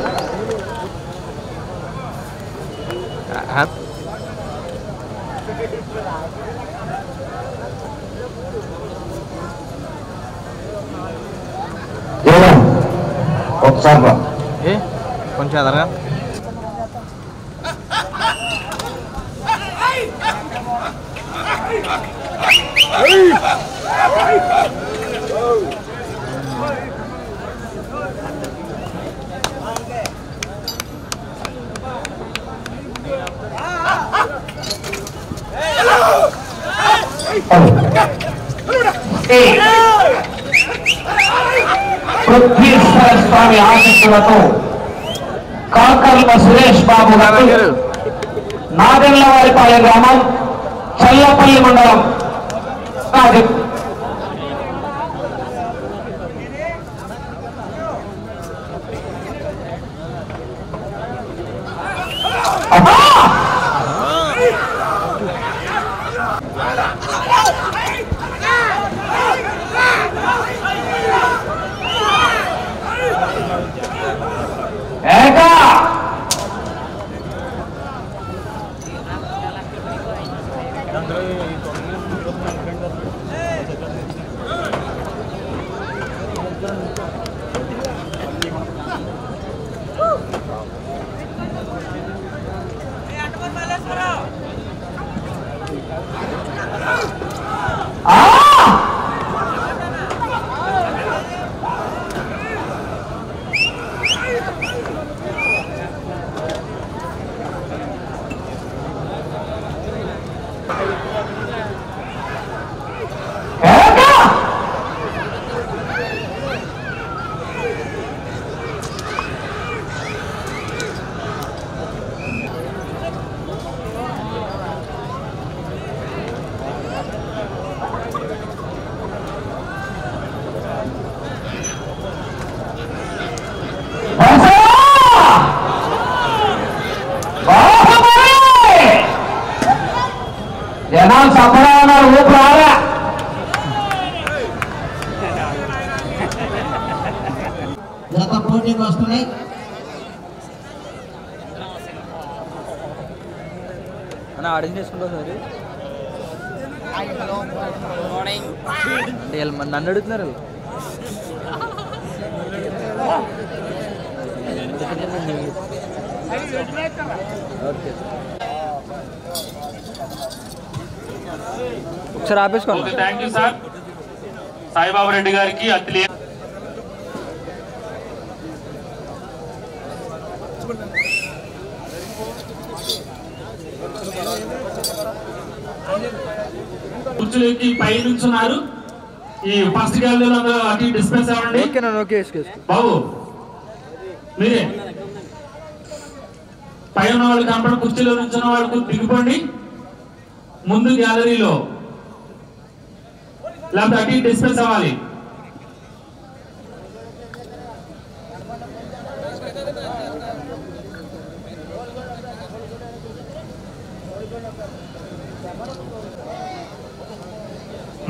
S4: ఒకసారి
S1: కొంచెం ఎదరగా. Hey!
S2: పృథ్వీశ్వర స్వామి ఆశిస్సులతో కాకర్ల సురేష్ బాబు గారు నాగెళ్ళవారిపాలెం గ్రామం చల్లపల్లి మండలం.
S11: Thank you sir Saibaba Reddy గారికి అతిలే కుర్చీలోకి పై నుంచున్నారు. ఈ ఫస్ట్ గ్యాలరీలో అందరూ అటు డిస్పెన్స్ అవ్వండి. బాబు మీరే. పై ఉన్న వాళ్ళు కనపడ కుర్చీలో నుంచున్న వాళ్ళకు దిగిపోండి ముందు గ్యాలరీలో లేకపోతే అటు డిస్పెన్స్ అవ్వాలి.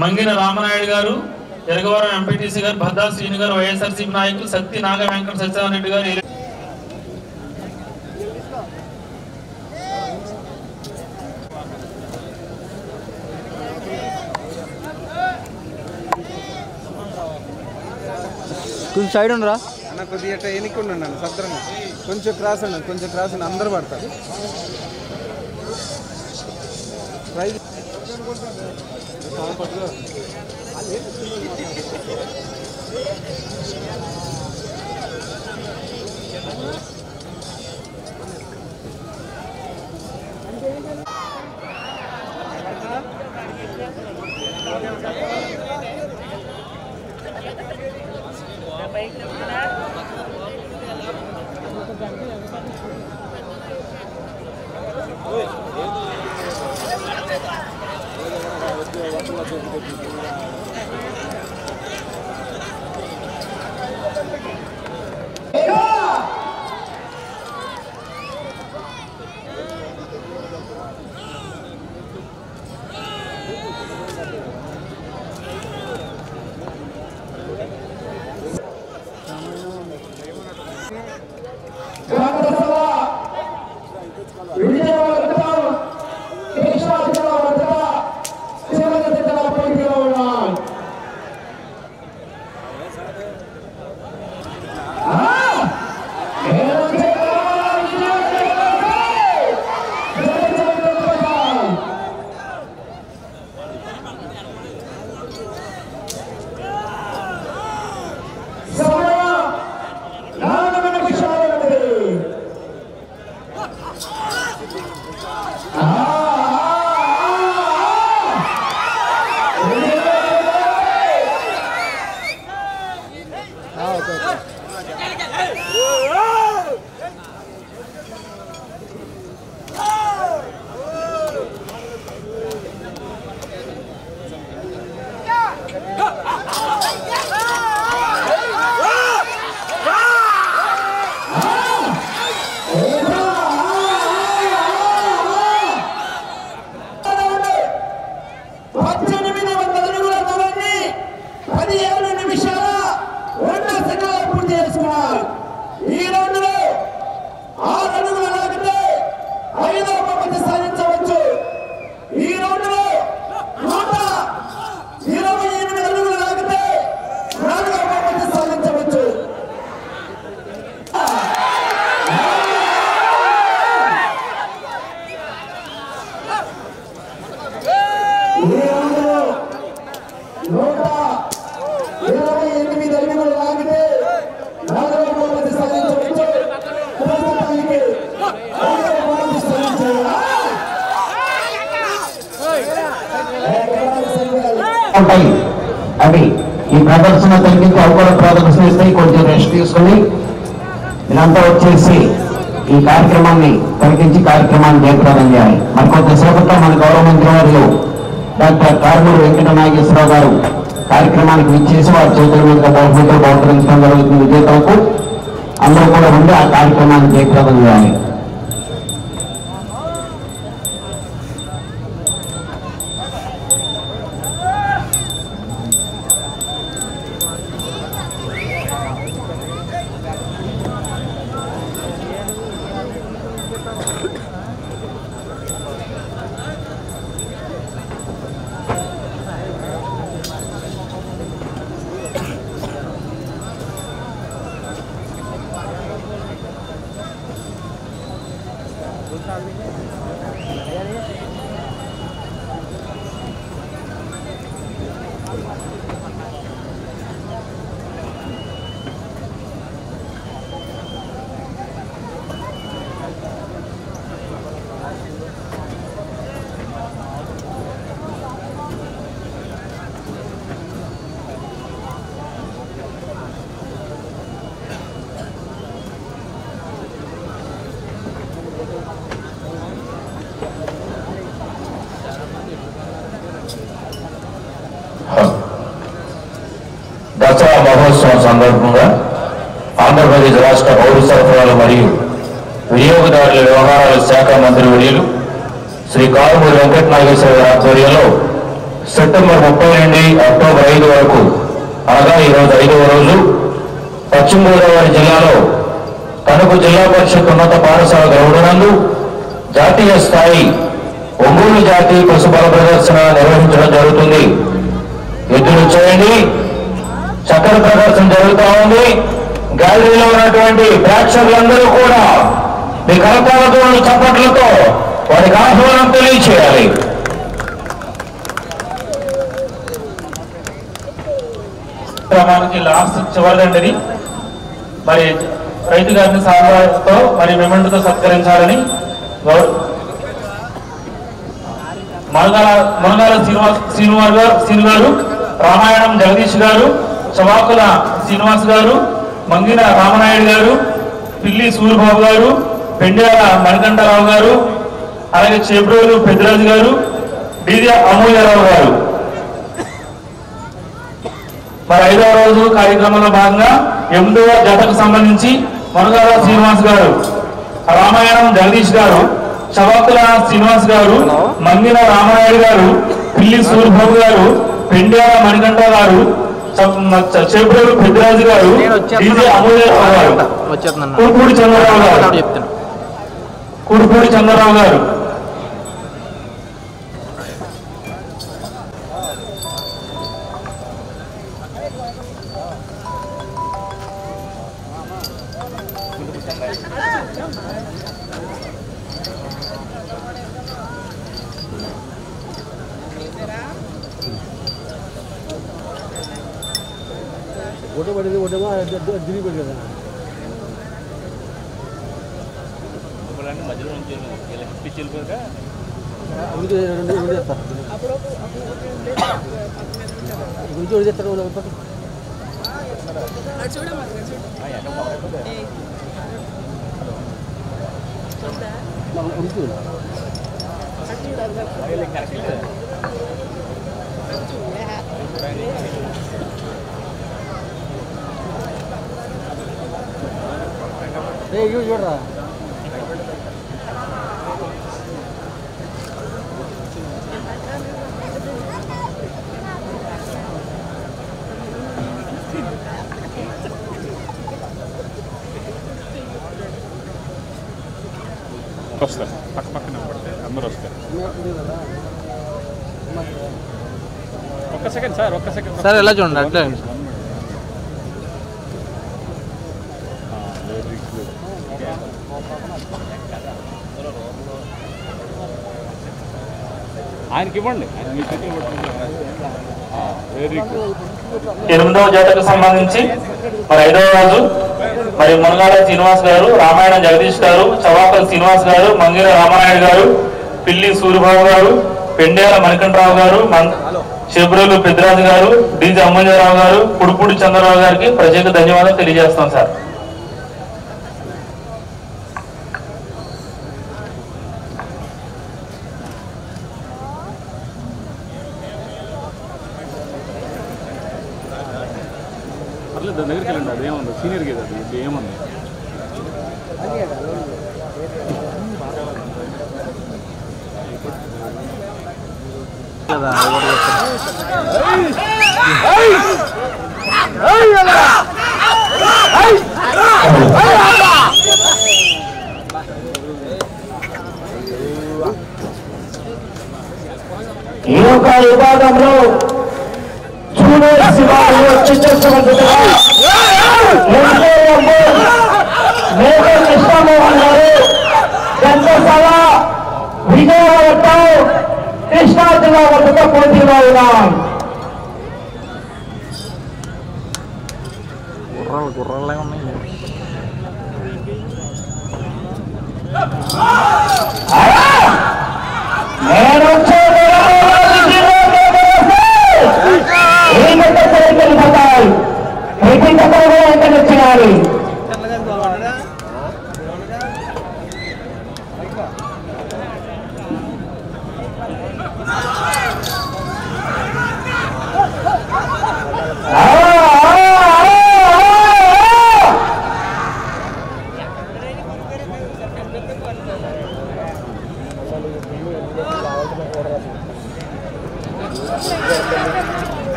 S11: మంగిన రామనాయుడు గారు ఎరగవరం ఎంపీటీసీ గారు భద్రా శ్రీను గారు వైఎస్ఆర్సీపీ నాయకులు శక్తి నాగ వెంకట సత్యనారాయణ రెడ్డి గారు
S1: కొంచెం సైడ్ ఉండరా?
S12: అన్న కొద్దిగా ఇట్లా ఎన్నికి ఉండండి సత్రంగా. కొంచెం క్రాస్ ఉండండి కొంచెం క్రాస్ ఉండి అందరు పడతారు. ట్రై
S7: పద్దెనిమిది
S4: కార్యక్రమాన్ని జయప్రదం చేయాలి. మరి కొంతసేపట్లో మన గౌరవ మంత్రి వారు డాక్టర్ కారుమూరి వెంకట నాగేశ్వరరావు గారు కార్యక్రమానికి విచ్చేసి వారి చేతుల మీద బహుమతులు బహుకరించడం జరుగుతుంది. విజేతలకు అందరూ కూడా ఉండి ఆ కార్యక్రమాన్ని జయప్రదం చేయాలి
S13: దసరా మహోత్సవం సందర్భంగా ఆంధ్రప్రదేశ్ రాష్ట్ర పౌర సరఫరాలు మరియు వినియోగదారుల వ్యవహారాల శాఖ మంత్రి వర్యులు శ్రీ కారుమూరి వెంకట నాగేశ్వర గారి ఆధ్వర్యంలో సెప్టెంబర్ ముప్పై నుండి అక్టోబర్ ఐదు వరకు అనగా ఈరోజు ఐదవ రోజు పశ్చిమ గోదావరి జిల్లాలో తణుకు జిల్లా పరిషత్ ఉన్నత పాఠశాల గ్రౌండ్ జాతీయ స్థాయి ఒంగోలు జాతి పశుబల ప్రదర్శన నిర్వహించడం జరుగుతుంది. ఎద్దులు చేయండి చక్కెర ప్రదర్శన జరుగుతా ఉంది. గ్యాలరీలో ఉన్నటువంటి ప్రేక్షకులందరూ కూడా మీ కలపాలతో చప్పట్లతో వారికి ఆహ్వానం తెలియచేయాలి.
S11: క్రమానికి లాస్ట్ చివరిదండి మరి రైతు గారిని సహాయంతో మరి మెమెంటుతో సత్కరించాలని గౌరవ మునగాల శ్రీనివాస్ శ్రీనివాస్ గారు శ్రీను గారు రామాయణం జగదీష్ గారు చవాకుల శ్రీనివాస్ గారు మంగిన రామనాయుడు గారు పిల్లి సూర్యబాబు గారు పెండ్యాల మణికంఠరావు గారు అలాగే చేబ్రోలు పెద్దరాజు గారు డీజే అమూల్యరావు గారు. మరి ఐదవ రోజు కార్యక్రమంలో భాగంగా ఎనిమిదవ జతకు సంబంధించి మునగాల శ్రీనివాస్ గారు రామాయణం జగదీష్ గారు చవక్కుల శ్రీనివాస్ గారు మంగిన రామనాయుడు గారు పిల్లి సూర్యబాబు గారు పెండ్యాల మణికంఠ గారు చేపూరు పెద్దరాజు గారు డీజే గారు కుడుపూడి చంద్రరావు గారు కుడుపూడి చంద్రరావు గారు
S14: సెకండ్ సార్ ఒక్క సెకండ్
S5: సార్ ఎలా చూడండి? అట్లే
S14: ఆయనకి ఇవ్వండి
S11: ఎనిమిదవ జతకు సంబంధించి మరి ఐదవ రోజు మరి మునగాల శ్రీనివాస్ గారు రామాయణం జగదీష్ గారు చవాకల శ్రీనివాస్ గారు మంగిర రామనాయుడు గారు పిల్లి సూర్యబాబు గారు పెండ్యాల మణికంఠరావు గారు చేబ్రోలు పెద్దరాజు గారు డీజీ అమ్మంజరావు గారు పుడుపూడి చంద్రరావు గారికి ప్రత్యేక ధన్యవాదాలు తెలియజేస్తాం సార్.
S5: Ah!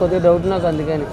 S5: కొద్దిగా డౌట్ నాకు అందుకని.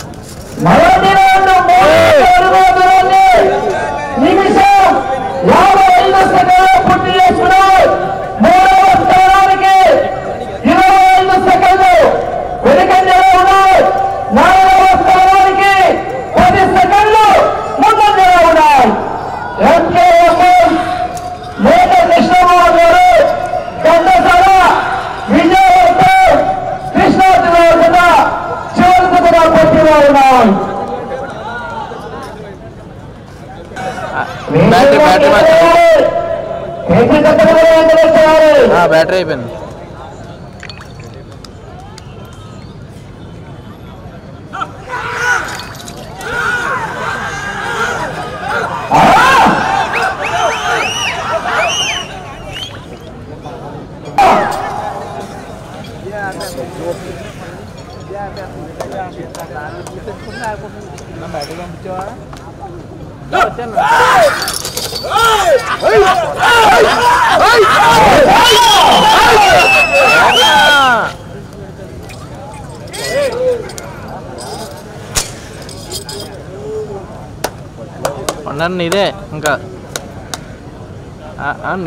S7: Battery pin.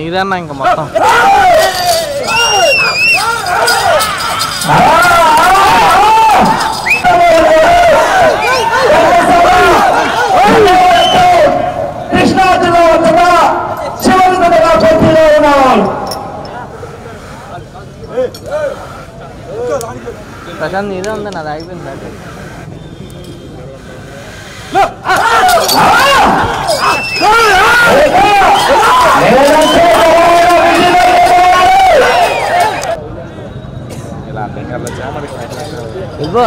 S7: ఇదన్నా ఇంక మొత్తం
S15: కృష్ణా జిల్లా వద్ద చివరి దినగా పోటీలో ఉన్నారు
S7: ప్రశాంత్ ఇదే ఉంది నాది అయిపోయింది battery Look! Ah! Ah! Ah! Ah! Ah! Ah! ఇవ్వ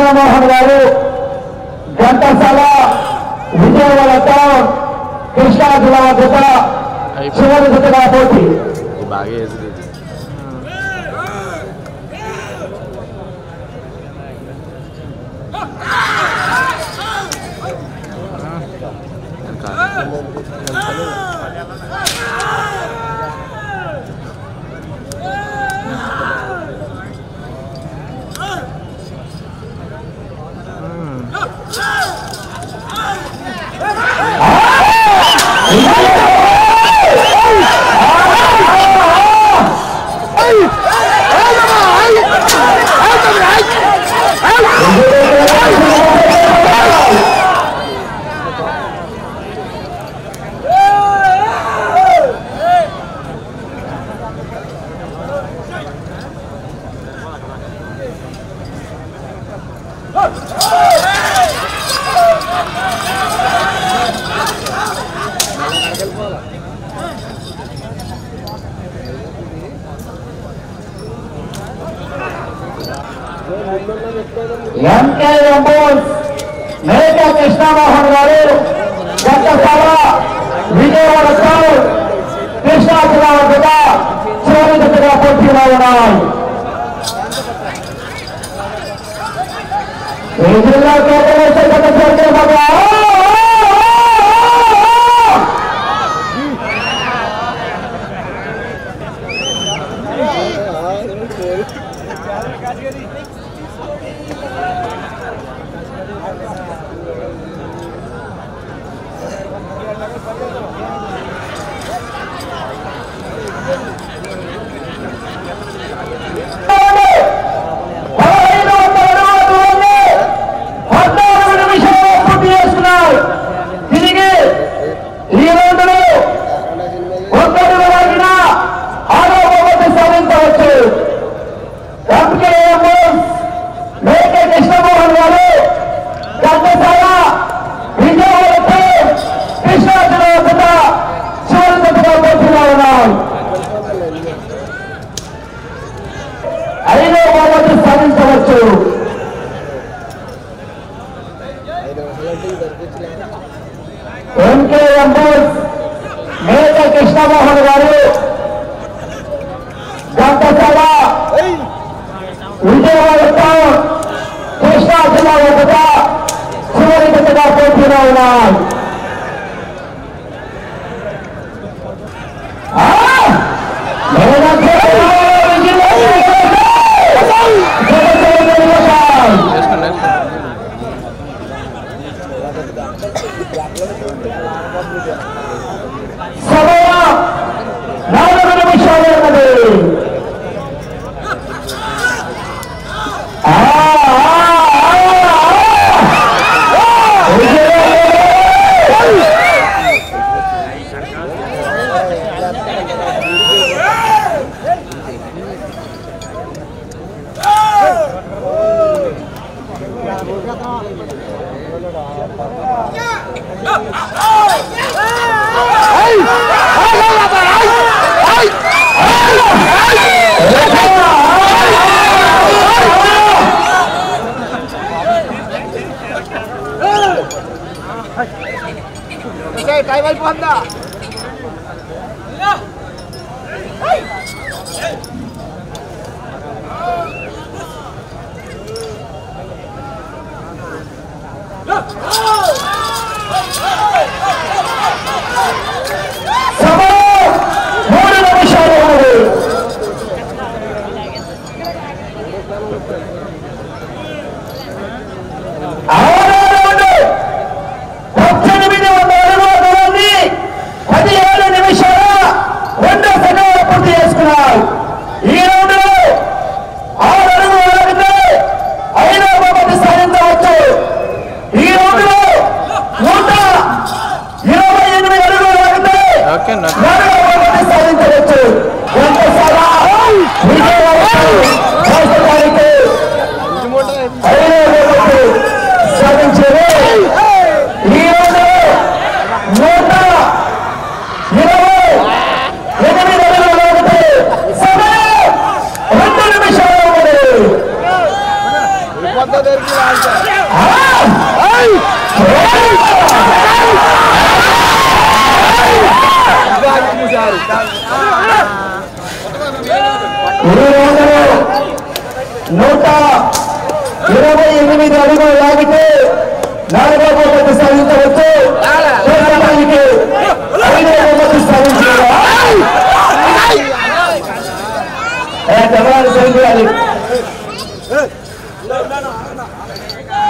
S7: कृष्णा मोहन वालों Oh!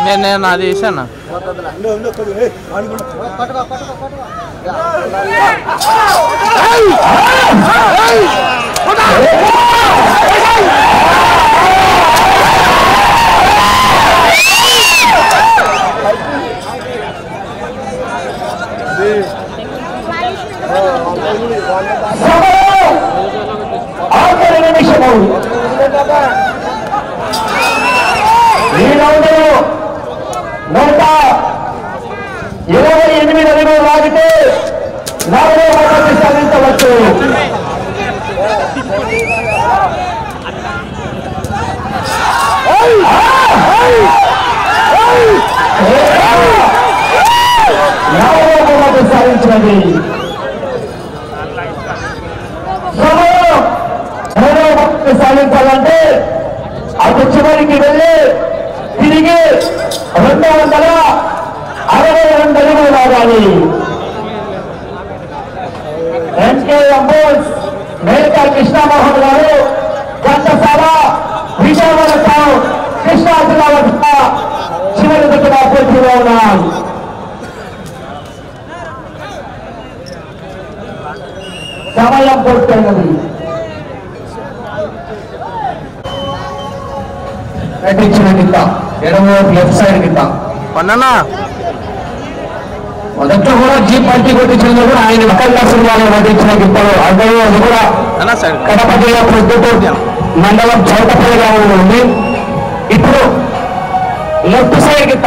S5: నేను నేను అది వేసాను Oh,
S7: ఆఖరి నిమిషము. ఈ ఈరోజు నూట ఇరవై ఎనిమిది అడుగులు లాగితే నలభై ఒకటి సాధించవచ్చు నలభై ఒకటి సాధించండి ప్రజల్లోకి సాధించాలంటే అటు చివరికి వెళ్ళి తిరిగి రెండు వందల అరవై రెండు అడుగులు రావాలి ఎన్కేఎం బోస్ మేకా కృష్ణమోహన్ గారు ఘంటసాల విజయవాడ టౌన్ కృష్ణా జిల్లా వద్ద చివరి దగ్గర అభ్యర్థిగా ఉన్నారు సమయం పూర్తయినది కింద లెఫ్ట్ సైడ్ కింద. మొదట్లో కూడా జీ పార్టీ కొట్టించిన కూడా ఆయన వికల్లా సినిమాలో నటించిన గిత్తలు అంటే అది కూడా కడప జిల్లా ప్రొద్దుటూరు మండలం చౌటపల్లి గ్రామంలో ఉంది. ఇప్పుడు లెఫ్ట్ సైడ్ గిత్త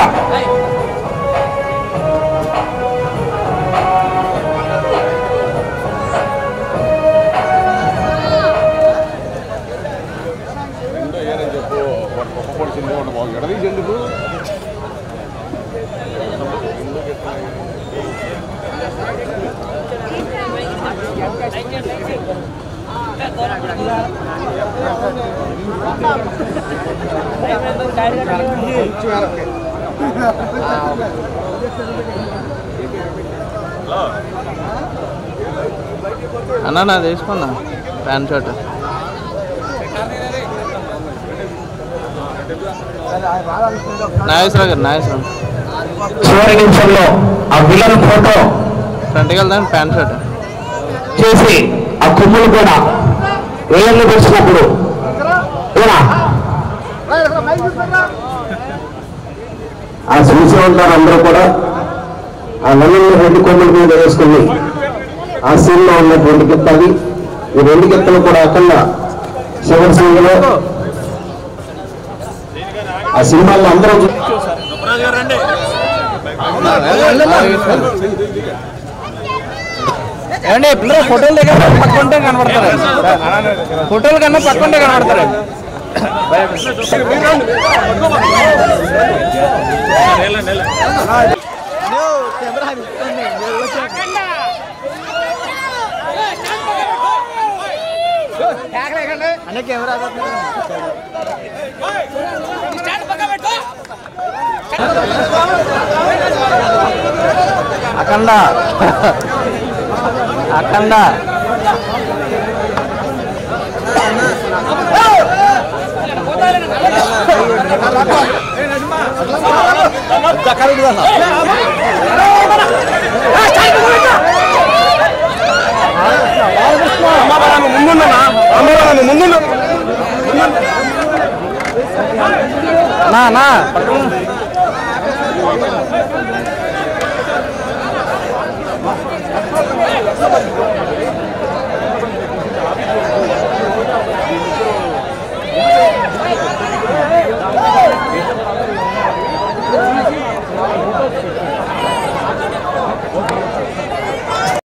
S5: అన్న నా తీసుకున్నా ప్యాంట్ షర్ట్. నాగేశ్వర గారు నాగేశ్వర.
S7: చివరి నిమిషంలో ఆ విలన్ ఫోటో
S5: ఫ్రంట్కి వెళ్దాం ప్యాంట్ షర్ట్.
S7: చేసి ఆ కొమ్ములు కూడా వేయలు వచ్చినప్పుడు ఏనా ఆ చూసే ఉంటారు అందరూ కూడా. ఆ నల్లని రెండు కొమ్ముల మీద వేసుకుని ఆ సీన్లో ఉన్నటువంటి గిత్త అది ఈ రెండు గిత్తలు కూడా అక్కడ శివర్ సింగ్లో ఆ సినిమాల్లో అందరూ
S16: ఏమండి పిల్లలు ఫోటోలు దగ్గర పట్టుకుంటే కనబడతారు ఫోటోలు కన్నా పట్టుకుంటే కనబడతారు అన్న కెమెరా అఖండ. అఖండ. నా నా